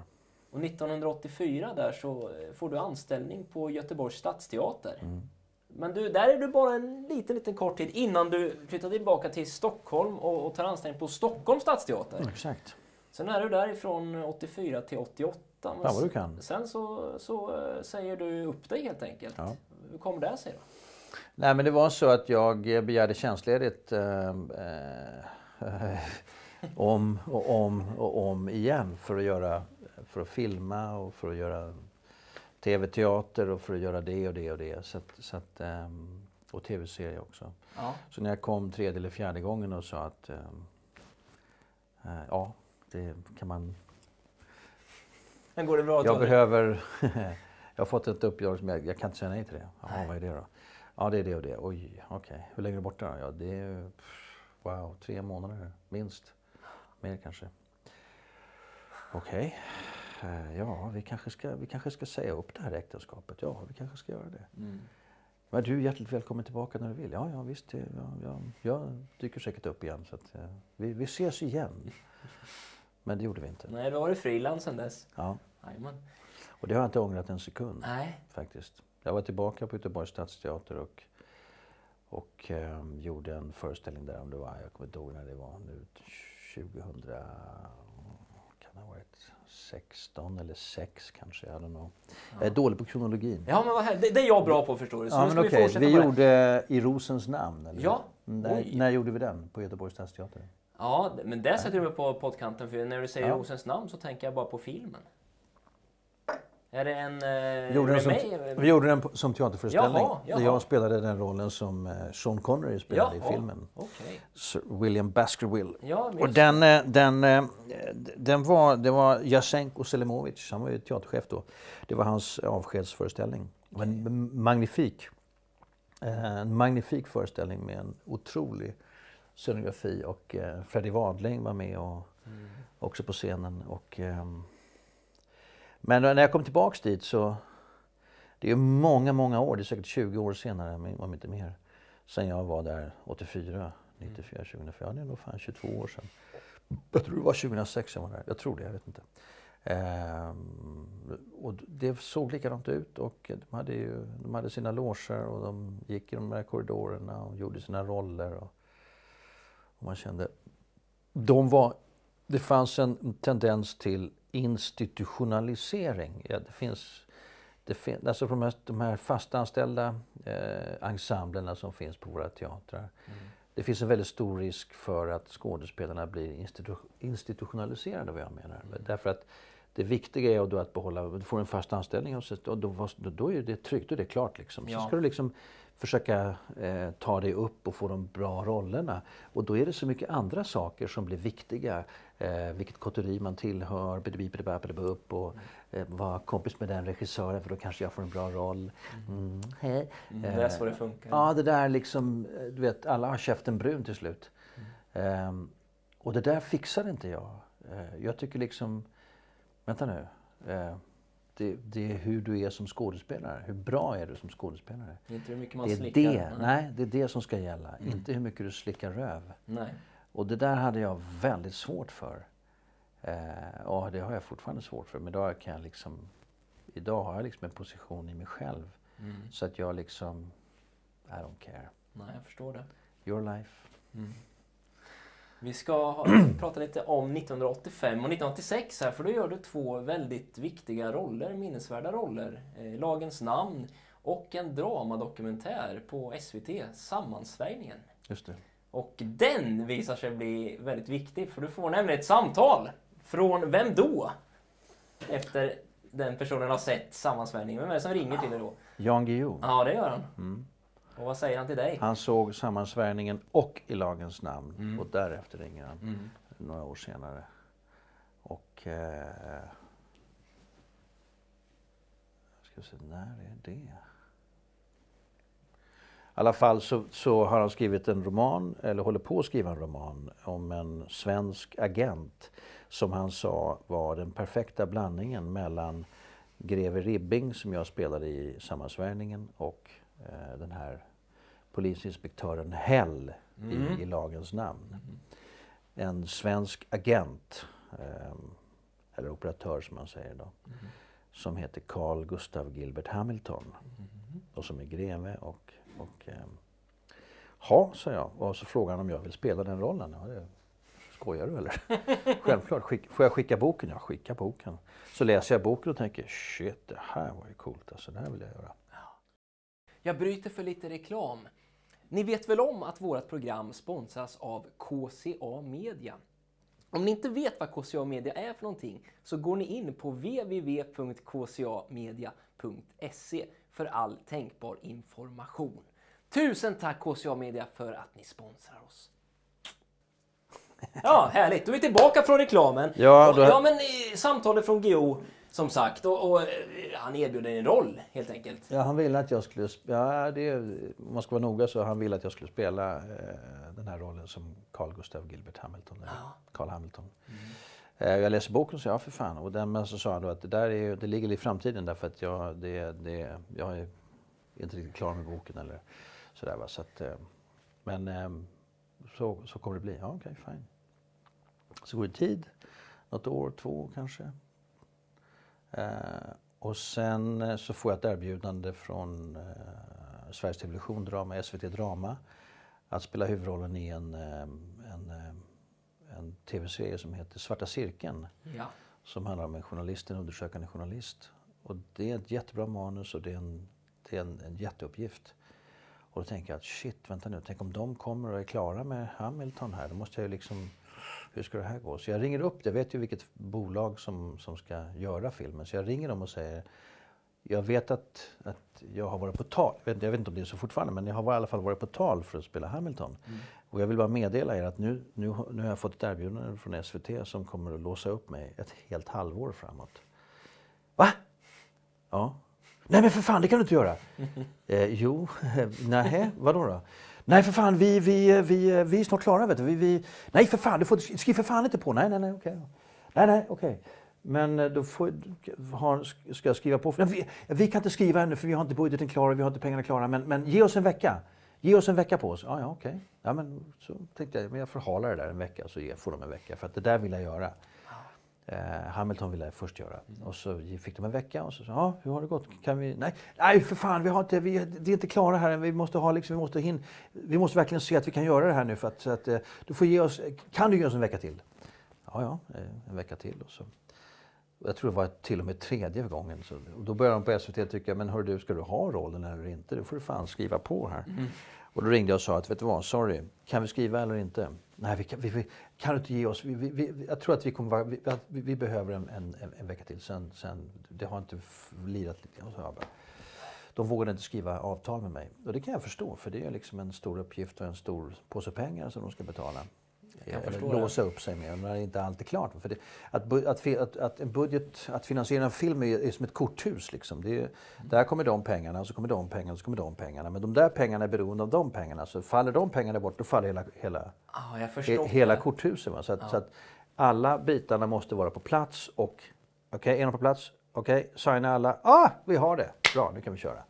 Och 1984 där så får du anställning på Göteborgs stadsteater. Mm. Men du, där är du bara en liten, liten kort tid innan du flyttar tillbaka till Stockholm och, och tar anställning på Stockholms stadsteater. Exakt. Sen är du därifrån 84 till 88. Men Fan vad du kan. Sen så, så eh, säger du upp dig helt enkelt. Ja. Hur kommer det sig då? Nej men det var så att jag begärde tjänstledigt eh, eh, om och om och om igen för att göra, för att filma och för att göra tv-teater och för att göra det och det och det. Så att, så att, ehm, och tv-serie också. Ja. Så när jag kom tredje eller fjärde gången och sa att eh, ja, det kan man Men går det bra att jag behöver... jag har fått ett uppdrag som jag, jag kan inte säga nej till det. Jaha, vad är det då? Ja, det är det och det. Oj, okej. Hur länge är du borta då? Ja, det är... Wow, tre månader minst. Mer kanske. Okej. Eh, Ja, vi kanske, ska, vi kanske ska säga upp det här äktenskapet. Ja, vi kanske ska göra det. Mm. Men du är hjärtligt välkommen tillbaka när du vill. Ja, ja visst. Ja, ja, jag dyker säkert upp igen. Så att, eh, vi, vi ses igen. Men det gjorde vi inte. Nej, då var du frilans sen dess. Ja. Jajamän. Och det har jag inte ångrat en sekund. Nej. faktiskt. Jag var tillbaka på Göteborgs stadsteater och, och ehm, gjorde en föreställning där om det var, jag kommer inte ihåg när det var nu, 2000, kan det ha varit 16 eller 6 kanske. I don't know. Jag är dålig på kronologin. Ja, men vad här, det, det är jag bra på förstår du. Så Ja, nu men vi fortsätta Vi det. gjorde I rosens namn. Eller? Ja. När, när gjorde vi den? På Göteborgs stadsteater? Ja, men där sätter du mig på poddkanten för när du säger Ja. Rosens namn så tänker jag bara på filmen. Är det en eh, Vi gjorde den som, vi gjorde den som teaterföreställning. Jaha, jaha. Jag spelade den rollen som eh, Sean Connery spelade i Jaha, filmen. Okej. Sir William Baskerville. Ja, Och den, eh, den, eh, den var, det var Jasenko Selimovic, han var ju teaterchef då. Det var hans avskedsföreställning. Det var en magnifik, en magnifik föreställning med en otrolig scenografi och eh, Freddie Wadling var med och, också på scenen. Och, ehm, men när jag kom tillbaks dit så, det är många, många år, det är säkert 20 år senare om inte mer, sen jag var där 84, 94, 2004, det är nog fan 22 år sedan. Jag tror det var 2006 jag var där. Jag tror det, jag vet inte. Ehm, och det såg likadant ut och de hade, ju, de hade sina loger och de gick i de här korridorerna och gjorde sina roller. Och, och man kände... De var, det fanns en tendens till institutionalisering. Ja, det finns, det fin, alltså de här, de här fastanställda eh, ensemblerna som finns på våra teatrar. Det finns en väldigt stor risk för att skådespelarna blir institu institutionaliserade vad jag menar. Därför att det viktiga är då att behålla, du får en fast anställning och, så, och då, då är det tryggt, är det klart liksom. Ja. Så ska du liksom försöka eh, ta dig upp och få de bra rollerna. Och då är det så mycket andra saker som blir viktiga. Eh, vilket kotteri man tillhör, bidibidibabidibub, och eh, vara kompis med den regissören för då kanske jag får en bra roll. Mm, hej. Mm, det är så det funkar. Ja, det där liksom, eh, du vet, alla har käften brun till slut. Ehm, och det där fixar inte jag. Eh, jag tycker liksom, vänta nu. Eh, det, det är hur du är som skådespelare. Hur bra är du som skådespelare? Det är inte hur mycket man Det är slickar. det, nej, det är det som ska gälla. Inte hur mycket du slickar röv. Nej. Och det där hade jag väldigt svårt för. Eh, och det har jag fortfarande svårt för. Men idag kan jag liksom... Idag har jag liksom en position i mig själv. Mm. Så att jag liksom... I don't care. Nej, jag förstår det. Your life. Vi ska prata lite om 1985 och 1986 här, för då gör du två väldigt viktiga roller, minnesvärda roller. Eh, Lagens namn och en dramadokumentär på SVT, Sammansvärjningen. Just det. Och den visar sig bli väldigt viktig, för du får nämligen ett samtal. Från vem då? Efter den personen har sett Sammansvärjningen. Vem är det som ringer till dig då? Jan Guillou. Ja, det gör han. Och vad säger han till dig? Han såg sammansvärjningen och I lagens namn. Och därefter ringer han. Några år senare. Och... Eh, ska se, när är det? I alla fall så, så har han skrivit en roman, eller håller på att skriva en roman, om en svensk agent som han sa var den perfekta blandningen mellan greve Ribbing som jag spelade i Sammansvärjningen och den här polisinspektören Hell i, i lagens namn. En svensk agent, eh, eller operatör som man säger då, som heter Carl Gustav Gilbert Hamilton och som är greve och, och eh, Ja, sa jag. Och så frågade han om jag vill spela den rollen. Ja, det, skojar du eller? Självklart. Skick, får jag skicka boken? Ja, skicka boken. Så läser jag boken och tänker shit, det här var ju coolt. Alltså, det här vill jag göra. Jag bryter för lite reklam. Ni vet väl om att vårt program sponsras av KCA Media? Om ni inte vet vad KCA Media är för någonting så går ni in på www.kcamedia.se för all tänkbar information. Tusen tack KCA Media för att ni sponsrar oss. Ja, härligt. Då är vi tillbaka från reklamen. Ja, då- ja men eh, samtalet från Geo som sagt och, och eh, han erbjuder en roll helt enkelt. Ja, han ville att jag skulle... Ja, det, om man ska vara noga så han ville att jag skulle spela eh, den här rollen som Carl Gustav Gilbert Hamilton. eller Carl Hamilton. Eh, jag läste boken och sa ja för fan. Och den, men så sa han då att det där är, det ligger i framtiden därför att jag, det, det, jag är inte riktigt klar med boken eller sådär. Va? Så att, eh, men så, så kommer det bli. Ja, okej, fine. Så går det tid. Något år, två kanske. Eh, och sen eh, så får jag ett erbjudande från eh, Sveriges Television Drama, SVT Drama, att spela huvudrollen i en, en, en tv-serie som heter Svarta cirkeln. Ja. som handlar om en journalist, en undersökande journalist. Och det är ett jättebra manus och det är en, det är en, en jätteuppgift. Och då tänker jag att shit, vänta nu, tänk om de kommer och är klara med Hamilton här, då måste jag ju liksom, hur ska det här gå? Så jag ringer upp, jag vet ju vilket bolag som, som ska göra filmen, så jag ringer dem och säger, jag vet att, att jag har varit på tal, jag vet, jag vet inte om det är så fortfarande, men jag har i alla fall varit på tal för att spela Hamilton. Mm. Och jag vill bara meddela er att nu, nu, nu har jag fått ett erbjudande från SVT som kommer att låsa upp mig ett helt halvår framåt. Va? Ja. Nej men för fan, det kan du inte göra. eh, jo, nej, vadå då? Nej för fan, vi, vi, vi, vi är snart klara vet du. Vi, vi, nej för fan, du får, skriv för fan inte på. Nej, nej, nej, okej. Nej, nej, okej. Men eh, då får, har, ska jag skriva på? Nej, vi, vi, kan inte skriva ännu för vi har inte budgeten klar och vi har inte pengarna klara. Men, men ge oss en vecka. Ge oss en vecka på oss. Ja, ja, okej. Ja, men så tänkte jag, men jag förhalar det där en vecka så får de en vecka. För att det där vill jag göra. Eh, Hamilton ville först göra. Och så fick de en vecka och så sa ja, hur har det gått? Kan vi? Nej, nej för fan, vi har inte, vi, det är inte klara här Vi måste ha liksom, vi måste hin, vi måste verkligen se att vi kan göra det här nu för att, att eh, du får ge oss, kan du ge oss en vecka till? Ja, ja, eh, en vecka till och så. Jag tror det var till och med tredje gången. Så, då började de på SVT tycka, men hör du, ska du ha rollen eller inte? Det får du fan skriva på här. Mm. Och då ringde jag och sa att, vet du vad, sorry, kan vi skriva eller inte? Nej, vi kan, vi, vi, kan du inte ge oss, vi, vi, jag tror att vi kommer vara, vi, vi behöver en, en, en, vecka till. Sen, sen, det har inte lirat lite grann. de vågade inte skriva avtal med mig. Och det kan jag förstå, för det är liksom en stor uppgift och en stor påse pengar som de ska betala eller låsa upp sig med. Men det är inte alltid klart. För det, att, att, att, att, en budget, att finansiera en film är, är som ett korthus. Liksom. Det är, där kommer de pengarna, och så kommer de pengarna, och så kommer de pengarna. Men de där pengarna är beroende av de pengarna. Så faller de pengarna bort, då faller hela, hela, ah, he, hela korthuset. Va? Så, att, ah. så att alla bitarna måste vara på plats. och Okej, okay, är de på plats? Okej, okay, signa alla. Ah, vi har det! Bra, nu kan vi köra.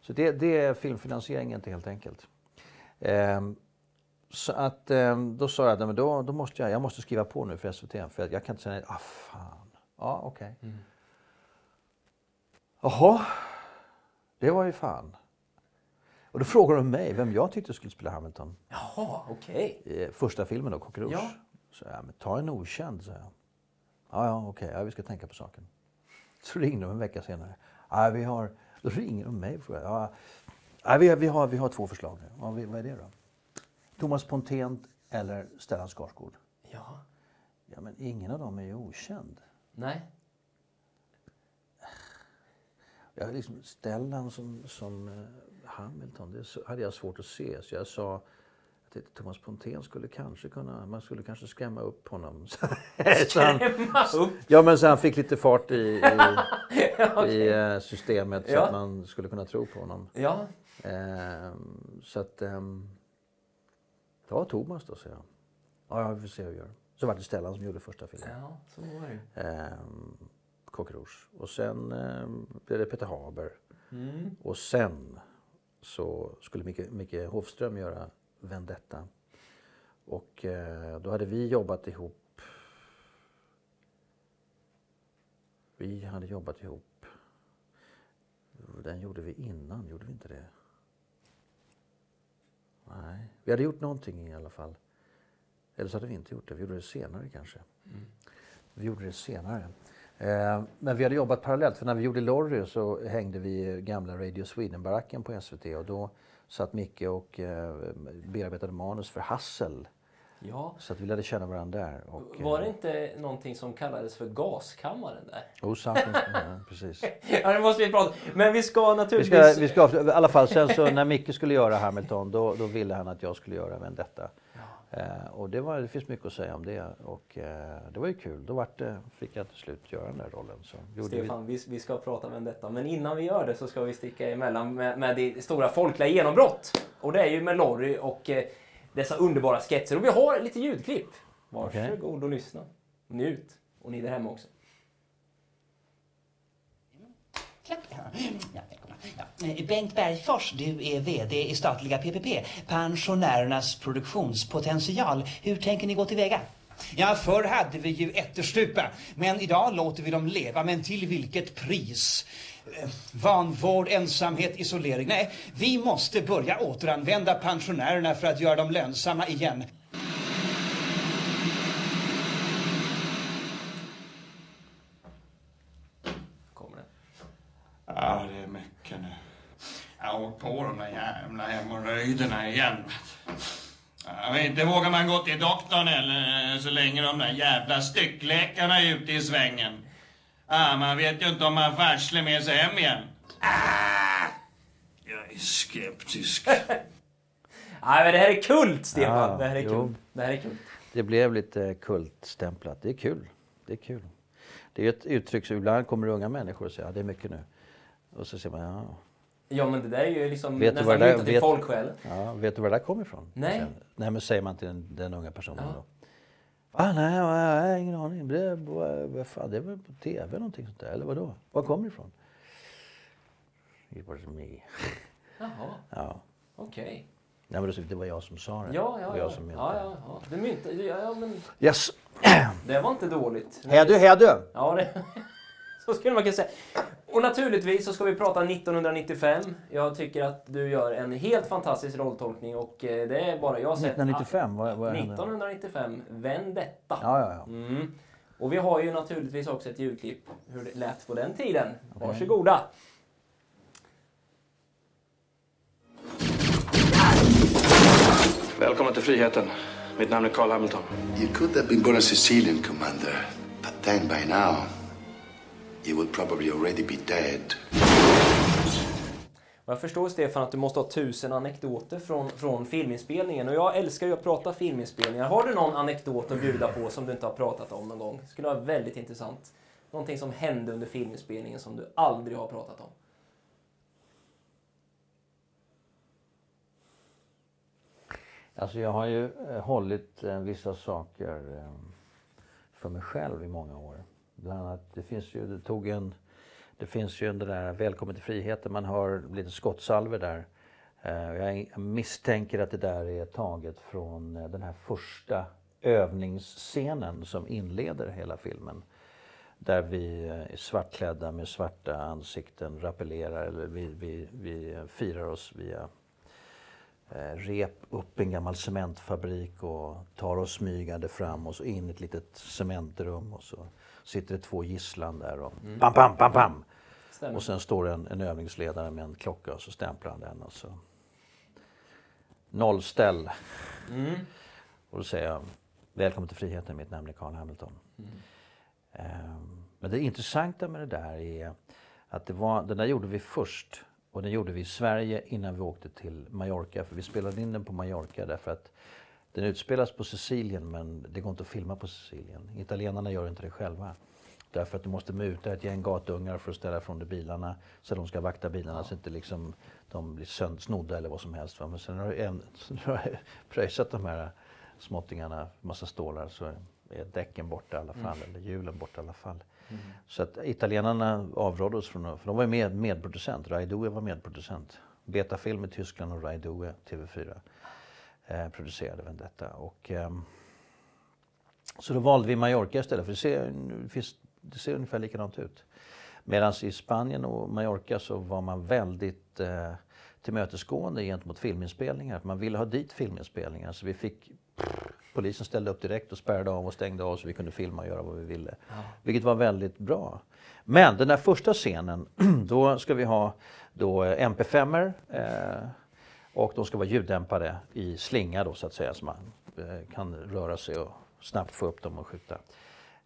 Så det, det är filmfinansiering inte helt enkelt. Um, så att eh, då sa jag att då, då måste jag, jag måste skriva på nu för SVT. För jag kan inte säga nej. Ah, fan. Ja, okej. Okay. Mm. Jaha, det var ju fan. Och då frågade de mig vem jag tyckte skulle spela Hamilton. Jaha, okej. Okay. Första filmen då, Coq Ja. Så jag, men ta en okänd, sa jag. Ja, ja, okej, okay. ja, vi ska tänka på saken. Så ringde de en vecka senare. Ja, vi har... Då ringer de mig och frågar. Ja, vi, vi, har, vi har två förslag. Ja, vad är det då? Thomas Pontén eller Stellan Skarsgård? Ja. Ja, men ingen av dem är ju okänd. Nej. Ja, liksom Stellan som, som uh, Hamilton, det hade jag svårt att se. Så jag sa att Thomas Pontén skulle kanske kunna, man skulle kanske skrämma upp honom. skrämma upp? Ja, men så han fick lite fart i, i, okay. i uh, systemet så ja. att man skulle kunna tro på honom. Ja. Uh, så att... Um, Ta Thomas då, säger jag. Ja, vi får se hur jag gör. Så var det Stellan som gjorde första filmen. Ja, så var det. Ehm, Cockrouge. Och sen ehm, blev det Peter Haber. Mm. Och sen så skulle Micke, Micke Hofström göra Vendetta. Och eh, då hade vi jobbat ihop. Vi hade jobbat ihop. Den gjorde vi innan, gjorde vi inte det? Nej, vi hade gjort någonting i alla fall. Eller så hade vi inte gjort det. Vi gjorde det senare kanske. Mm. Vi gjorde det senare. Eh, men vi hade jobbat parallellt. För när vi gjorde Lorry så hängde vi i gamla Radio Sweden-baracken på SVT. Och då satt Micke och eh, bearbetade manus för Hassel. Ja. Så att vi lärde känna varandra där. Och, var det eh, inte någonting som kallades för gaskammaren där? Oh, Samtons, ja, precis. ja, det måste vi prata Men vi ska naturligtvis... Vi ska, vi ska, I alla fall, sen så när Micke skulle göra Hamilton, då, då ville han att jag skulle göra Vendetta. Ja. Eh, och det, var, det finns mycket att säga om det. Och eh, det var ju kul. Då vart det, fick jag till slut göra den där rollen. Så Stefan, vi... vi, ska prata om Vendetta. Men innan vi gör det så ska vi sticka emellan med, med det stora folkliga genombrott. Och det är ju med Lorry och eh, dessa underbara sketcher. Och vi har lite ljudklipp. Varsågod okay. och lyssna. Njut. Och ni där hemma också. Ja, ja. Bengt Bergfors, du är VD i statliga PPP, Pensionärernas produktionspotential. Hur tänker ni gå tillväga? Ja, förr hade vi ju ätterstupa, men idag låter vi dem leva, men till vilket pris? vanvård, ensamhet, isolering. Nej, vi måste börja återanvända pensionärerna för att göra dem lönsamma igen. Kommer det? Ja, det är mycket nu. Jag har åkt på de där jävla hemorrojderna igen. Ja, inte vågar man gå till doktorn eller så länge de där jävla styckläkarna är ute i svängen. Ah, man vet ju inte om man får arslet med sig hem igen. Ah, jag är skeptisk. Nej, men det här är kult, Stefan. Ja, det här är jo. kult. Det här är kult. Det blev lite kultstämplat. Det är kul. Det är kul. Det är ett uttryck som ibland kommer unga människor och säger ja, det är mycket nu. Och så säger man ja, Ja, men det där är ju liksom Vet nästan knutet till vet- folksjäl. ja vet du var det där kommer ifrån? Nej. Sen, nej men säger man till den, den unga personen Ja. då. Ah, nej, jag har ingen aning. Det, vad, fan, det är väl på tv någonting sånt där. Eller vadå? Var kommer det ifrån? It was me. Jaha, Ja. okej. Nej, men det- det var jag som sa det. Ja, Det ja, ja. jag som ja, ja, ja. Det myntade, ja, ja, men Yes. det var inte dåligt. Hej du, hej du! Ja, det, så skulle man kunna säga. Och naturligtvis så ska vi prata 1995. Jag tycker att du gör en helt fantastisk rolltolkning och eh, det är bara jag sett... 1995, vad, vad hände? 1995, Vendetta. Ja, ja, ja. Mm. Och vi har ju naturligtvis också ett ljudklipp hur det lät på den tiden. Varsågoda! Välkomna till friheten. Mitt namn är Carl Hamilton. You could have been born a Sicilian, Commander. But then by now, you would probably already be dead. Jag förstår Stefan att du måste ha tusen anekdoter från, från filminspelningen. Och jag älskar ju att prata filminspelningar. Har du någon anekdot att bjuda på som du inte har pratat om någon gång? Det skulle vara väldigt intressant. Någonting som hände under filminspelningen som du aldrig har pratat om. Alltså jag har ju eh, hållit eh, vissa saker eh, för mig själv i många år. Bland annat, det finns ju, det tog en, det finns ju den där Välkommen till friheten, man hör lite skottsalver där. Eh, jag misstänker att det där är taget från eh, den här första övningsscenen som inleder hela filmen. Där vi eh, är svartklädda med svarta ansikten rappellerar, eller vi, vi, vi firar oss via rep upp en gammal cementfabrik och tar oss smygande fram och så in i ett litet cementrum och så sitter det två gisslan där och pam, pam, pam, pam. Stämmer. Och sen står en, en övningsledare med en klocka och så stämplar han den och så nollställ. Och då säger jag välkommen till friheten, mitt namn är Carl Hamilton. Ehm, Men det intressanta med det där är att det var, den där gjorde vi först. Och den gjorde vi i Sverige innan vi åkte till Mallorca. För vi spelade in den på Mallorca därför att den utspelas på Sicilien men det går inte att filma på Sicilien. Italienarna gör inte det själva. Därför att du måste muta ett gäng gatungar för att ställa ifrån dig bilarna. Så de ska vakta bilarna så inte liksom de blir snodda eller vad som helst. Va? Men sen har du en- sen har du pröjsat de här småttingarna, massa stålar, så är däcken borta i alla fall. Eller hjulen borta i alla fall. Så att italienarna avrådde oss från för de var ju med, medproducent. Rai Due var medproducent. Betafilm i Tyskland och Rai Due, TV4, eh, producerade Vendetta. Och, ehm, så då valde vi Mallorca istället, för det ser, det ser ungefär likadant ut. Medan i Spanien och Mallorca så var man väldigt eh, tillmötesgående gentemot filminspelningar. Man ville ha dit filminspelningar. Så vi fick, polisen ställde upp direkt och spärrade av och stängde av så vi kunde filma och göra vad vi ville. Vilket var väldigt bra. Men den där första scenen, då ska vi ha då eh, MP5 eh, och de ska vara ljuddämpade i slinga då så att säga så man eh, kan röra sig och snabbt få upp dem och skjuta.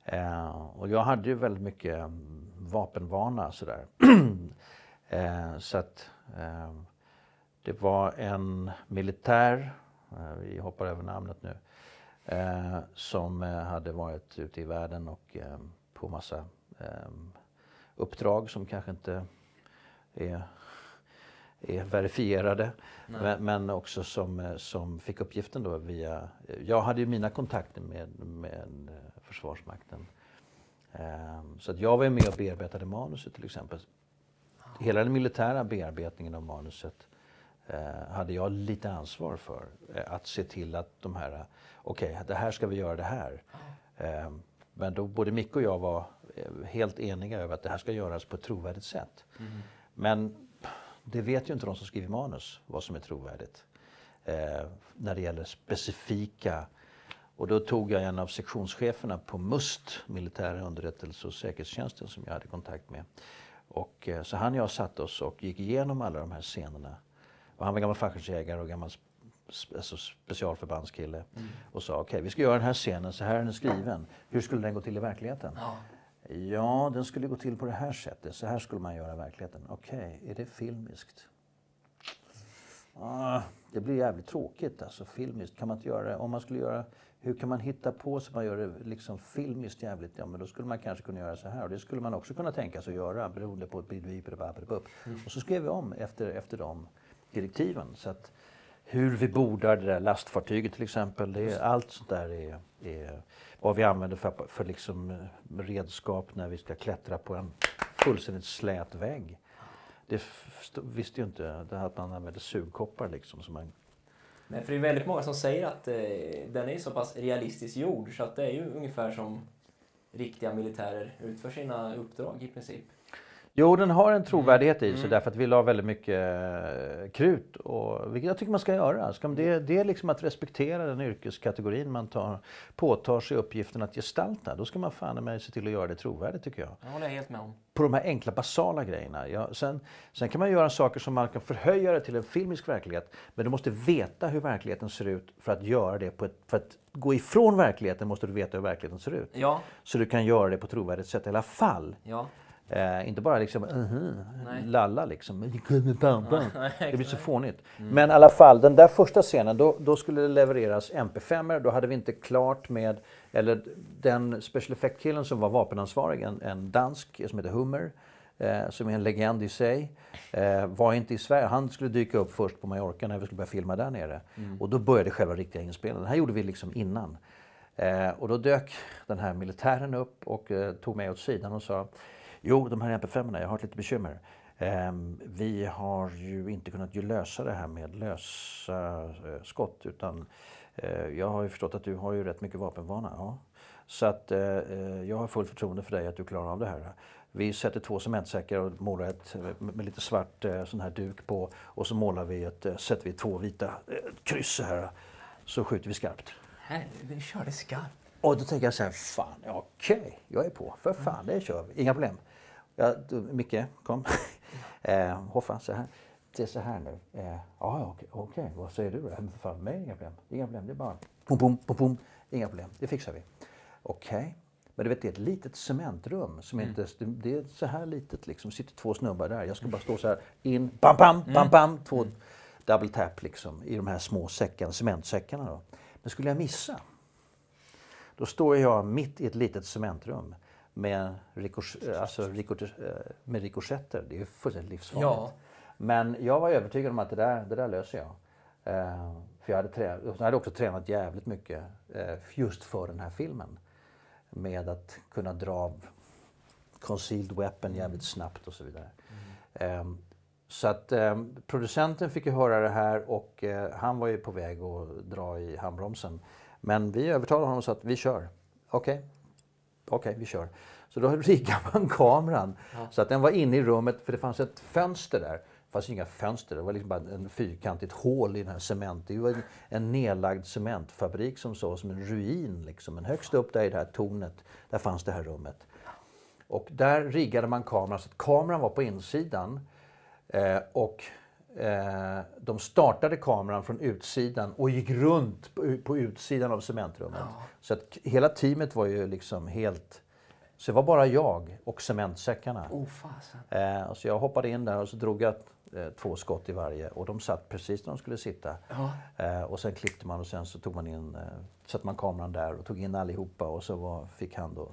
Eh, och jag hade ju väldigt mycket mm, vapenvana sådär. eh, så att eh, det var en militär, eh, vi hoppar över namnet nu, eh, som eh, hade varit ute i världen och eh, på massa eh, uppdrag som kanske inte är, är verifierade. Men, men också som, eh, som fick uppgiften då via... Jag hade ju mina kontakter med, med eh, Försvarsmakten. Ehm, Så att jag var med och bearbetade manuset till exempel. Hela den militära bearbetningen av manuset eh, hade jag lite ansvar för. Eh, Att se till att de här, okej, det här ska vi göra det här. Ehm, Men då både Micke och jag var eh, helt eniga över att det här ska göras på ett trovärdigt sätt. Men det vet ju inte de som skriver manus vad som är trovärdigt. Eh, när det gäller specifika och då tog jag en av sektionscheferna på MUST, militära underrättelse och säkerhetstjänsten som jag hade kontakt med. Och, eh, så han och jag satte oss och gick igenom alla de här scenerna Och han var gammal fallskärmsjägare och gammal alltså specialförbandskille. Och sa okej, vi ska göra den här scenen, så här är den skriven. Hur skulle den gå till i verkligheten? Ja, den skulle gå till på det här sättet. Så här skulle man göra i verkligheten. Okej, är det filmiskt? Ah, det blir jävligt tråkigt alltså, filmiskt. Kan man inte göra det? Om man skulle göra, hur kan man hitta på så man gör det liksom filmiskt jävligt? Ja, men då skulle man kanske kunna göra så här. Och det skulle man också kunna tänka sig att göra beroende på ett Och så skrev vi om efter, efter de direktiven. Så att hur vi bordar det där lastfartyget till exempel. Det är, allt sånt där är, är vad vi använder för, för liksom eh, redskap när vi ska klättra på en fullständigt slät vägg. Det visste ju inte det här att man använder sugkoppar liksom. Som man, Nej, för det är väldigt många som säger att eh, den är så pass realistiskt gjord så att det är ju ungefär som riktiga militärer utför sina uppdrag i princip jo, den har en trovärdighet i sig därför att vi la väldigt mycket eh, krut. Och, vilket jag tycker man ska göra. Ska man, det, det är liksom att respektera den yrkeskategorin man tar, påtar sig uppgiften att gestalta. Då ska man fan mig se till att göra det trovärdigt tycker jag. Det håller jag helt med om. på de här enkla basala grejerna. Ja, sen, sen kan man göra saker som man kan förhöja det till en filmisk verklighet. Men du måste veta hur verkligheten ser ut för att göra det på ett, För att gå ifrån verkligheten måste du veta hur verkligheten ser ut. Ja, Så du kan göra det på ett trovärdigt sätt i alla fall. ja. Eh, inte bara liksom uh Nej. lalla liksom. Det blir så fånigt. Mm. Men i alla fall, den där första scenen, då, då skulle det levereras MP5. Då hade vi inte klart med, eller den special effect-killen som var vapenansvarig, en, en dansk som heter Hummer, eh, som är en legend i sig, eh, var inte i Sverige. Han skulle dyka upp först på Mallorca när vi skulle börja filma där nere. Och då började själva riktiga inspelningen. Det här gjorde vi liksom innan. Eh, och då dök den här militären upp och eh, tog mig åt sidan och sa Jo, de här MP5, jag har ett litet bekymmer. Ehm, vi har ju inte kunnat lösa det här med lösa eh, skott utan eh, jag har ju förstått att du har ju rätt mycket vapenvana. Ja. Så att eh, jag har fullt förtroende för dig att du klarar av det här. Vi sätter två cementsäckar och målar ett med lite svart sån här duk på och så målar vi ett, sätter vi två vita kryss här. Så skjuter vi skarpt. Herregud, vi körde skarpt. Och då tänker jag så här, fan, okej, jag är på. För fan, det kör vi. Inga problem. Ja, du, Micke, kom. eh, Hoffa, så här. Det är så här nu. Eh, ja, okej, okej, vad säger du? Men för mig inga problem. Inga problem, det är bara pom, pom, pom, pom. Inga problem, det fixar vi. Okej. Men du vet, det är ett litet cementrum som inte, det är så här litet liksom. sitter två snubbar där. Jag ska bara stå så här in, bam, bam, bam, bam. Två double tap liksom i de här små säckarna, cementsäckarna då. Men skulle jag missa? Då står jag mitt i ett litet cementrum med, rikos, alltså rikos, eh, med rikoschetter. Det är ju fullständigt livsfarligt. Ja. Men jag var övertygad om att det där, det där löser jag. Eh, för jag hade, trä, jag hade också tränat jävligt mycket eh, just för den här filmen. Med att kunna dra concealed weapon jävligt snabbt och så vidare. Eh, så att eh, producenten fick ju höra det här och eh, han var ju på väg att dra i handbromsen. Men vi övertalade honom sa att vi kör. Okej, okej vi kör. Så då riggade man kameran så att den var inne i rummet för det fanns ett fönster där. Det fanns inga fönster, det var liksom bara en fyrkantigt hål i den här cement. Det var en- en nedlagd cementfabrik som såg som en ruin. Liksom. Men högst upp där i det här tornet, där fanns det här rummet. Och där riggade man kameran så att kameran var på insidan. Eh, och de startade kameran från utsidan och gick runt på, på utsidan av cementrummet. Så att hela teamet var ju liksom helt... Så det var bara jag och cementsäckarna. Oh. Eh, så jag hoppade in där och så drog jag eh, två skott i varje och de satt precis där de skulle sitta. Eh, och sen klippte man och sen så tog man in, eh, satte man kameran där och tog in allihopa och så var, fick han då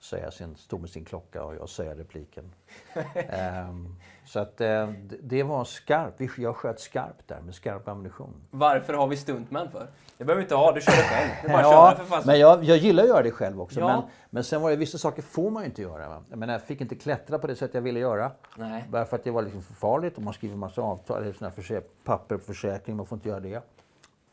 säga sin, stod med sin klocka och jag säga repliken. Ehm, så att eh, det, var skarpt. Jag sköt skarpt där med skarp ammunition. Varför har vi stuntmän för? Det behöver vi inte ha, du kör det själv. Det bara Ja, för men jag, jag gillar att göra det själv också. Ja. Men, men sen var det vissa saker får man ju inte göra. Va? Jag, menar, jag fick inte klättra på det sätt jag ville göra. Nej. Bara för att det var liksom för farligt och man skriver massa avtal, eller såna här försä- papper på försäkring, man får inte göra det.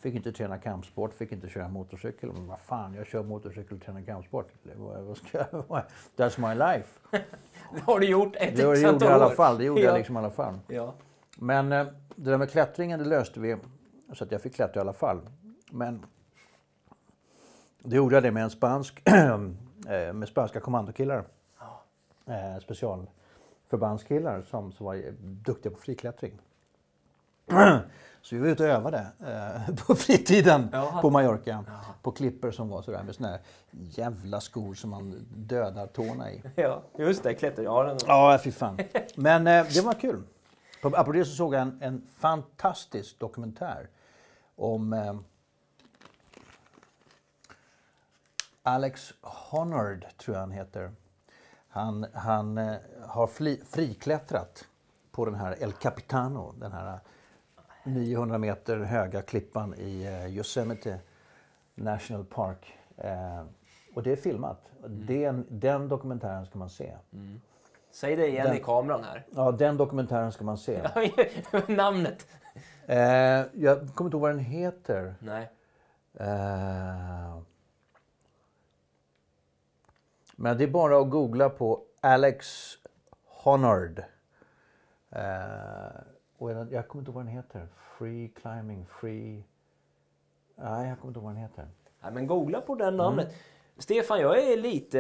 Fick inte träna kampsport, fick inte köra motorcykel. Men vad fan, jag kör motorcykel och tränar kampsport. Vad, vad ska jag, that's my life. Det har du gjort ett Det gjorde jag i alla fall. Det gjorde ja. jag liksom i alla fall. Ja. Men eh, det där med klättringen, det löste vi. Så att jag fick klättra i alla fall. Men då gjorde jag det med en spansk, eh, med spanska kommandokillar. Eh, specialförbandskillar som, som var duktiga på friklättring. Så vi var ute och övade eh, på fritiden Jaha. på Mallorca. På klippor som var sådär med såna här jävla skor som man dödar tårna i. Ja, just det. Klätter. Ja, fy fan. Men eh, det var kul. På- Apropå det så såg jag en, en fantastisk dokumentär om eh, Alex Honnold, tror jag han heter. Han, han eh, har fli, friklättrat på den här El Capitano, den här 900 meter höga klippan i eh, Yosemite National Park. Eh, och det är filmat. Den, den dokumentären ska man se. Säg det igen Den- i kameran här. Ja, den dokumentären ska man se. Namnet. Eh, jag kommer inte ihåg vad den heter. Nej. Eh, men det är bara att googla på Alex Honnold. Eh, och jag, jag kommer inte ihåg vad den heter. Free climbing, free... Nej, jag kommer inte ihåg vad den heter. Nej, men googla på den namnet. Stefan, jag är lite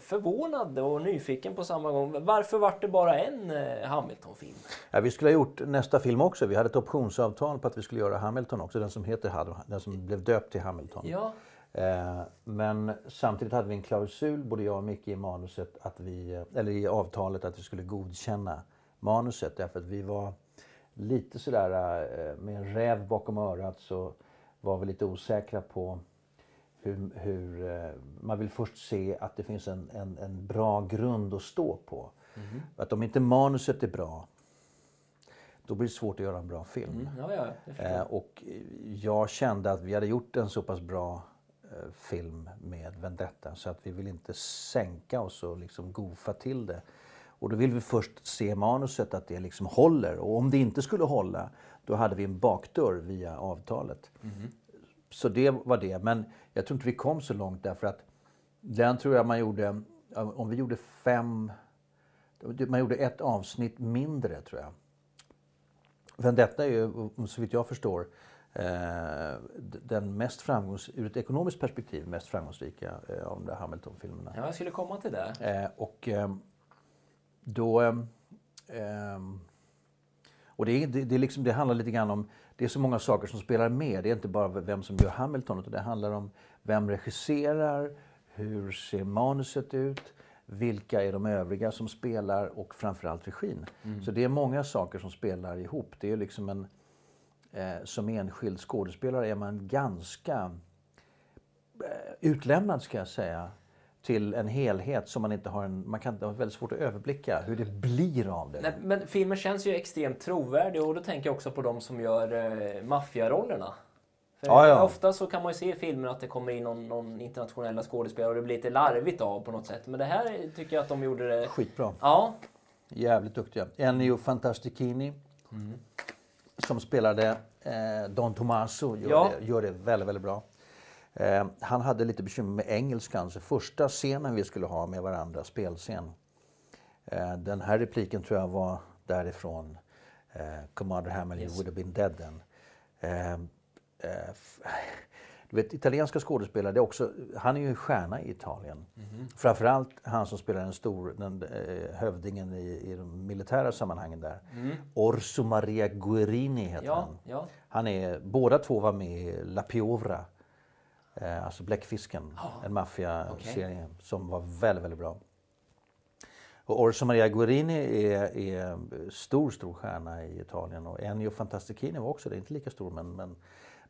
förvånad och nyfiken på samma gång. Varför vart det bara en eh, Hamilton-film? Ja, vi skulle ha gjort nästa film också. Vi hade ett optionsavtal på att vi skulle göra Hamilton också. Den som, heter, den som blev döpt till Hamilton. Ja. Eh, men samtidigt hade vi en klausul, både jag och Micke i manuset, att vi, eh, eller i avtalet att vi skulle godkänna manuset. Därför att vi var lite sådär eh, med en räv bakom örat så var vi lite osäkra på hur, hur eh, man vill först se att det finns en, en, en bra grund att stå på. Att om inte manuset är bra, då blir det svårt att göra en bra film. Ja, ja, förstår Eh, jag. och jag kände att vi hade gjort en så pass bra film med Vendetta så att vi vill inte sänka oss och liksom gofa till det. Och då vill vi först se manuset att det liksom håller och om det inte skulle hålla då hade vi en bakdörr via avtalet. Så det var det. Men jag tror inte vi kom så långt därför att den tror jag man gjorde, om vi gjorde fem, man gjorde ett avsnitt mindre tror jag. Vendetta är ju, så vitt jag förstår, eh, den mest framgångs, ur ett ekonomiskt perspektiv mest framgångsrika eh, av de där Hamilton-filmerna. Ja, jag skulle komma till det. Eh, och ehm, då... ehm, och det, är- det, det, liksom, det handlar lite grann om... Det är så många saker som spelar med. Det är inte bara vem som gör Hamilton utan det handlar om vem regisserar, hur ser manuset ut, vilka är de övriga som spelar och framförallt regin. Så det är många saker som spelar ihop. Det är liksom en... Eh, som enskild skådespelare är man ganska eh, utlämnad ska jag säga till en helhet som man inte har en, man kan är väldigt svårt att överblicka hur det blir av det. Nej, men filmen känns ju extremt trovärdig och då tänker jag också på de som gör eh, maffiarollerna. Ja, ja. Ofta så kan man ju se i filmer att det kommer in någon, någon internationella skådespelare och det blir lite larvigt av på något sätt. Men det här tycker jag att de gjorde det... Skitbra. Ja, Jävligt duktiga. Ennio Fantastichini som spelade eh, Don Tommaso gör, Ja. det, gör det väldigt, väldigt bra. Eh, han hade lite bekymmer med engelskan så första scenen vi skulle ha med varandra, spelscen. Eh, den här repliken tror jag var därifrån eh, Commander Hammer, you would have been dead then. Eh, eh, du vet, italienska skådespelare, det är också, han är ju en stjärna i Italien. Framförallt han som spelar den stor, den, hövdingen i, i de militära sammanhangen där. Orso Maria Guerini heter ja, han. ja. Han är, båda två var med i La Piovra, alltså Bläckfisken, en maffiaserie som var väldigt, väldigt bra. Och Orso Maria Guerini är, är stor, stor stjärna i Italien och Ennio Fantastichini var också det, inte lika stor men, men,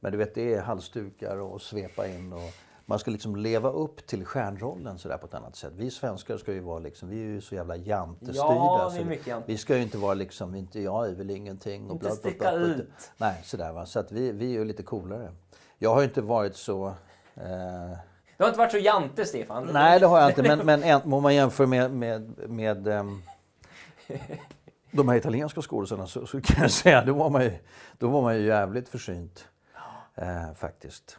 men du vet det är halsdukar och svepa in och man ska liksom leva upp till stjärnrollen sådär på ett annat sätt. Vi svenskar ska ju vara liksom, vi är ju så jävla jantestyrda. Ja, vi så jante. vi ska ju inte vara liksom, inte jag är väl ingenting. Och Inte bla, bla, sticka bla, bla. ut. Nej, sådär va. Så att vi, vi är ju lite coolare. Jag har ju inte varit så... Eh, Du har inte varit så jante, Stefan. Nej, det har jag inte. Men, men en, om man jämför med, med, med ehm, de här italienska skådespelarna så, så kan jag säga då var man ju, då var man ju jävligt försynt. Eh, faktiskt.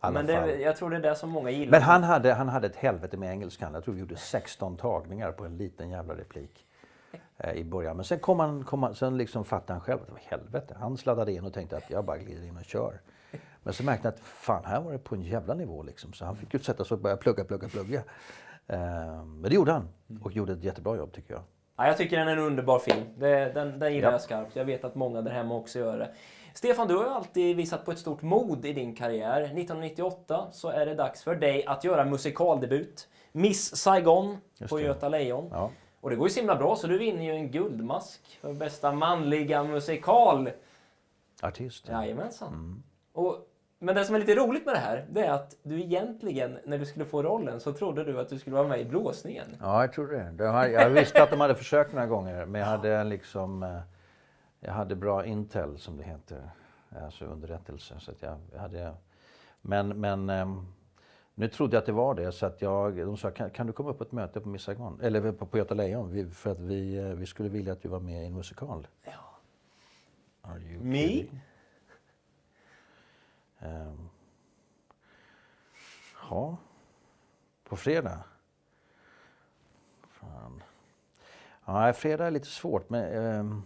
Alla Men det, jag tror det är det som många gillar. Men han hade, han hade ett helvete med engelskan. Jag tror vi gjorde 16 tagningar på en liten jävla replik eh, i början. Men sen, kom han, kom han, sen liksom fattade han själv att det var helvete. Han sladdade in och tänkte att jag bara glider in och kör. Men så märkte han att fan, här var det på en jävla nivå liksom. Så han fick ju sätta sig och börja plugga, plugga, plugga. Eh, men det gjorde han och gjorde ett jättebra jobb tycker jag. Ja, jag tycker den är en underbar film. Det, den, den gillar Ja. jag skarpt. Jag vet att många där hemma också gör det. Stefan, du har ju alltid visat på ett stort mod i din karriär. 1998 så är det dags för dig att göra musikaldebut. Miss Saigon Just på det. Göta Lejon. Ja. Och det går ju så himla bra så du vinner ju en Guldmask för bästa manliga musikal. Artist. Jajamensan. Och, men det som är lite roligt med det här, det är att du egentligen, när du skulle få rollen, så trodde du att du skulle vara med i blåsningen. Ja, jag tror det. jag visste att de hade försökt några gånger, men jag hade liksom... eh, Jag hade bra intel, som det heter. Alltså underrättelse. Så jag, jag hade, men men ehm, nu trodde jag att det var det, så att jag, de sa kan, kan du komma upp på ett möte på Miss Saigon? Eller på, på Göta Lejon? För att vi, eh, vi skulle vilja att du var med i en musikal. Ja. Are you Me? Ehm, ja, på fredag. Fan. Ja, fredag är lite svårt, men ehm,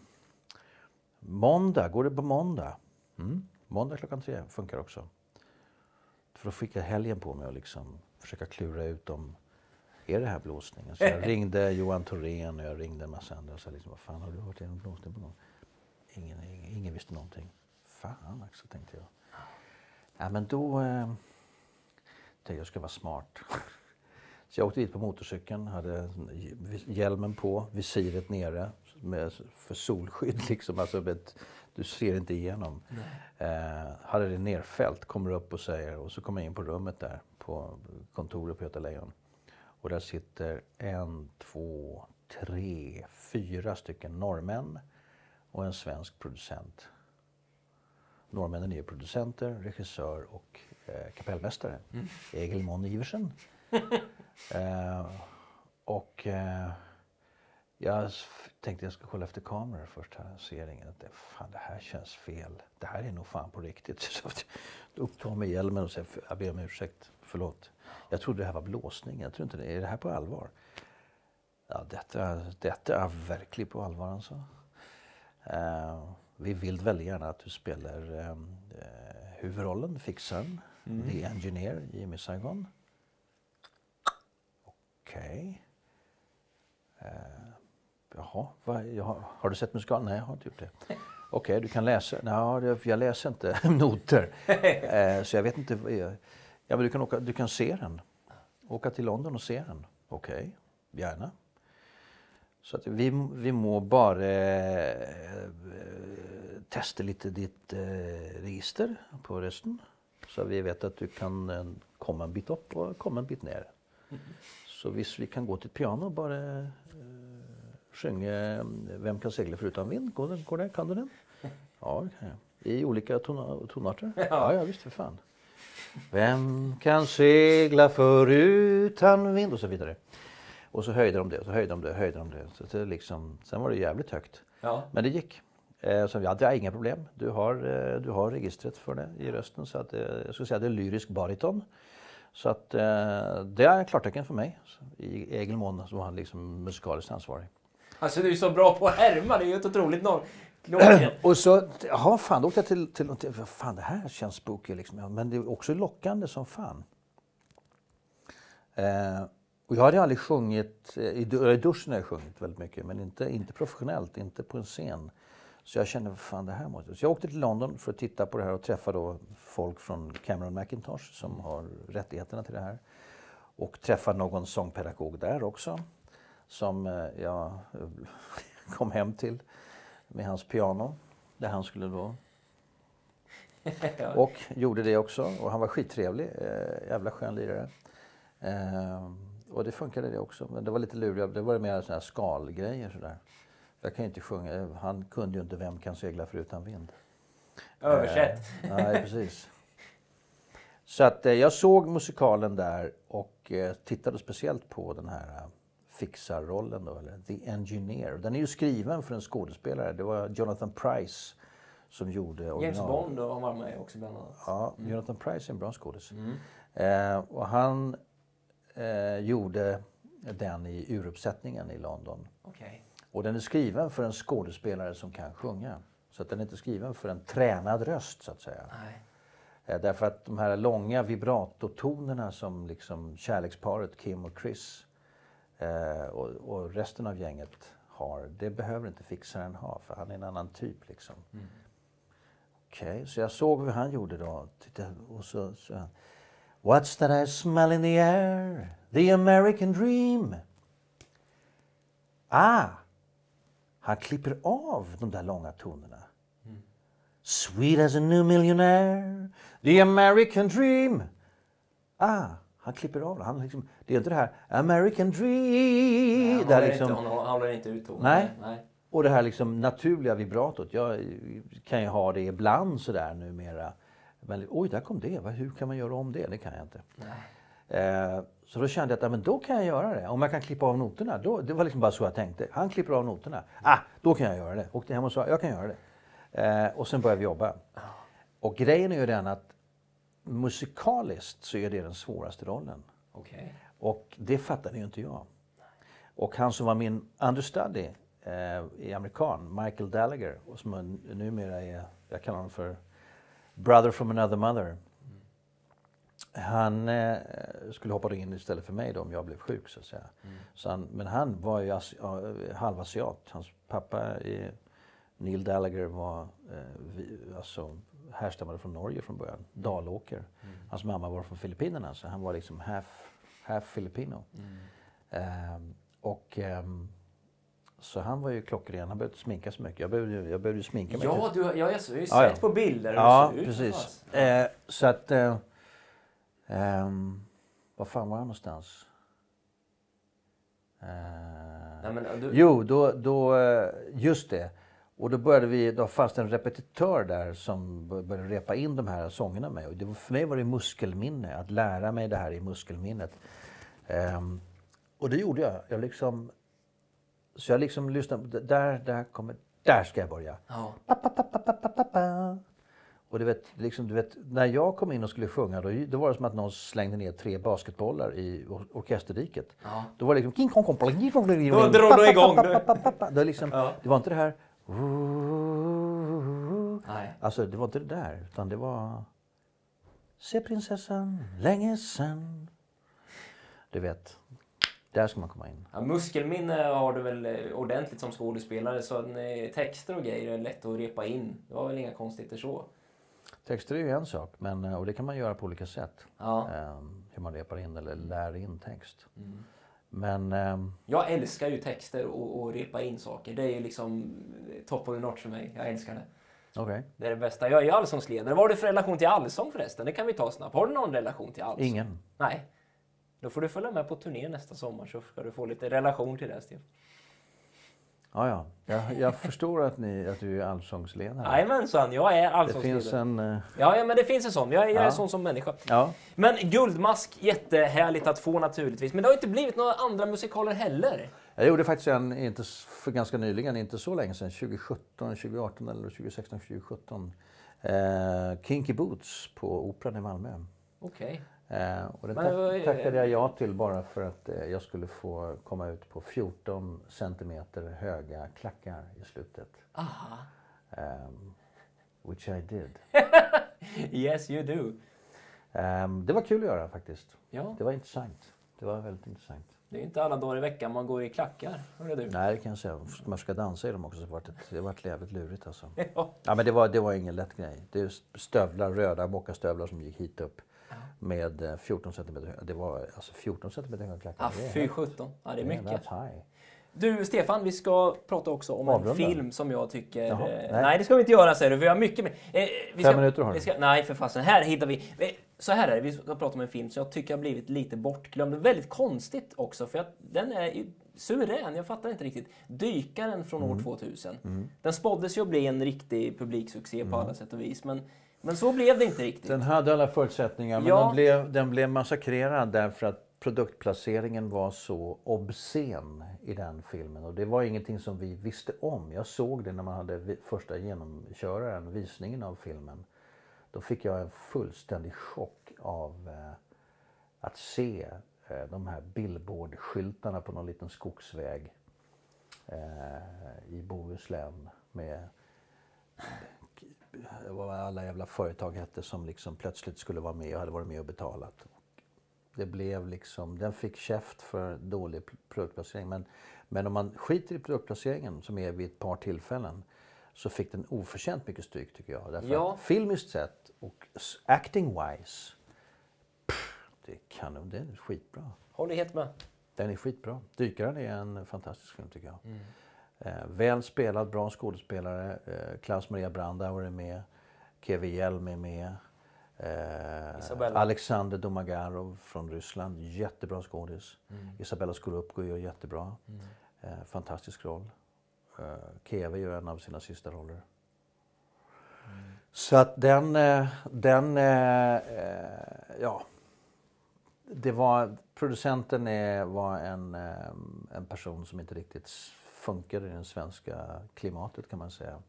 måndag, går det på måndag? Mm. Måndag klockan tre funkar också. För då fick jag helgen på mig att liksom försöka klura ut om är det här blåsningen? Så jag ringde Johan Thorén och jag ringde en massa andra och sa liksom, vad fan har du varit i en blåsning på någon? Ingen, ingen, ingen visste någonting. Fan också, tänkte jag. Ja, men då eh, tänkte jag, ska vara smart. Så jag åkte dit på motorcykeln, hade hjälmen på, visiret nere med, för solskydd. Liksom, alltså, med, du ser inte igenom. Eh, hade det nerfällt, kommer upp och säger, och så kommer jag in på rummet där på kontoret på Göta Lejon. Och där sitter en, två, tre, fyra stycken norrmän och en svensk producent. Norrmännen är ju producenter, regissör och eh, kapellmästare. Egil Mon Iversen. eh, och eh, jag tänkte jag ska kolla efter kameror först här. Ser ingen. Att det, fan, det här känns fel. Det här är nog fan på riktigt. Så jag mig hjälmen och säger jag ber om ursäkt. Förlåt. Jag trodde det här var blåsning. Jag tror inte det. Är det här på allvar? Ja, detta, detta är verkligen på allvar alltså. Eh, vi vill väldigt gärna att du spelar eh, eh, huvudrollen, fixaren, The Engineer Miss Saigon. Okej. Eh, jaha, vad, jag, har du sett musikalen? Nej, jag har inte gjort det. Okej, du kan läsa. Nej, jag läser inte noter. Eh, så jag vet inte. jag- Ja, men du kan, åka, du kan se den. Åka till London och se den. Okej, gärna. Så att vi, vi må bara eh, testa lite ditt eh, register på rösten. Så vi vet att du kan eh, komma en bit upp och komma en bit ner. Så visst vi kan gå till ett piano och bara eh, sjunga Vem kan segla förutan vind? Går det, går det? Kan du den? Ja, det kan jag. I olika tona, tonarter? Ja, ja visst för fan. Vem kan segla förutan vind? Och så vidare. Och så höjde de det, och så höjde de det, höjde de det. Så det liksom, sen var det jävligt högt. Ja. Men det gick. Eh, så ja, det är inga problem. Du har, eh, du har registret för det i rösten. Så att, eh, jag skulle säga det är lyrisk bariton. Så att eh, det är klartecken för mig. Så, I egen mån så var han liksom musikaliskt ansvarig. Alltså du är så bra på att härma, det är ju ett otroligt. Klockrent. Och så, jaha fan, då åkte jag till, till, till fan det här känns spooky liksom. Ja, Men det är också lockande som fan. Eh, och jag hade aldrig sjungit, eh, i, du- i duschen har jag sjungit väldigt mycket, men inte, inte professionellt, inte på en scen. Så jag kände, vad fan det här måste... Så jag åkte till London för att titta på det här och träffa då folk från Cameron McIntosh som har rättigheterna till det här. Och träffa någon sångpedagog där också. Som eh, jag eh, kom hem till med hans piano. Där han skulle då... Och gjorde det också. Och han var skittrevlig. Jävla skön lirare. Och det funkade det också. Men det var lite lurigt. Det var mer sådana här skalgrejer sådär. Jag kan ju inte sjunga. Han kunde ju inte Vem kan segla förutan vind. Översätt. Eh, nej, precis. Så att eh, jag såg musikalen där och eh, tittade speciellt på den här eh, fixarrollen då, eller The Engineer. Den är ju skriven för en skådespelare. Det var Jonathan Price som gjorde James original. Bond och han var med också bland annat. Ja, Jonathan Price är en bra skådis. Eh, och han eh, gjorde den i uruppsättningen i London. Okej. Och den är skriven för en skådespelare som kan sjunga. Så att den är inte skriven för en tränad röst så att säga. Nej. Eh, Därför att de här långa vibratotonerna som liksom kärleksparet Kim och Chris eh, och, och resten av gänget har, det behöver inte fixaren ha för han är en annan typ liksom. Okej, så jag såg hur han gjorde då. Och så, så What's that I smell in the air? The American dream. Ah! Han klipper av de där långa tonerna. Sweet as a new millionaire. The American dream. Ah! Han klipper av det. Han liksom, det är inte det här American dream. Han det här håller, liksom, inte, han håller- han inte ut tonen. Nej. Nej. och det här liksom naturliga vibratot. Jag kan ju ha det ibland sådär numera. Men oj, där kom det. Hur kan man göra om det? Det kan jag inte. Eh, så då kände jag att men då kan jag göra det. Om jag kan klippa av noterna. Då, det var liksom bara så jag tänkte. Han klipper av noterna. Ah, då kan jag göra det. Åkte hem och sa jag kan göra det. Eh, och sen började vi jobba. Och grejen är ju den att musikaliskt så är det den svåraste rollen. Okej. Och det fattade ju inte jag. Och han som var min understudy eh, i amerikan, Michael Gallagher, och som numera är, jag kallar honom för Brother from another mother. Han eh, skulle hoppa in istället för mig då om jag blev sjuk så att säga. Så han, men han var ju asi- halvasiat. Hans pappa eh, Neil Gallagher var eh, vi, alltså, härstammade från Norge från början. Dalåker. Hans mamma var från Filippinerna så han var liksom half, half filipino. Ehm, och ehm, så han var ju klockren. Han behövde sminka så mycket. Jag behövde, ju- jag behövde sminka mig. Ja, du, ja, jag har ju sett Ja, på bilder hur Ja, det ser ut. precis. Fast. Eh, så att... Eh, ehm, var fan var jag någonstans? Eh, Nej, men, du, Jo, då, då, eh, just det. Och då började vi, då fanns det en repetitör där som började repa in de här sångerna med. Och det var, för mig var det muskelminne, att lära mig det här i muskelminnet. Ehm, och det gjorde jag. jag liksom, så jag liksom lyssnade, där, där kommer, där ska jag börja. ja. Pa-pa-pa-pa-pa-pa. Och du vet, liksom, du vet, när jag kom in och skulle sjunga då, då var det som att någon slängde ner tre basketbollar i or- orkesterdiket. Ja. Då var det liksom... King, kong, kong, Då drog du igång. Det, liksom, Ja. det var inte det här... Nej. Alltså det var inte det där, utan det var... Se prinsessan länge sen. Du vet, där ska man komma in. Ja, muskelminne har du väl eh, ordentligt som skådespelare så texter och grejer är lätt att repa in. Det var väl inga konstigheter så. Texter är ju en sak, men, eh, och det kan man göra på olika sätt. Ja. Ehm, hur man repar in eller lär in text. Men ehm, Jag älskar ju texter och, och repa in saker. Det är ju liksom eh, top of the notch för mig. Jag älskar det. okej, Det är det bästa. Jag är ju allsångsledare. Vad har du för relation till allsång förresten? Det kan vi ta snabbt. Har du någon relation till allsång? ingen. Nej. Då får du följa med på turné nästa sommar så ska du få lite relation till det, Stefan. Ja, ja. Jag, jag förstår att, ni, att du är allsångsledare. Jajamensan, jag är det allsångsledare. finns en... eh, Ja, ja, men det finns en sån. Jag, jag är Ja. sån som människa. ja, Men Guldmask, jättehärligt att få naturligtvis. Men det har inte blivit några andra musikaler heller. jag gjorde faktiskt en inte för ganska nyligen, inte så länge sedan, 2017, 2018 eller 2016, 2017. Eh, Kinky Boots på Operan i Malmö. Okej. Eh, och det tack, tackade jag ja till bara för att eh, jag skulle få komma ut på 14 centimeter höga klackar i slutet. Aha. Ehm, which I did. Yes, you do. Ehm, det var kul att göra faktiskt. Ja, Det var intressant. Det var väldigt intressant. det är inte alla dagar i veckan man går i klackar. Hörru du. Nej, det kan jag säga. Ska man försöka dansa i dem också så var det, det var jävligt lurigt alltså. Ja. Ja, men det var, det var ingen lätt grej. Det är stövlar, röda mockastövlar som gick hit upp med eh, 14 centimeter höga. Det var alltså 14 centimeter höga klackar. Ah, fy högt. 17. Ja, det är mycket. Du Stefan, vi ska prata också om en Avrunda. film som jag tycker... Jaha, eh, nej. nej. det ska vi inte göra säger du, vi har mycket mer. Eh, vi Fem minuter har vi ska, Nej, för fasen. Här hittar vi... eh, Så här är det, vi ska prata om en film som jag tycker har blivit lite bortglömd. Väldigt konstigt också, för att den är suverän. Jag fattar inte riktigt. Dykaren från Mm. år 2000. Den spåddes ju att bli en riktig publiksuccé Mm. på alla sätt och vis, men, men så blev det inte riktigt. Den hade alla förutsättningar men Ja. den, blev, den blev massakrerad därför att produktplaceringen var så obscen i den filmen. Och det var ingenting som vi visste om. Jag såg det när man hade första genomköraren, visningen av filmen. Då fick jag en fullständig chock av eh, att se eh, de här billboardskyltarna på någon liten skogsväg eh, i Bohuslän med vad alla jävla företag hette som liksom plötsligt skulle vara med och hade varit med och betalat. Det blev liksom, den fick käft för dålig pr- produktplacering. Men, men om man skiter i produktplaceringen, som är vid ett par tillfällen, så fick den oförtjänt mycket stryk tycker jag. Därför Ja. filmiskt sett och acting-wise, pff, det är kanon. Det är skitbra. Håller helt med. Den är skitbra. Dykaren är en fantastisk film tycker jag. Mm. Eh, väl spelad, bra skådespelare. Eh, Klaus Maria Brandauer är med. Kevin Hjelm är med. Eh. Alexander Domagarov från Ryssland, jättebra skådis. Mm. Isabella Scorupco gör jättebra. Eh, fantastisk roll. Eh, Keve gör en av sina sista roller. Så att den, eh, den eh, ja. Det var, producenten är, var en, en person som inte riktigt funkar i det svenska klimatet kan man säga.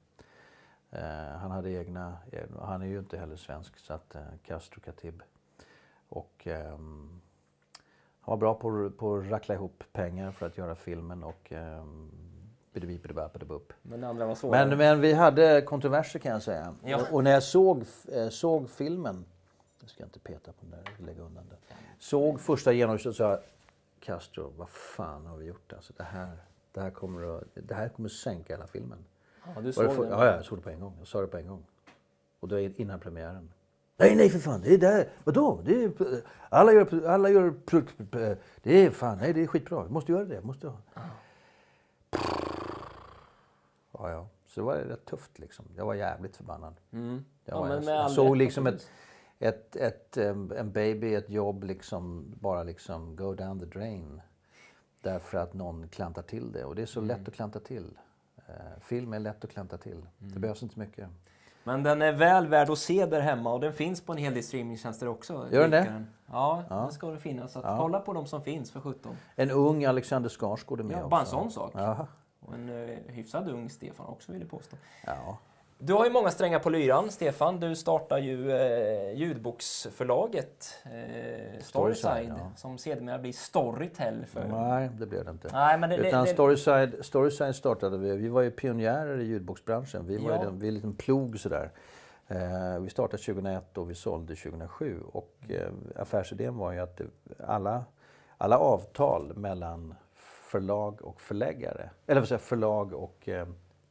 Eh, han hade egna, egna- han är ju inte heller svensk, så att eh, Castro Katib. Och ehm, han var bra på, på att rackla ihop pengar för att göra filmen och um. Men det andra var svårare. Men, men vi hade kontroverser kan jag säga. Ja. Och, och när jag såg, eh, såg filmen, jag ska inte peta på den där, lägga undan den. Såg första genomkörningen så sa jag, Castro, vad fan har vi gjort? Alltså, det, här, det, här kommer att, det här kommer sänka hela filmen. ja, du Var såg det ja, ja, jag såg det på en gång. Jag sa det på en gång. Och det var innan premiären. Nej, nej för fan. Det är där. Vadå? Det är, alla gör, alla gör. Det är fan, nej det är skitbra. Vi måste göra det. Måste jag. Ja, ja. Så det var rätt tufft liksom. Jag var jävligt förbannad. Mm. Ja, Ja, men jag, jag såg liksom ett, ett, ett, en baby, ett jobb liksom bara liksom go down the drain. Därför att någon klantar till det. Och det är så Mm. lätt att klanta till. Eh, film är lätt att klanta till. Mm. Det behövs inte mycket. Men den är väl värd att se där hemma och den finns på en hel del streamingtjänster också. Gör den det? Dykaren. Ja, den ska det finnas. Så att kolla på de som finns för 17. En ung Alexander Skarsgård är med Ja, också. bara en sån sak. Ja. Och en uh, hyfsad ung Stefan också vill jag påstå. ja. Du har ju många strängar på lyran, Stefan. Du startar ju eh, ljudboksförlaget eh, Storyside, ja. som sedermera blir Storytel. För... Nej, det blev det inte. Nej, men det, det, Utan det, Storyside, Storyside startade vi. Vi var ju pionjärer i ljudboksbranschen. Vi var Ja. den, vi en liten plog sådär. Eh, vi startade 2001 och vi sålde 2007. Och eh, affärsidén var ju att det, alla, alla avtal mellan förlag och förläggare, eller vad säger förlag och eh,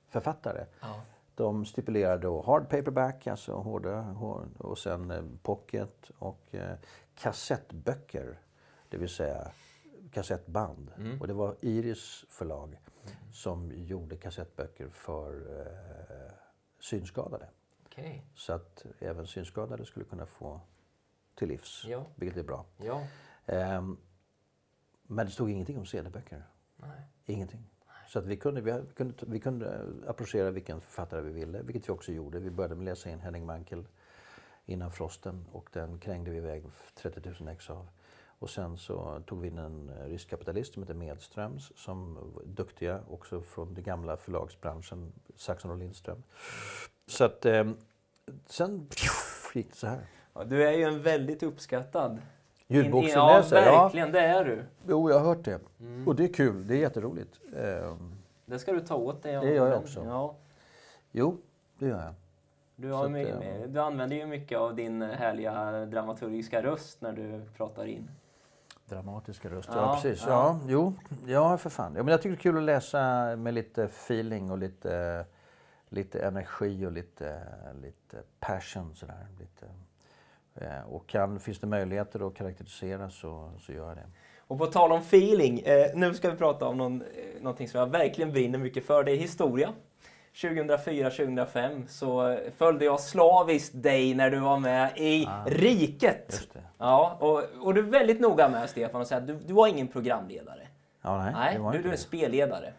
författare. Ja. De stipulerar då hard paperback, alltså hårda, hård, och sen eh, pocket och eh, kassettböcker. Det vill säga kassettband. Och det var Iris förlag som gjorde kassettböcker för eh, synskadade. Okej. Så att även synskadade skulle kunna få till livs, Ja. vilket är bra. Ja. Ehm, men det stod ingenting om CD-böcker. Ingenting. Så att vi kunde, vi kunde, vi kunde eh, approchera vilken författare vi ville, vilket vi också gjorde. Vi började med att läsa in Henning Mankell innan Frosten och den krängde vi iväg 30 000 ex av. Och sen så tog vi in en eh, riskkapitalist som heter Medströms som var duktiga också från den gamla förlagsbranschen, Saxon och Lindström. Så att eh, sen gick det så här. Ja, du är ju en väldigt uppskattad Ljudboksinläsare, Ja, ja. verkligen. Det är du. Jo, jag har hört det. Och det är kul, det är jätteroligt. Ehm, Det ska du ta åt dig. Det gör jag också. Ja. jo, det gör jag. Du, har att, mycket, eh, du använder ju mycket av din härliga dramaturgiska röst när du pratar in. Dramatiska röster, Ja, ja, precis. ja. Ja. jo, ja för fan. Ja, men jag tycker det är kul att läsa med lite feeling och lite, lite energi och lite, lite passion sådär. Lite, eh, och kan, finns det möjligheter att karaktärisera så, så gör jag det. Och på tal om feeling, eh, nu ska vi prata om någon, eh, någonting som jag verkligen brinner mycket för. Det är historia. 2004-2005 så eh, följde jag slaviskt dig när du var med i Riket. Ah, det. Ja, och, och du är väldigt noga med Stefan och säga att du, du var ingen programledare. Ja, nej, Nej, du, du är en spelledare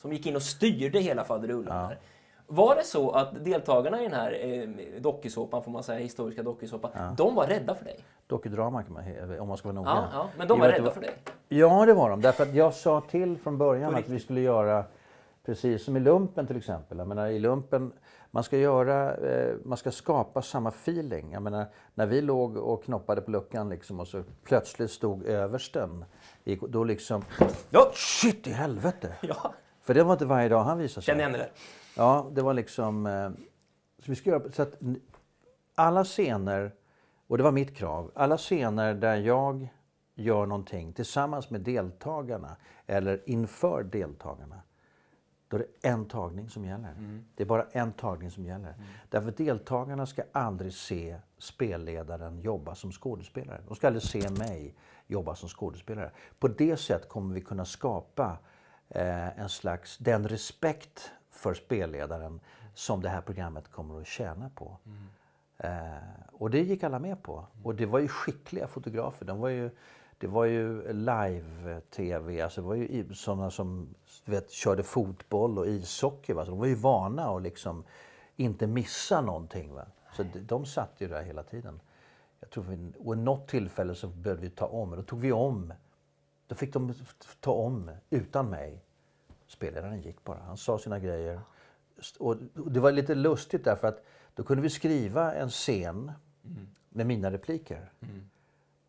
som gick in och styrde hela faderullan. där. Var det så att deltagarna i den här eh, dokusåpan, får man säga, historiska dokusåpan, de var rädda för dig? Dokudrama kan man, om man ska vara noga. Ja, ja, men de var rädda för dig? Ja, det var de. Därför att jag sa till från början att vi skulle göra precis som i lumpen till exempel. Jag menar, i lumpen, man ska, göra, eh, man ska skapa samma feeling. Jag menar, när vi låg och knoppade på luckan liksom, och så plötsligt stod översten. Då liksom, ja, shit i helvete! Ja, För det var inte varje dag han visade sig. känner igen det där. Ja, det var liksom... Eh, så vi ska göra så att alla scener, och det var mitt krav, alla scener där jag gör någonting tillsammans med deltagarna eller inför deltagarna, då är det en tagning som gäller. Det är bara en tagning som gäller. Därför att deltagarna ska aldrig se spelledaren jobba som skådespelare. De ska aldrig se mig jobba som skådespelare. På det sättet kommer vi kunna skapa eh, en slags, den respekt för spelledaren som det här programmet kommer att tjäna på. Eh, och det gick alla med på. Och det var ju skickliga fotografer. De var ju, det var ju live-tv, alltså det var ju sådana som vet, körde fotboll och ishockey. Va? Så de var ju vana att liksom inte missa någonting. Va? Så de, de satt ju där hela tiden. Jag tror vi, och i något tillfälle så behövde vi ta om, då tog vi om. Då fick de ta om utan mig. Spelledaren gick bara. Han sa sina grejer. Och det var lite lustigt därför att då kunde vi skriva en scen med mina repliker.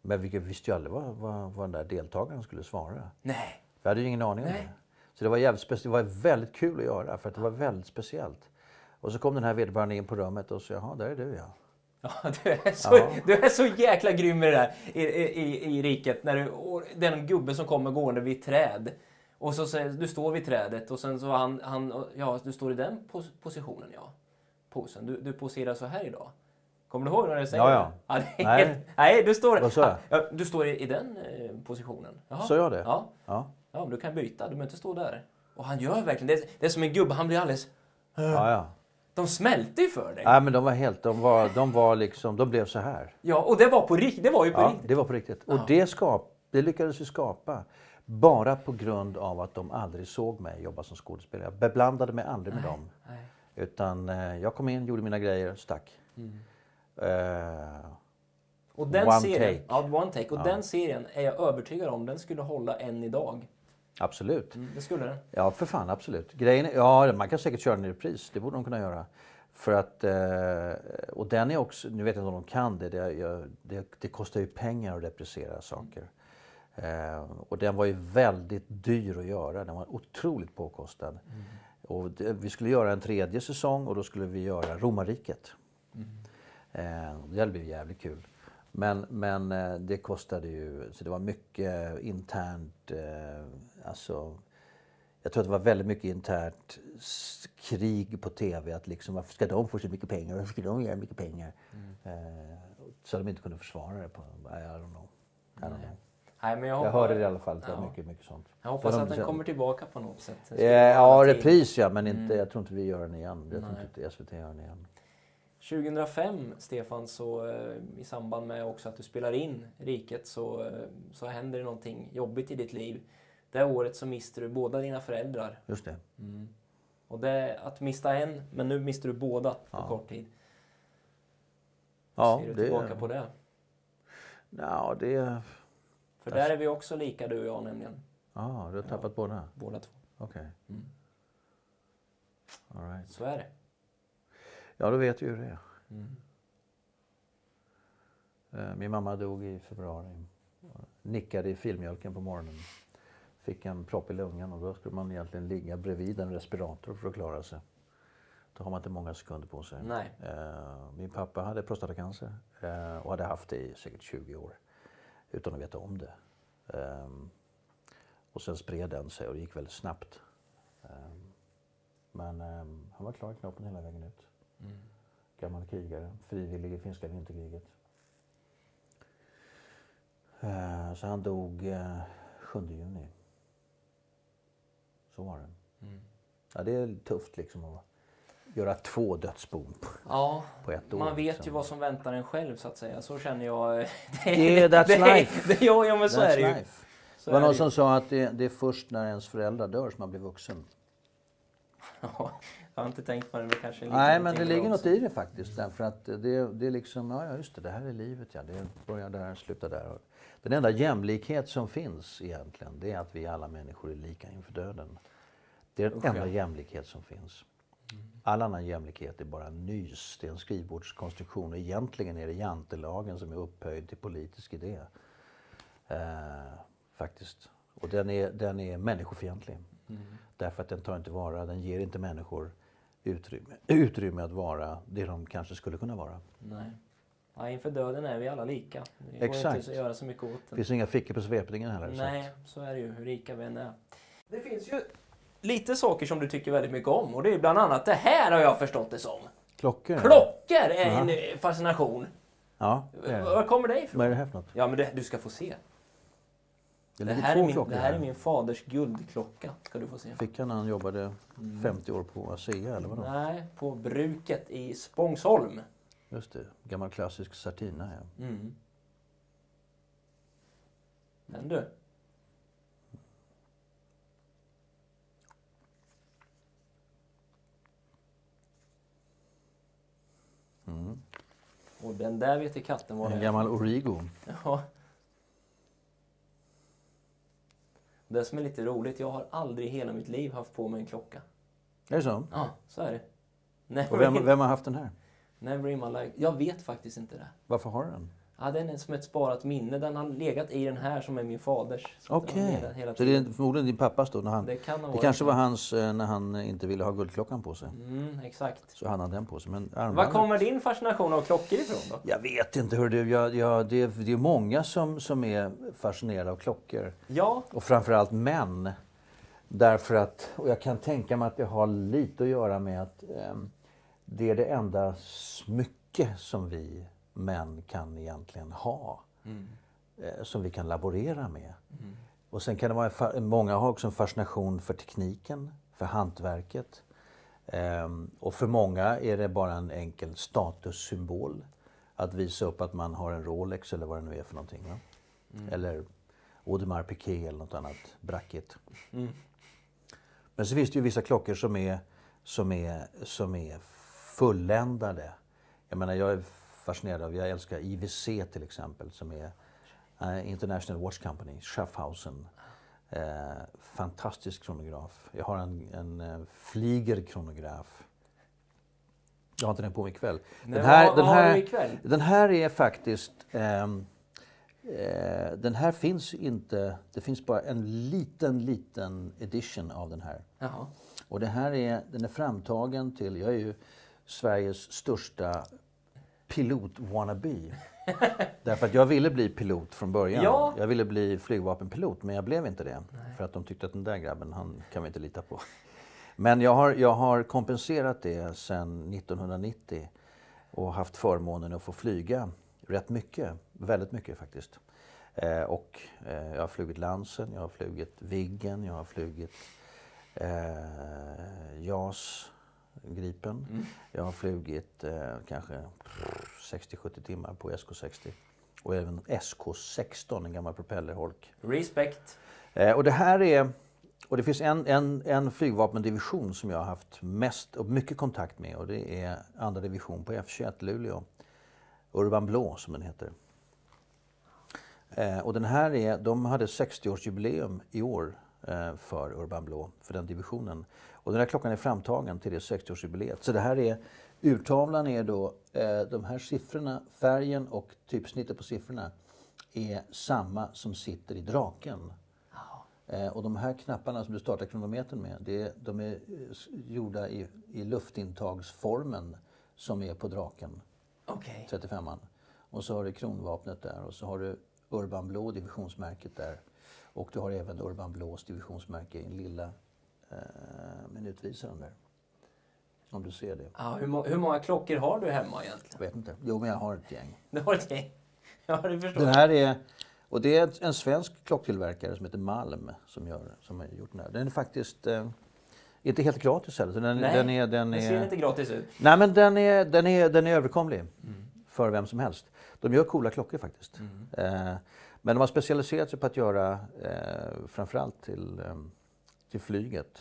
Men vi visste ju aldrig vad, vad, vad den där deltagaren skulle svara. Nej. Vi hade ju ingen aning om det. Så det var, jävligt det var väldigt kul att göra för att det var väldigt speciellt. Och så kom den här vederbörande in på rummet och sa, jaha, där är du ja. Ja, du, är så, Ja. du är så jäkla grym med det där i, i, i riket. När du, den gubbe som kommer gående vid ett träd. Och så säger du står vid trädet och sen så han, han ja du står i den pos, positionen ja. Posen. Du, du poserar så här idag. Kommer du ihåg när jag säger Ja, ja. det är Nej. helt- nej, du står, Vad sa jag? Ja, du står i, i den eh, positionen. Sa jag det? Ja. Ja, ja, men du kan byta. Du behöver inte stå där. Och han gör verkligen det. Det är som en gubbe. Han blir alldeles... ja. ja. De smälter ju för dig. Nej, men de var helt, de var, de var liksom, de blev så här. Ja, och det var på riktigt. Det var ju på Ja, riktigt. det var på riktigt. Och det, skap, det lyckades vi skapa bara på grund av att de aldrig såg mig jobba som skådespelare. Jag beblandade mig aldrig med dem. nej. Utan eh, jag kom in, gjorde mina grejer, stack. Eh, Och den One serien, take. Ja, one take. Och den serien är jag övertygad om, den skulle hålla än idag. absolut. Mm, det skulle den. Ja, för fan absolut. Grejen är, ja, man kan säkert köra den i repris. Det borde de kunna göra. För att, eh, och den är också, nu vet jag inte om de kan det. Det, jag, det, det kostar ju pengar att reprisera saker. Eh, och den var ju väldigt dyr att göra. Den var otroligt påkostad. Och det, vi skulle göra en tredje säsong och då skulle vi göra Romarriket. Eh, det blivit jävligt kul. Men, men eh, det kostade ju, så det var mycket internt, eh, alltså jag tror att det var väldigt mycket internt krig på tv. Att liksom, varför ska de få så mycket pengar? Varför ska de göra mycket pengar? Eh, så de inte kunde försvara det. På, I don't know. I don't know. Nej, men jag, Jag hörde det i alla fall. Det Ja. mycket, mycket sånt. jag hoppas Så att de- den kommer tillbaka på något sätt. Eh, ja, repris ja, men inte, jag tror inte vi gör den igen. Jag tror inte SVT gör den igen. 2005, Stefan, så eh, i samband med också att du spelar in Riket så, eh, så händer det någonting jobbigt i ditt liv. Det året så mister du båda dina föräldrar. Just det. Och det är att mista en, men nu mister du båda på kort tid. Ja, Ser du det, tillbaka på det? Ja, det... För där är vi också lika du och jag nämligen. Ja, du har tappat båda? Båda två. Okej. All right. Så är det. Ja, då vet du hur det är. Eh, Min mamma dog i februari. Nickade i filmjölken på morgonen. Fick en propp i lungan och då skulle man egentligen ligga bredvid en respirator för att klara sig. Då har man inte många sekunder på sig. Nej. Eh, Min pappa hade prostatacancer eh, och hade haft det i säkert 20 år utan att veta om det. Ehm, Och sen spred den sig och det gick väldigt snabbt. Ehm, Men ehm, han var klar i knoppen hela vägen ut. Gammal krigare, frivillig i finska vinterkriget. Eh, Så han dog eh, 7 juni. Så var det. Ja, det är tufft liksom att göra två dödsbon Ja, på ett år. man vet liksom. ju vad som väntar en själv så att säga. Så känner jag. Det, Yeah, that's det, life. Det, ja, ja, men så That's är det ju. life. Så Det var någon som sa att det, det är först när ens föräldrar dör som man blir vuxen. Ja, jag har inte tänkt på det, men kanske Nej, men det ligger något i det faktiskt. Därför att det, det är liksom, ja, just det, det här är livet ja. Det börjar där, slutar där. Den enda jämlikhet som finns egentligen, det är att vi alla människor är lika inför döden. Det är den enda jämlikhet som finns. All annan jämlikhet är bara nys, det är en skrivbordskonstruktion. Egentligen är det jantelagen som är upphöjd till politisk idé. Eh, faktiskt. Och den är, den är människofientlig. Därför att den tar inte vara, den ger inte människor utrymme, utrymme att vara det de kanske skulle kunna vara. Nej. Ja, inför döden är vi alla lika. Det går Exakt. inte att göra så mycket åt Det det. finns inga fickor på svepningen heller. så Nej, att- så är det ju. Hur rika vi än är. Det finns ju lite saker som du tycker väldigt mycket om. Och det är bland annat det här har jag förstått det som. Klockor? Klockor är Ja. en eh, fascination. Ja, det är Var det. kommer det ifrån? Vad är det här för något? Ja, men det, du ska få se. Det Det här, är min, det här är min faders guldklocka. Ska du få se. Fick han när han jobbade 50 år på ASEA eller vadå? Nej, på bruket i Spångsholm. Just det, gammal klassisk Satina ja. Mm. Men du. Och den där vet katten vad det En är. gammal Origo. Ja. Det som är lite roligt, jag har aldrig i hela mitt liv haft på mig en klocka. Är det så? Ja, så är det. Never, Och vem, vem har haft den här? never in my life. Jag vet faktiskt inte det. Varför har du den? Ja, den är som ett sparat minne. Den har legat i den här som är min faders. Okej. hela Så det är förmodligen din pappas då? När han, Det kan ha det kanske var hans eh, när han inte ville ha guldklockan på sig. Mm, exakt. Så hade han den på sig. Men Var kommer din fascination av klockor ifrån då? Jag vet inte hur du, jag, jag, det, är, det är många som, som är fascinerade av klockor. Ja, Och framförallt män. Därför att, och jag kan tänka mig att det har lite att göra med att ehm, det är det enda smycke som vi män kan egentligen ha. Eh, som vi kan laborera med. Och sen kan det vara, många har också en fascination för tekniken, för hantverket. Ehm, och för många är det bara en enkel statussymbol. Att visa upp att man har en Rolex eller vad det nu är för någonting. Va? Eller Audemars Piguet eller något annat brackigt. Men så finns det ju vissa klockor som är, som är, som är fulländade. Jag menar, jag är fascinerad av, jag älskar IWC till exempel som är eh, International Watch Company, Schaffhausen. Eh, fantastisk kronograf. Jag har en, en eh, Flieger kronograf. Jag har inte den på mig ikväll. Nej, den, här, den, här, ikväll? den här är faktiskt... ehm, eh, den här finns inte... Det finns bara en liten, liten edition av den här. Jaha. Och det här är, den är framtagen till... Jag är ju Sveriges största pilot-wannabe. Därför att jag ville bli pilot från början. Ja. Jag ville bli flygvapenpilot, men jag blev inte det. För att de tyckte att den där grabben, han kan vi inte lita på. Men jag har, jag har kompenserat det sedan 1990 och haft förmånen att få flyga rätt mycket. Väldigt mycket faktiskt. Eh, och eh, jag har flugit Lansen, jag har flugit Viggen, jag har flugit eh, JAS Gripen. Jag har flugit eh, kanske 60-70 timmar på SK60. Och även SK16, en gammal propellerholk. Respect. Eh, och det här är... Och det finns en, en, en flygvapendivision som jag har haft mest och mycket kontakt med och det är andra division på F21 Luleå. Urban Blå som den heter. Eh, och den här är, de hade 60-årsjubileum i år eh, för Urban Blå, för den divisionen. Och den här klockan är framtagen till det 60-årsjubileet. Så det här är, urtavlan är då, eh, de här siffrorna, färgen och typsnittet på siffrorna är samma som sitter i draken. Eh, och de här knapparna som du startar kronometern med, det, de är eh, gjorda i, i luftintagsformen som är på draken, Okej. 35an. Och så har du kronvapnet där och så har du Urban Blå divisionsmärket där. Och du har även Urban Blås divisionsmärke i den lilla minutvisaren där. Om du ser det. Ja, hur, må- hur många klockor har du hemma egentligen? Jag vet inte. Jo, men jag har ett gäng. Det har ett gäng. Ja, det förstår Den här är, och det är en svensk klocktillverkare som heter Malm som, gör, som har gjort den här. Den är faktiskt eh, inte helt gratis heller. Den, Nej, den är, den är, ser inte gratis ut. Nej men den är, den är, den är överkomlig för vem som helst. De gör coola klockor faktiskt. Eh, men de har specialiserat sig på att göra eh, framförallt till, eh, till flyget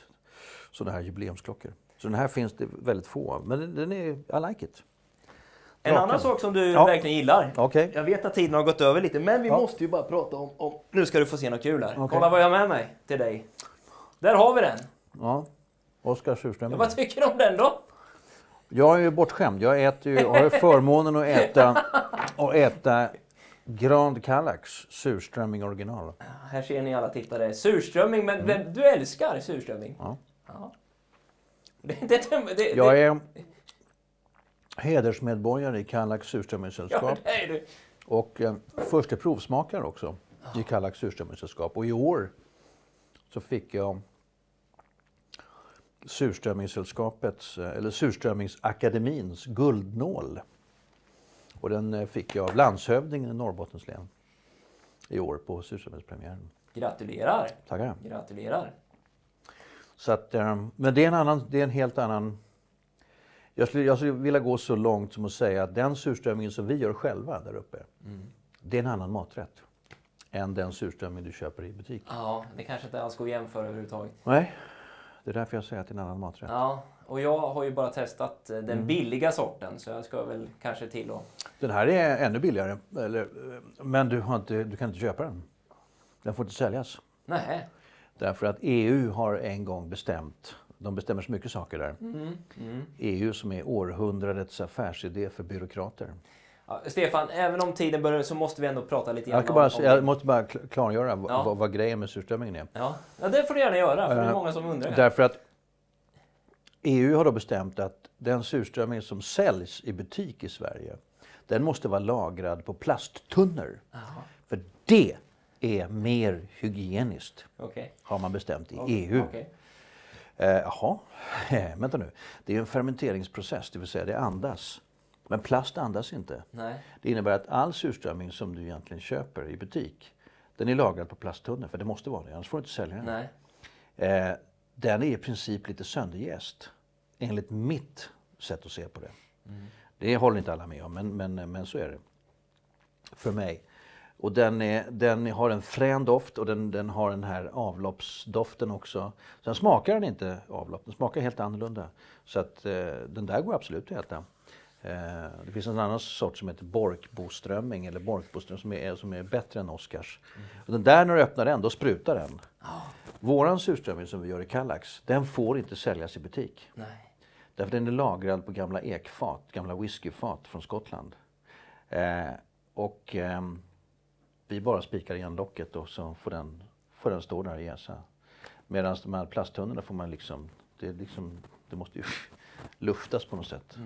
sådana här jubileumsklockor. Så den här finns det väldigt få av. Men den, är, I like it. En Draken. annan sak som du Ja. verkligen gillar. Okej. Jag vet att tiden har gått över lite, men vi Ja. måste ju bara prata om, om... Nu ska du få se något kul här. Okej. Kolla vad jag har med mig till dig. Där har vi den. Ja. Oskar Surström. Vad tycker du om den då? Jag är ju bortskämd. Jag äter ju, har ju förmånen att äta, att äta Grand Kallax surströmming original. Här ser ni alla tittare. Surströmming, men men du älskar surströmming? Ja. Ja. Det, det, det, Jag är, hedersmedborgare i Kallax Ja, surströmmingssällskap det är du. och eh, första provsmakare också i Kallax surströmmingssällskap. Och i år så fick jag Surströmmingssällskapets, eh, eller Surströmmingsakademins guldnål. Och den eh, fick jag av landshövdingen i Norrbottens län i år på surströmmingspremiären. Gratulerar. Tackar. Gratulerar. Så att, eh, men det är, en annan, det är en helt annan... Jag skulle, jag skulle vilja gå så långt som att säga att den surströmmingen som vi gör själva där uppe, det är en annan maträtt än den surströmming du köper i butik. Ja, det kanske inte alls går att jämföra överhuvudtaget. Nej, det är därför jag säger att det är en annan maträtt. Ja, och jag har ju bara testat eh, Mm. den billiga sorten så jag ska väl kanske till och... Den här är ännu billigare, eller, eh, men du, inte, du kan inte köpa den. Den får inte säljas. Nej. Därför att EU har en gång bestämt, de bestämmer så mycket saker där. EU som är århundradets affärsidé för byråkrater. Ja, Stefan, även om tiden börjar så måste vi ändå prata lite grann Jag, bara, om... om jag måste bara kl- klargöra Ja. vad, vad grejen med surströmmingen är. Ja. ja, det får du gärna göra för det är Eh, många som undrar. Därför att EU har då bestämt att den surströmming som säljs i butik i Sverige, den måste vara lagrad på plasttunnor. För det är mer hygieniskt, Okej. har man bestämt i EU. Okej. Eh, Jaha, vänta nu. Det är en fermenteringsprocess, det vill säga det andas. Men plast andas inte. Nej. Det innebär att all surströmming som du egentligen köper i butik, den är lagrad på plasttunnor, för det måste vara det, annars får du inte sälja den. Nej. Eh, den är i princip lite sönderjäst, enligt mitt sätt att se på det. Det håller inte alla med om, men, men, men så är det. För mig. Och den, är, den har en frän doft och den, den har den här avloppsdoften också. Sen smakar den inte avlopp, den smakar helt annorlunda. Så att eh, den där går absolut att äta. Eh, det finns en annan sort som heter Borkboströmming eller Borkboströmming som är, som är bättre än Oscars. Och den där när du öppnar den, då sprutar den. Våran surströmming som vi gör i Kallax, den får inte säljas i butik. Nej. Därför den är lagrad på gamla ekfat, gamla whiskyfat från Skottland. Eh, och ehm, vi bara spikar igen locket och så får den, får den stå där och jäsa. Medan de här plasttunnorna får man liksom, det, liksom, det måste ju luftas på något sätt.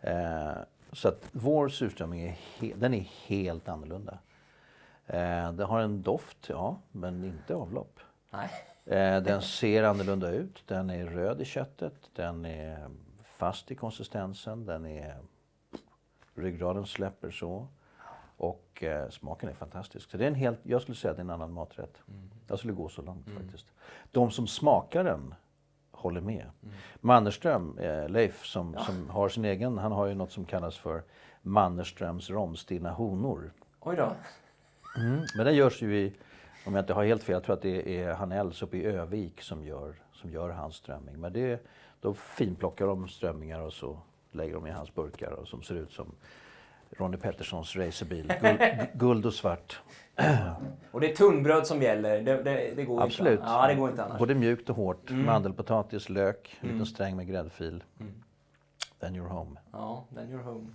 Eh, så att vår surströmming är, he, den är helt annorlunda. Eh, den har en doft, ja, men inte avlopp. Nej. Eh, den ser annorlunda ut. Den är röd i köttet. Den är fast i konsistensen. Den är... Ryggraden släpper så. Och eh, smaken är fantastisk. Så det är en helt, jag skulle säga att det är en annan maträtt. Jag skulle gå så långt faktiskt. De som smakar den håller med. Mannerström, eh, Leif, som, som har sin egen, han har ju något som kallas för Mannerströms romstinna honor. Oj då. Men den görs ju i, om jag inte har helt fel, jag tror att det är Hanells uppe i Övik som gör, som gör hans strömming. Men det, då finplockar de strömmingar och så lägger de i hans burkar och som ser ut som Ronnie Petterssons racerbil. Guld, guld och svart. Och det är tunnbröd som gäller. Det, det, det går Absolut. inte. Ja, det går inte annars. Både mjukt och hårt. Mandelpotatis, lök, en liten sträng med gräddfil. Then you're home. Ja, then you're home.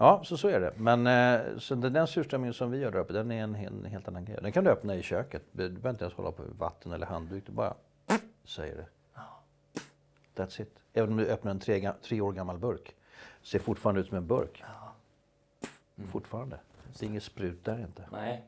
Ja, så, så är det. Men eh, så den, den surströmmingen som vi gör där uppe, den är en, en helt annan grej. Den kan du öppna i köket. Du behöver inte ens hålla på vatten eller handduk. Du bara säger det. That's it. Även om du öppnar en tre, tre år gammal burk. Ser fortfarande ut som en burk. Fortfarande. Det är inget sprut där inte. Nej.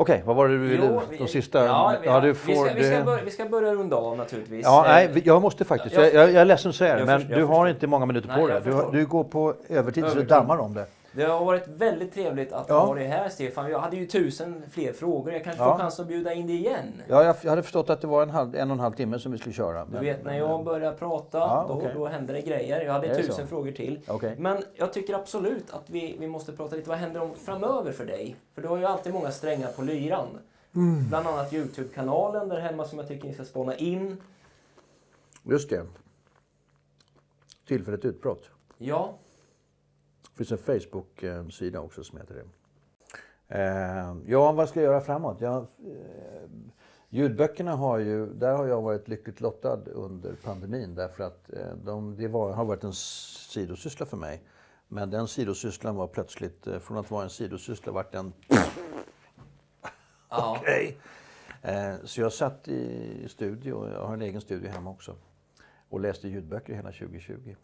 Okej, vad var det du ville? Jo, vi- de sista? Ja, vi, ja, du vi, får ska, vi, ska börja, vi ska börja runda av naturligtvis. Ja, nej, vi- jag måste faktiskt. jag- Jag, jag, är ledsen att säga det, men förstår- du har förstår. inte många minuter Nej, på dig. Du, du går på övertid så det Övertid. dammar om det. Det har varit väldigt trevligt att Ja. ha dig här Stefan. Jag hade ju tusen fler frågor. Jag kanske Ja. får chans att bjuda in dig igen. Ja, jag, jag hade förstått att det var en, halv, en och en halv timme som vi skulle köra. Du men- vet när jag börjar prata, Ja, då, okej. då händer det grejer. Jag hade tusen så? frågor till. Okej. Men jag tycker absolut att vi, vi måste prata lite vad händer om framöver för dig? För du har ju alltid många strängar på lyran. Mm. Bland annat Youtube-kanalen där hemma som jag tycker ni ska spåna in. Just det. Tillfälligt utbrott. Ja, finns en Facebook-sida också som heter det. Eh, ja, vad ska jag göra framåt? Jag, eh, ljudböckerna har ju, där har jag varit lyckligt lottad under pandemin därför att eh, de, det var, har varit en sidosyssla för mig. Men den sidosysslan var plötsligt, från att vara en sidosyssla vart den ja. Okej. Eh, Så jag satt i studio, jag har en egen studio hemma också, och läste ljudböcker hela 2020.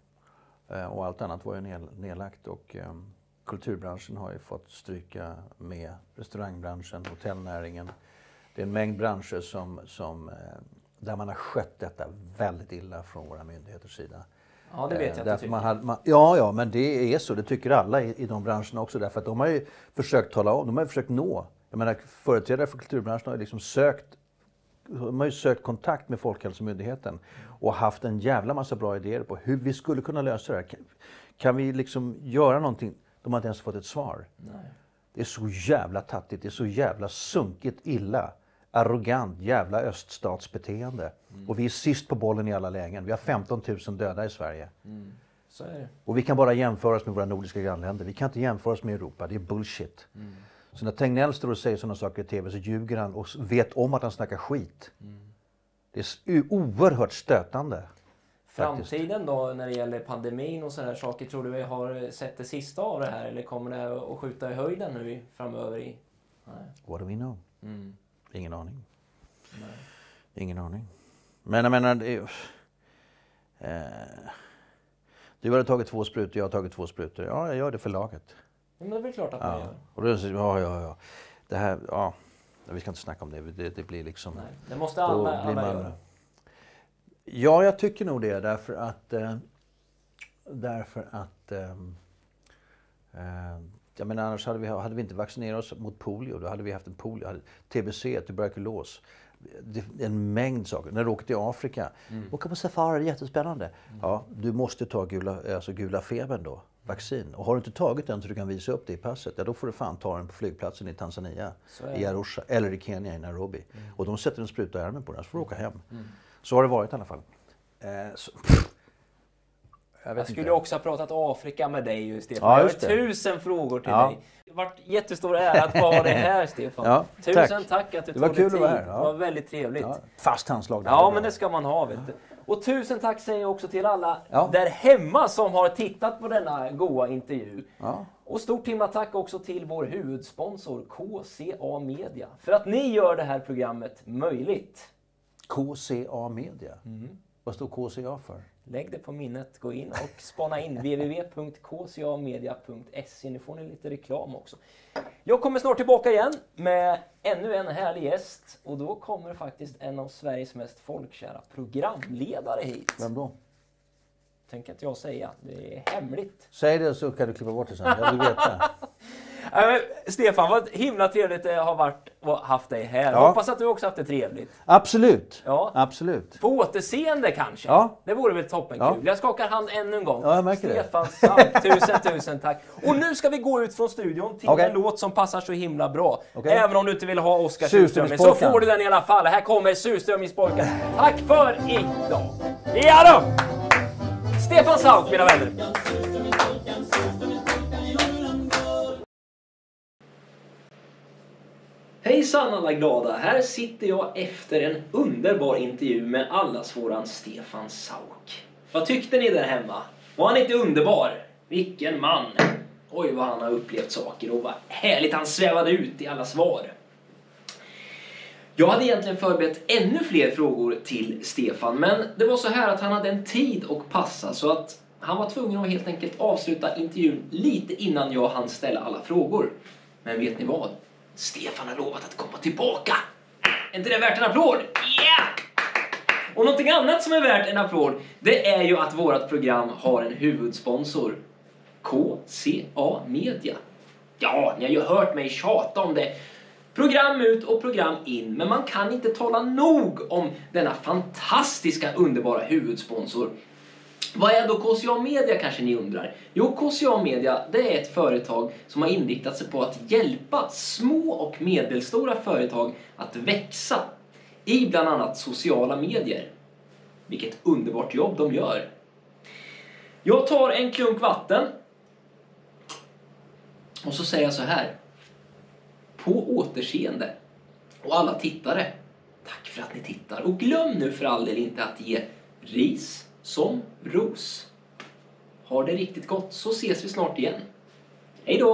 Eh, och allt annat var ju ned, nedlagt. Och, eh, kulturbranschen har ju fått stryka med restaurangbranschen, hotellnäringen. Det är en mängd branscher som, som, eh, där man har skött detta väldigt illa från våra myndigheters sida. Ja, det vet jag att du man hade, man, ja, ja, men det är så. Det tycker alla i, i de branscherna också. Därför att de har ju försökt tala om, de har ju försökt nå. Jag menar, företrädare för kulturbranschen har ju liksom sökt de har ju sökt kontakt med Folkhälsomyndigheten och haft en jävla massa bra idéer på hur vi skulle kunna lösa det här. Kan, kan vi liksom göra någonting? De har inte ens fått ett svar. Det är så jävla tattigt, det är så jävla sunkigt illa. Arrogant jävla öststatsbeteende. Och vi är sist på bollen i alla lägen. Vi har 15 000 döda i Sverige. Det. Och vi kan bara jämföra oss med våra nordiska grannländer. Vi kan inte jämföra oss med Europa. Det är bullshit. Så när Tegnell står och säger sådana saker i TV så ljuger han och vet om att han snackar skit. Det är oerhört stötande. Faktiskt. Framtiden då när det gäller pandemin och sådana här saker. Tror du vi har sett det sista av det här eller kommer det att skjuta i höjden nu framöver? I... What do we know? Ingen aning. Ingen aning. Men jag menar, det är, eh, du har tagit två sprutor, jag har tagit två sprutor. Ja, jag gör det för laget. Men det är väl klart att man Ja. gör. Och då, säger ja, ja, ja. Det här, ja. Vi ska inte snacka om det. Det, det blir liksom... Nej, det måste alla, alla man- göra. Ja, jag tycker nog det därför att... Eh, därför att... ehm, eh, jag menar, annars hade vi, hade vi inte vaccinerat oss mot polio. Då hade vi haft en polio, hade, TBC, tuberkulos. Det, en mängd saker. När du åker till Afrika. Åka på safari, jättespännande. Ja, du måste ta gula, alltså gula febern då. Vaccin. Och har du inte tagit den så du kan visa upp det i passet, ja då får du fan ta den på flygplatsen i Tanzania, i Arusha eller i Kenya, i Nairobi. Och de sätter en spruta i armen på den, så får du åka hem. Så har det varit i alla fall. Eh, så, jag Jag skulle inte. också ha pratat Afrika med dig ju Stefan. Ja, jag har just det. tusen frågor till Ja. dig. Det har varit jättestor ära att få ha dig här Stefan. Ja, tusen tack. tack. att du Det var tog dig kul tid. att vara här, ja. Det var väldigt trevligt. Ja, fast handslag. Ja, men det ska man ha. Vet du. Och tusen tack säger jag också till alla Ja. där hemma som har tittat på denna goa intervju. Ja. Och stort himla tack också till vår huvudsponsor KCA Media för att ni gör det här programmet möjligt. KCA Media. Mm. Vad står KCA för? Lägg det på minnet, gå in och spana in www.kcamedia.se. Nu får ni lite reklam också. Jag kommer snart tillbaka igen med ännu en härlig gäst och då kommer faktiskt en av Sveriges mest folkkära programledare hit. Vem då? Tänker inte jag säga, det är hemligt. Säg det så kan du klippa bort det sen. Jag vill veta. Äh, Stefan, vad himla trevligt det har varit att haft dig här. Ja. Hoppas att du också haft det trevligt. Absolut. Ja. Absolut. På återseende kanske? Ja. Det vore väl toppenkul. Ja. Jag skakar hand ännu en gång. Ja, jag märker det. Stefan Sauk, tusen tusen tack. Och nu ska vi gå ut från studion till Okej. en låt som passar så himla bra. Okej. Även om du inte vill ha Oskar Surströmming så får du den i alla fall. Här kommer Surströmmingspolkan. Tack för idag. Ja då! Stefan Sauk, mina vänner. Hejsan alla glada! Här sitter jag efter en underbar intervju med allas våran Stefan Sauk. Vad tyckte ni där hemma? Var han inte underbar? Vilken man! Oj vad han har upplevt saker och vad härligt han svävade ut i alla svar. Jag hade egentligen förberett ännu fler frågor till Stefan, men det var så här att han hade en tid att passa så att han var tvungen att helt enkelt avsluta intervjun lite innan jag hann ställa alla frågor. Men vet ni vad? Stefan har lovat att komma tillbaka! Är inte det värt en applåd? Yeah! Och någonting annat som är värt en applåd, det är ju att vårt program har en huvudsponsor. KCA Media. Ja, ni har ju hört mig tjata om det. Program ut och program in, men man kan inte tala nog om denna fantastiska, underbara huvudsponsor. Vad är då KCA Media kanske ni undrar? Jo, KCA Media det är ett företag som har inriktat sig på att hjälpa små och medelstora företag att växa i bland annat sociala medier. Vilket underbart jobb de gör. Jag tar en klunk vatten och så säger jag så här. På återseende. Och alla tittare, tack för att ni tittar. Och glöm nu för all del inte att ge ris som ros. Ha det riktigt gott så ses vi snart igen. Hej då!